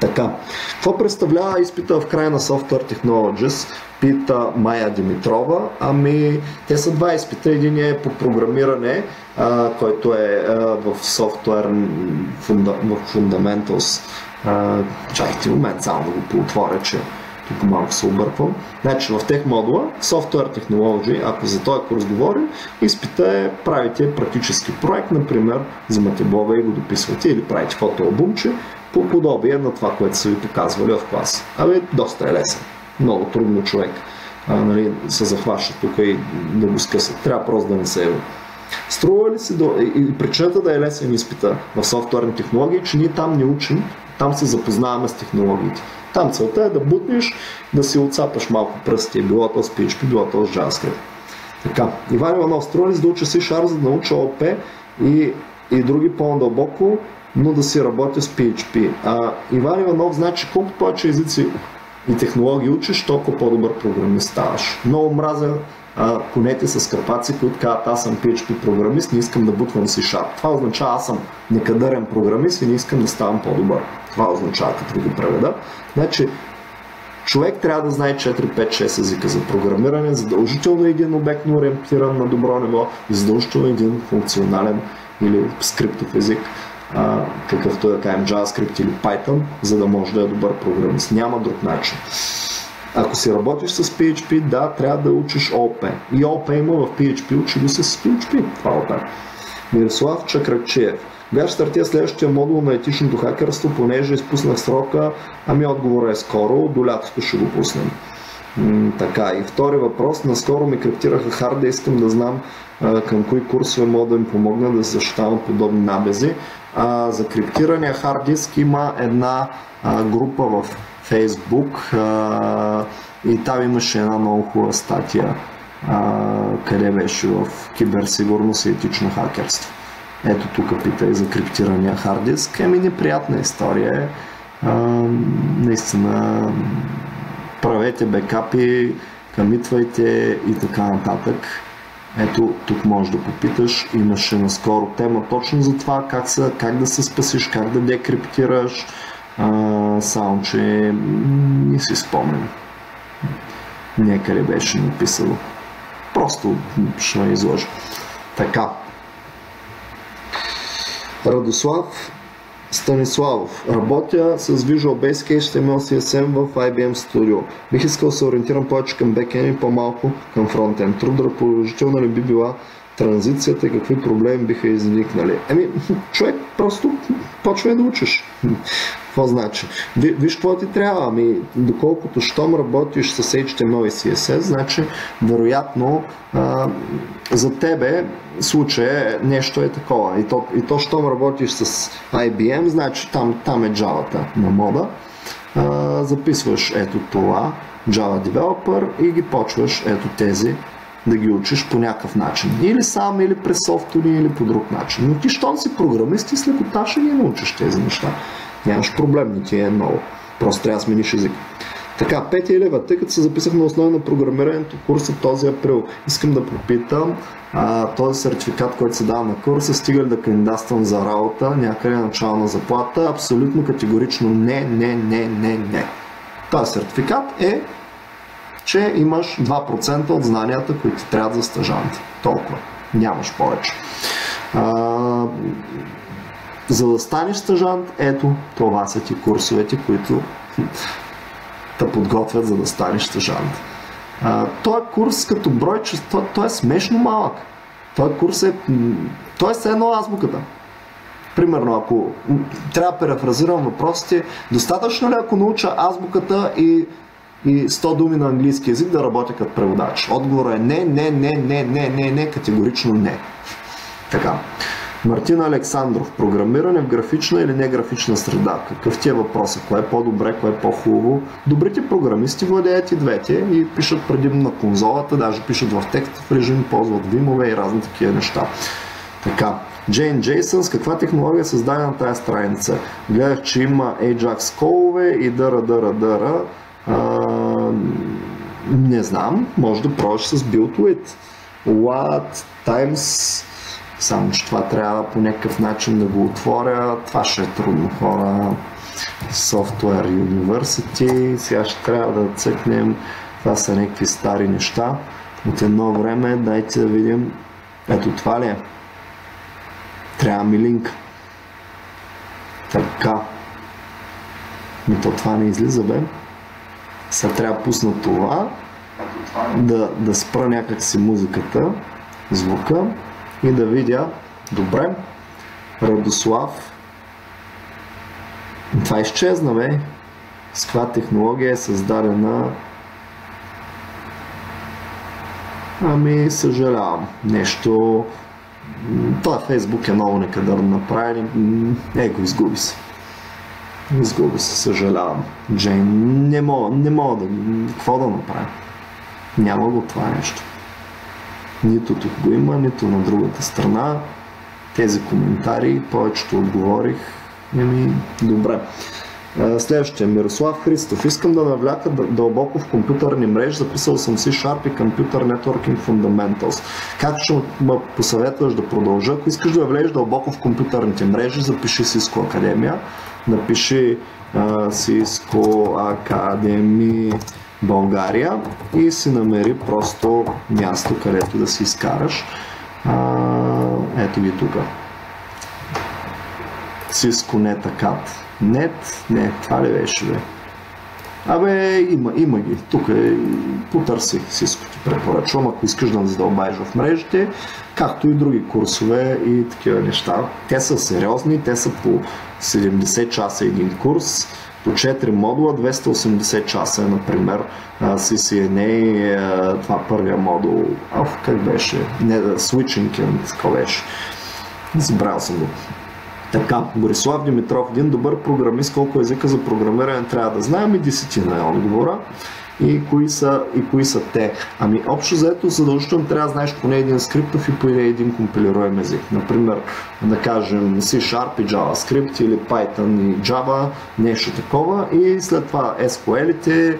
Така, какво представлява изпита в края на Software Technologies? Пита Майя Димитрова. Ами, те са два изпита. Един е по програмиране, а, който е а, в Software фунда, в Fundamentals. А, чакайте момент, само да го поотворя, че тук малко се обърквам. Значи в тех модула, Software Technology, ако за този курс говорим, изпита е правите практически проект, например, взимате блога и го дописвате или правите фотоалбумче, по подобие на това, което са ви показвали в клас. Абе, доста е лесен. Много трудно човек а, нали, се захваща тук и да го скъсат. Трябва просто да не се ева. Струва ли се до... И причината да е лесен изпита в софтуерни технологии, че ние там не учим, там се запознаваме с технологиите. Там целта е да бутнеш, да си отцапаш малко пръсти, било то с PHP, било то с JavaScript. Така, Иван Иванов, струва ли се да уча C-Sharp, за да науча ОП и, и други по-надълбоко, но да си работя с PHP. А, Иван Иванов, значи колкото повече езици и технологии учиш, толкова по-добър програмист ставаш. Много мразя конете с капаци, които казват аз съм PHP програмист, не искам да бутвам C Sharp. Това означава аз съм некадърен програмист и не искам да ставам по-добър. Това означава, като го преведа. Значи, човек трябва да знае 4, 5, 6 езика за програмиране, задължително един обектно ориентиран на добро ниво и задължително един функционален или скриптов език какъвто е да кажем JavaScript или Python, за да може да е добър програмист. Няма друг начин. Ако си работиш с PHP, да, трябва да учиш OP. И OP има в PHP, учи се с PHP. Това е OP. Мирослав Чакрачеев. Кога ще стартира следващия модул на етичното хакерство, понеже изпуснах срока, ами отговорът е скоро, до лятото ще го пуснем. М- така, и втори въпрос. Наскоро ми криптираха харда, искам да знам а, към кои курсове мога да им помогна да защитавам подобни набези а, за криптирания хард диск има една а, група в А, и там имаше една много хубава статия, къде беше в киберсигурност и етично хакерство. Ето тук питай за криптирания хард диск. Еми неприятна история е. Наистина правете бекапи, камитвайте и така нататък. Ето, тук можеш да попиташ. Имаше наскоро тема точно за това, как, са, как да се спасиш, как да декриптираш. А, само, че не си спомням. Някъде беше написало. Просто ще изложа. Така. Радослав Станиславов. Работя с Visual Basic HTML CSM в IBM Studio. Бих искал да се ориентирам повече към бекенд и по-малко към фронтенд. Трудна положителна ли би била транзицията какви проблеми биха изникнали? Еми, човек просто почва да учиш. Какво значи? Виж какво ти трябва. Ами, доколкото щом работиш с HTML и CSS, значи вероятно а, за тебе случая нещо е такова. И то, и то щом работиш с IBM, значи там, там е Java на мода. А, записваш ето това, Java Developer и ги почваш ето тези да ги учиш по някакъв начин. Или сам, или през софтуери, или по друг начин. Но ти, щом си програмист, ти с лекота ще ги научиш тези неща. Нямаш проблем, не ти е много. Просто трябва да смениш език. Така, Петя Илева, тъй като се записах на основа на програмирането курса този април, искам да попитам а, този сертификат, който се дава на курса, стига ли да кандидатствам за работа, някъде начална заплата? Абсолютно категорично не, не, не, не, не. Този сертификат е, че имаш 2% от знанията, които ти трябват за стъжанти. Толкова. Нямаш повече. А, за да станеш стъжант, ето това са ти курсовете, които те подготвят за да станеш стъжант. Той курс като брой, че той, е смешно малък. Той курс е, той е едно азбуката. Примерно, ако трябва да перефразирам въпросите, достатъчно ли ако науча азбуката и, и 100 думи на английски язик да работя като преводач? Отговорът е не, не, не, не, не, не, не, категорично не. Така. Мартин Александров. Програмиране в графична или не графична среда. Какъв ти е въпросът? Кое е по-добре, кое е по-хубаво? Добрите програмисти владеят и двете и пишат предимно на конзолата, даже пишат в текстов режим, ползват вимове и разни такива неща. Така, Джейн Джейсън, с каква технология е създадена тази страница? Гледах, че има Ajax колове и дъра, дъра, дъра. Не знам, може да пробваш с BuildWith. What times само, че това трябва по някакъв начин да го отворя. Това ще е трудно хора. Software University. Сега ще трябва да цъкнем. Това са някакви стари неща. От едно време дайте да видим. Ето това ли е? Трябва ми линк. Така. Но то това не излиза, бе. Сега трябва пусна това. Да, да спра някакси музиката, звука и да видя, добре, Радослав, това изчезна, бе. С каква технология е създадена Ами, съжалявам. Нещо... Това Фейсбук е много некадърно направили. Е, го изгуби се. Изгуби се, съжалявам. Джейн, не мога, не мога да... Какво да направя? Няма го това нещо. Нито тук го има, нито на другата страна. Тези коментари, повечето отговорих. Еми, добре. Следващия, Мирослав Христов. Искам да навляка дълбоко в компютърни мрежи. Записал съм си Sharp и Computer Networking Fundamentals. Как ще ме посъветваш да продължа? Ако искаш да влезеш дълбоко в компютърните мрежи, запиши Cisco Академия. Напиши Cisco Academy България и си намери просто място, където да си изкараш. А, ето ги тук. Cisco Netacat. Нет, не, това ли беше бе? Абе, има, има ги. Тук е, потърси Cisco ти препоръчвам, ако искаш да задълбаеш в мрежите, както и други курсове и такива неща. Те са сериозни, те са по 70 часа един курс по 4 модула, 280 часа е, например, CCNA, това първия модул, Оф, как беше, не, Switching, какво беше, забрал съм го. Така, Борислав Димитров, един добър програмист, колко езика за програмиране трябва да знаем и десетина е отговора и кои са, и кои са те. Ами общо заето задължително трябва да знаеш поне един скриптов и поне един компилируем език. Например, да кажем C-Sharp и JavaScript или Python и Java, нещо такова и след това SQL-ите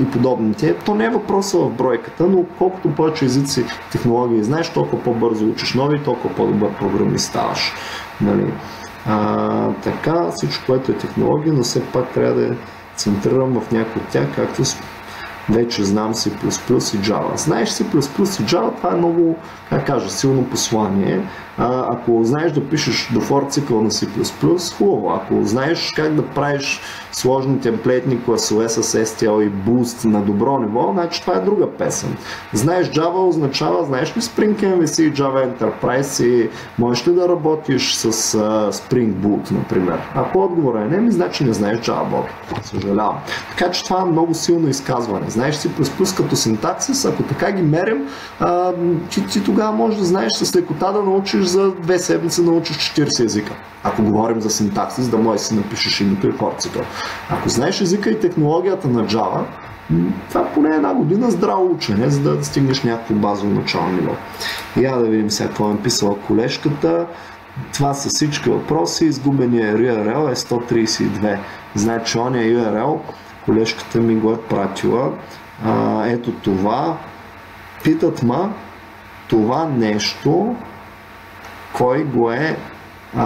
и подобните. То не е въпроса в бройката, но колкото повече езици, технологии знаеш, толкова по-бързо учиш нови, толкова по-добър програмист ставаш. Нали? А, така, всичко, което е технология, но все пак трябва да е центрирам в някои от тях, както вече знам C++ и Java. Знаеш C++ и Java, това е много, как кажа, силно послание. Ако знаеш да пишеш до for цикъл на C++, хубаво. Ако знаеш как да правиш сложни темплейтни класове с STL и Boost на добро ниво, значи това е друга песен. Знаеш Java означава, знаеш ли Spring MVC и Java Enterprise и можеш ли да работиш с uh, Spring Boot, например? Ако отговорът е не, ми значи не знаеш Java. Съжалявам. Така че това е много силно изказване. Знаеш C++ като синтаксис, ако така ги мерим, а, ти, ти тогава можеш да знаеш с лекота да научиш за две седмици научиш 40 езика. Ако говорим за синтаксис, да можеш да си напишеш името и хорцика. Ако знаеш езика и технологията на Java, това поне една година здраво учене, за да стигнеш някакво базово начално ниво. Я да видим сега какво е писала колежката. Това са всички въпроси. Изгубения URL е 132. Значи, ония URL колежката ми го е пратила. А, ето това. Питат ма това нещо, кой го е а,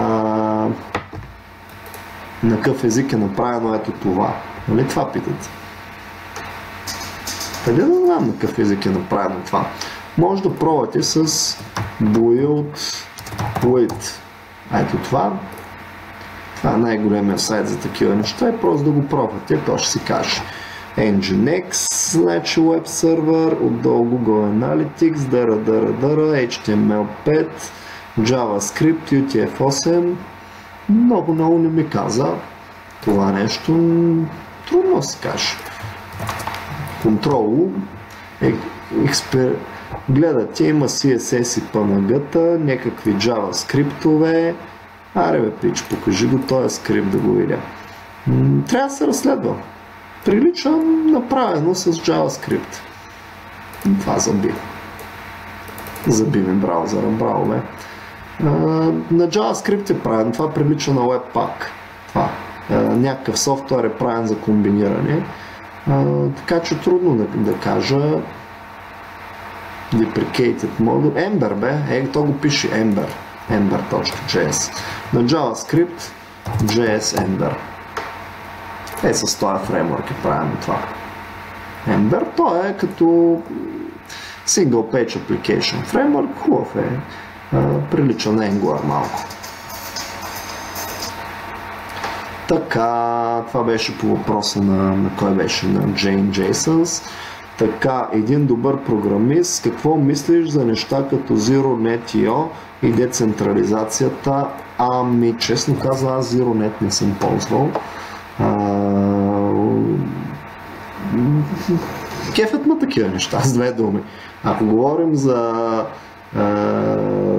на какъв език е направено ето това. Нали това питат? Къде да знам на какъв език е направено това? Може да пробвате с Build With. Ето това. Това е най-големия сайт за такива неща и просто да го пробвате, то ще си каже. Nginx, значи Web сервер, отдолу Google Analytics, дара, дара, дара, HTML5, JavaScript, UTF-8. Много, много не ми каза това нещо. Трудно се каже. Control, е, експер... гледате, има CSS и PNG-та, някакви JavaScript-ове. Аре бе, пич, покажи го този скрипт да го видя. Трябва да се разследва. Прилича направено с JavaScript. Това заби. Заби ми браузъра, браво бе. На JavaScript е правен, това прилича на Webpack. Това. Някакъв софтуер е правен за комбиниране. Така че трудно да, да кажа. Deprecated module. Ember бе, е, то го пише Ember. Ember.js. На JavaScript JS Ember. Е, с този фреймворк е правено това. Ember, то е като Single Page Application Framework, хубав е, а, прилича на Angular малко. Така, това беше по въпроса на, на кой беше, на Джейн Джейсънс. Така, един добър програмист, какво мислиш за неща като ZeroNet.io и децентрализацията? Ами, честно казвам, аз ZeroNet не съм ползвал. Кефът ма такива неща, с две думи. Ако говорим за,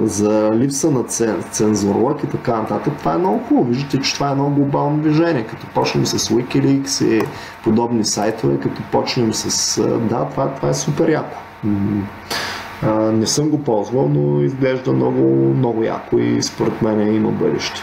за липса на цен, цензурлък и така нататък, това е много хубаво. Виждате, че това е много глобално движение. Като почнем с Wikileaks и подобни сайтове, като почнем с... Да, това, това е супер яко. Не съм го ползвал, но изглежда много, много яко и според мен има бъдеще.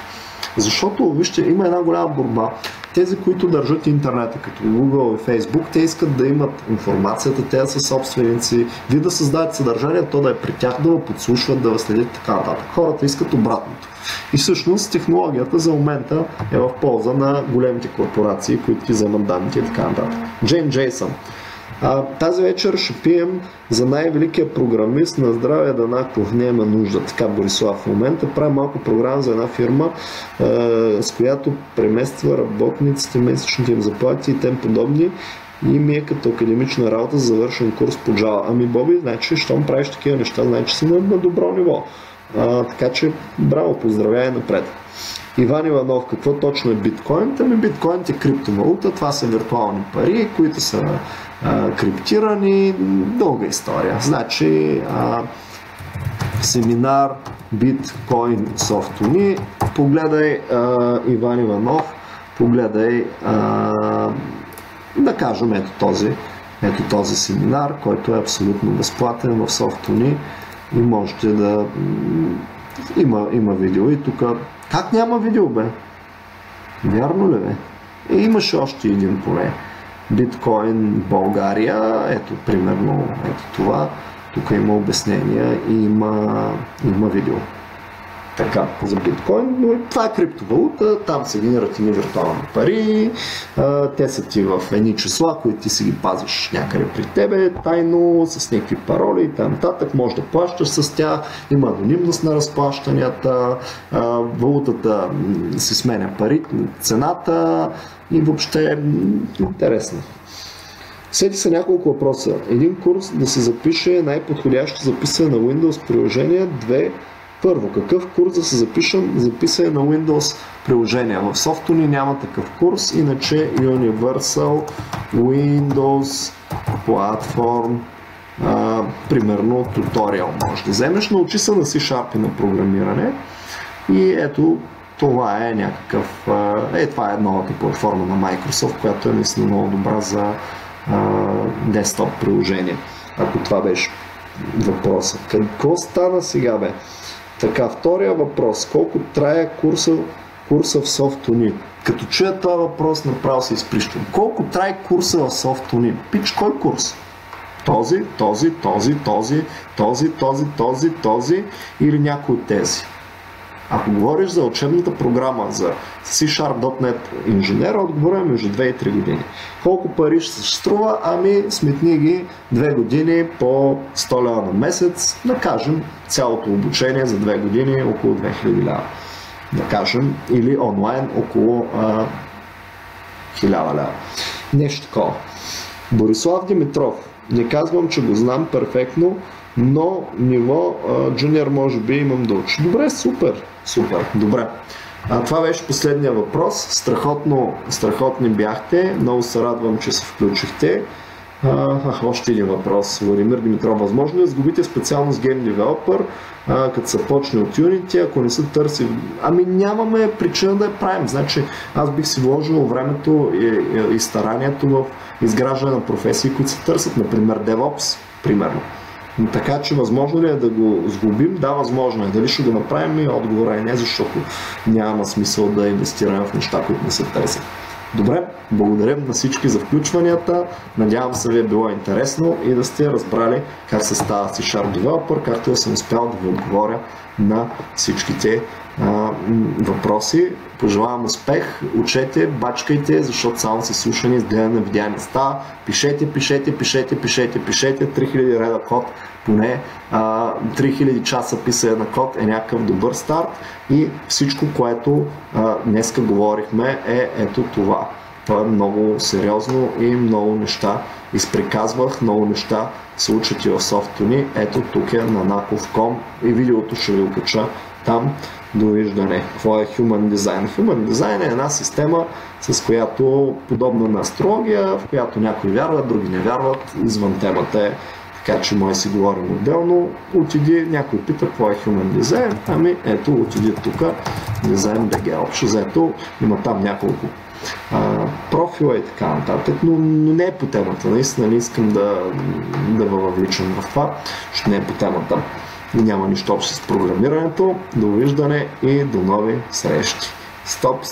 Защото, вижте, има една голяма борба. Тези, които държат интернета, като Google и Facebook, те искат да имат информацията, те са собственици, вие да създадете съдържание, то да е при тях, да го подслушват, да го следят така нататък. Хората искат обратното. И всъщност технологията за момента е в полза на големите корпорации, които ти вземат данните и така нататък. Джейн Джейсън а, тази вечер ще пием за най-великия програмист на здраве Данаков. Не има нужда. Така Борислав в момента прави малко програма за една фирма, а, с която премества работниците, месечните им заплати и тем подобни. И ми е като академична работа завършен курс по Java. Ами Боби, значи, щом правиш такива неща, значи си на, на добро ниво. А, така че, браво, поздравяй напред. Иван Иванов, какво точно е биткоин? Ами биткоин е криптовалута, това са виртуални пари, които са криптирани. Дълга история. Значи, семинар биткоин софтуни, погледай Иван Иванов, погледай да кажем ето този, ето този семинар, който е абсолютно безплатен в софтуни и можете да има, има видео и тук как няма видео, бе? Вярно ли, бе? Е, имаше още един поне. Биткоин България, ето примерно ето това. Тук има обяснения и има, има видео така за биткоин, но това е криптовалута, там се генерират и виртуални пари, те са ти в едни числа, които ти си ги пазиш някъде при тебе, тайно, с някакви пароли и т.н. може да плащаш с тях, има анонимност на разплащанията, валутата си сменя пари, цената и въобще е интересно. Сети са няколко въпроса. Един курс да се запише най-подходящо записане на Windows приложение, две първо, какъв курс да се запишем? Записане на Windows приложения. В софтуни няма такъв курс, иначе Universal Windows Platform а, примерно туториал може да вземеш. Научи се на C-Sharp и на програмиране и ето това е някакъв... Е, това е новата платформа на Microsoft, която е наистина много добра за а, десктоп приложение. Ако това беше въпросът. Какво стана сега, бе? Така, втория въпрос. Колко трае курса, курса в SoftUni. Като чуя този въпрос, направо се изприщвам. Колко трай курса в SoftUni? Пич, кой курс? Този, този, този, този, този, този, този, този или някой от тези. Ако говориш за учебната програма за C-Sharp.NET инженер, отговора е между 2 и 3 години. Колко пари ще се струва? Ами сметни ги 2 години по 100 лева на месец, да кажем цялото обучение за 2 години около 2000 лева. Да кажем, или онлайн около а, 1000 лева. Нещо такова. Борислав Димитров. Не казвам, че го знам перфектно, но ниво джуниор може би имам да учи. Добре, супер, супер, добре. А, това беше последния въпрос. Страхотно, страхотни бяхте. Много се радвам, че се включихте. А, още един въпрос. Владимир Димитров, възможно ли да сгубите специално с Game Developer, а, като се почне от Unity, ако не се търси? Ами нямаме причина да я правим. Значи аз бих си вложил времето и, и, и старанието в изграждане на професии, които се търсят, например DevOps, примерно. Така че възможно ли е да го сглобим? Да, възможно е. Дали ще го направим? И отговора е не, защото няма смисъл да инвестираме в неща, които не се търсят. Добре, благодаря на всички за включванията. Надявам се ви е било интересно и да сте разбрали как се става C-Sharp Developer, както да съм успял да ви отговоря на всичките въпроси. Пожелавам успех, учете, бачкайте, защото само се слушане с гледане на видеа не става. Пишете, пишете, пишете, пишете, пишете. 3000 реда код, поне а, 3000 часа писане на код е някакъв добър старт и всичко, което а, днеска говорихме е ето това. Това е много сериозно и много неща изприказвах, много неща се учат и в софтуни. ни. Ето тук е на nakov.com и видеото ще ви окача там. Довиждане. Какво е Human Design? Human Design е една система, с която подобна на астрология, в която някои вярват, други не вярват. Извън темата е така че може си говорим отделно. Отиди, някой пита какво е Human Design, ами ето отиди тук, Design BG. Общо заето има там няколко а, профила и така нататък, но, но не е по темата. Наистина не искам да, да въвличам в това, ще не е по темата. Няма нищо общо с програмирането. Довиждане и до нови срещи. Стоп,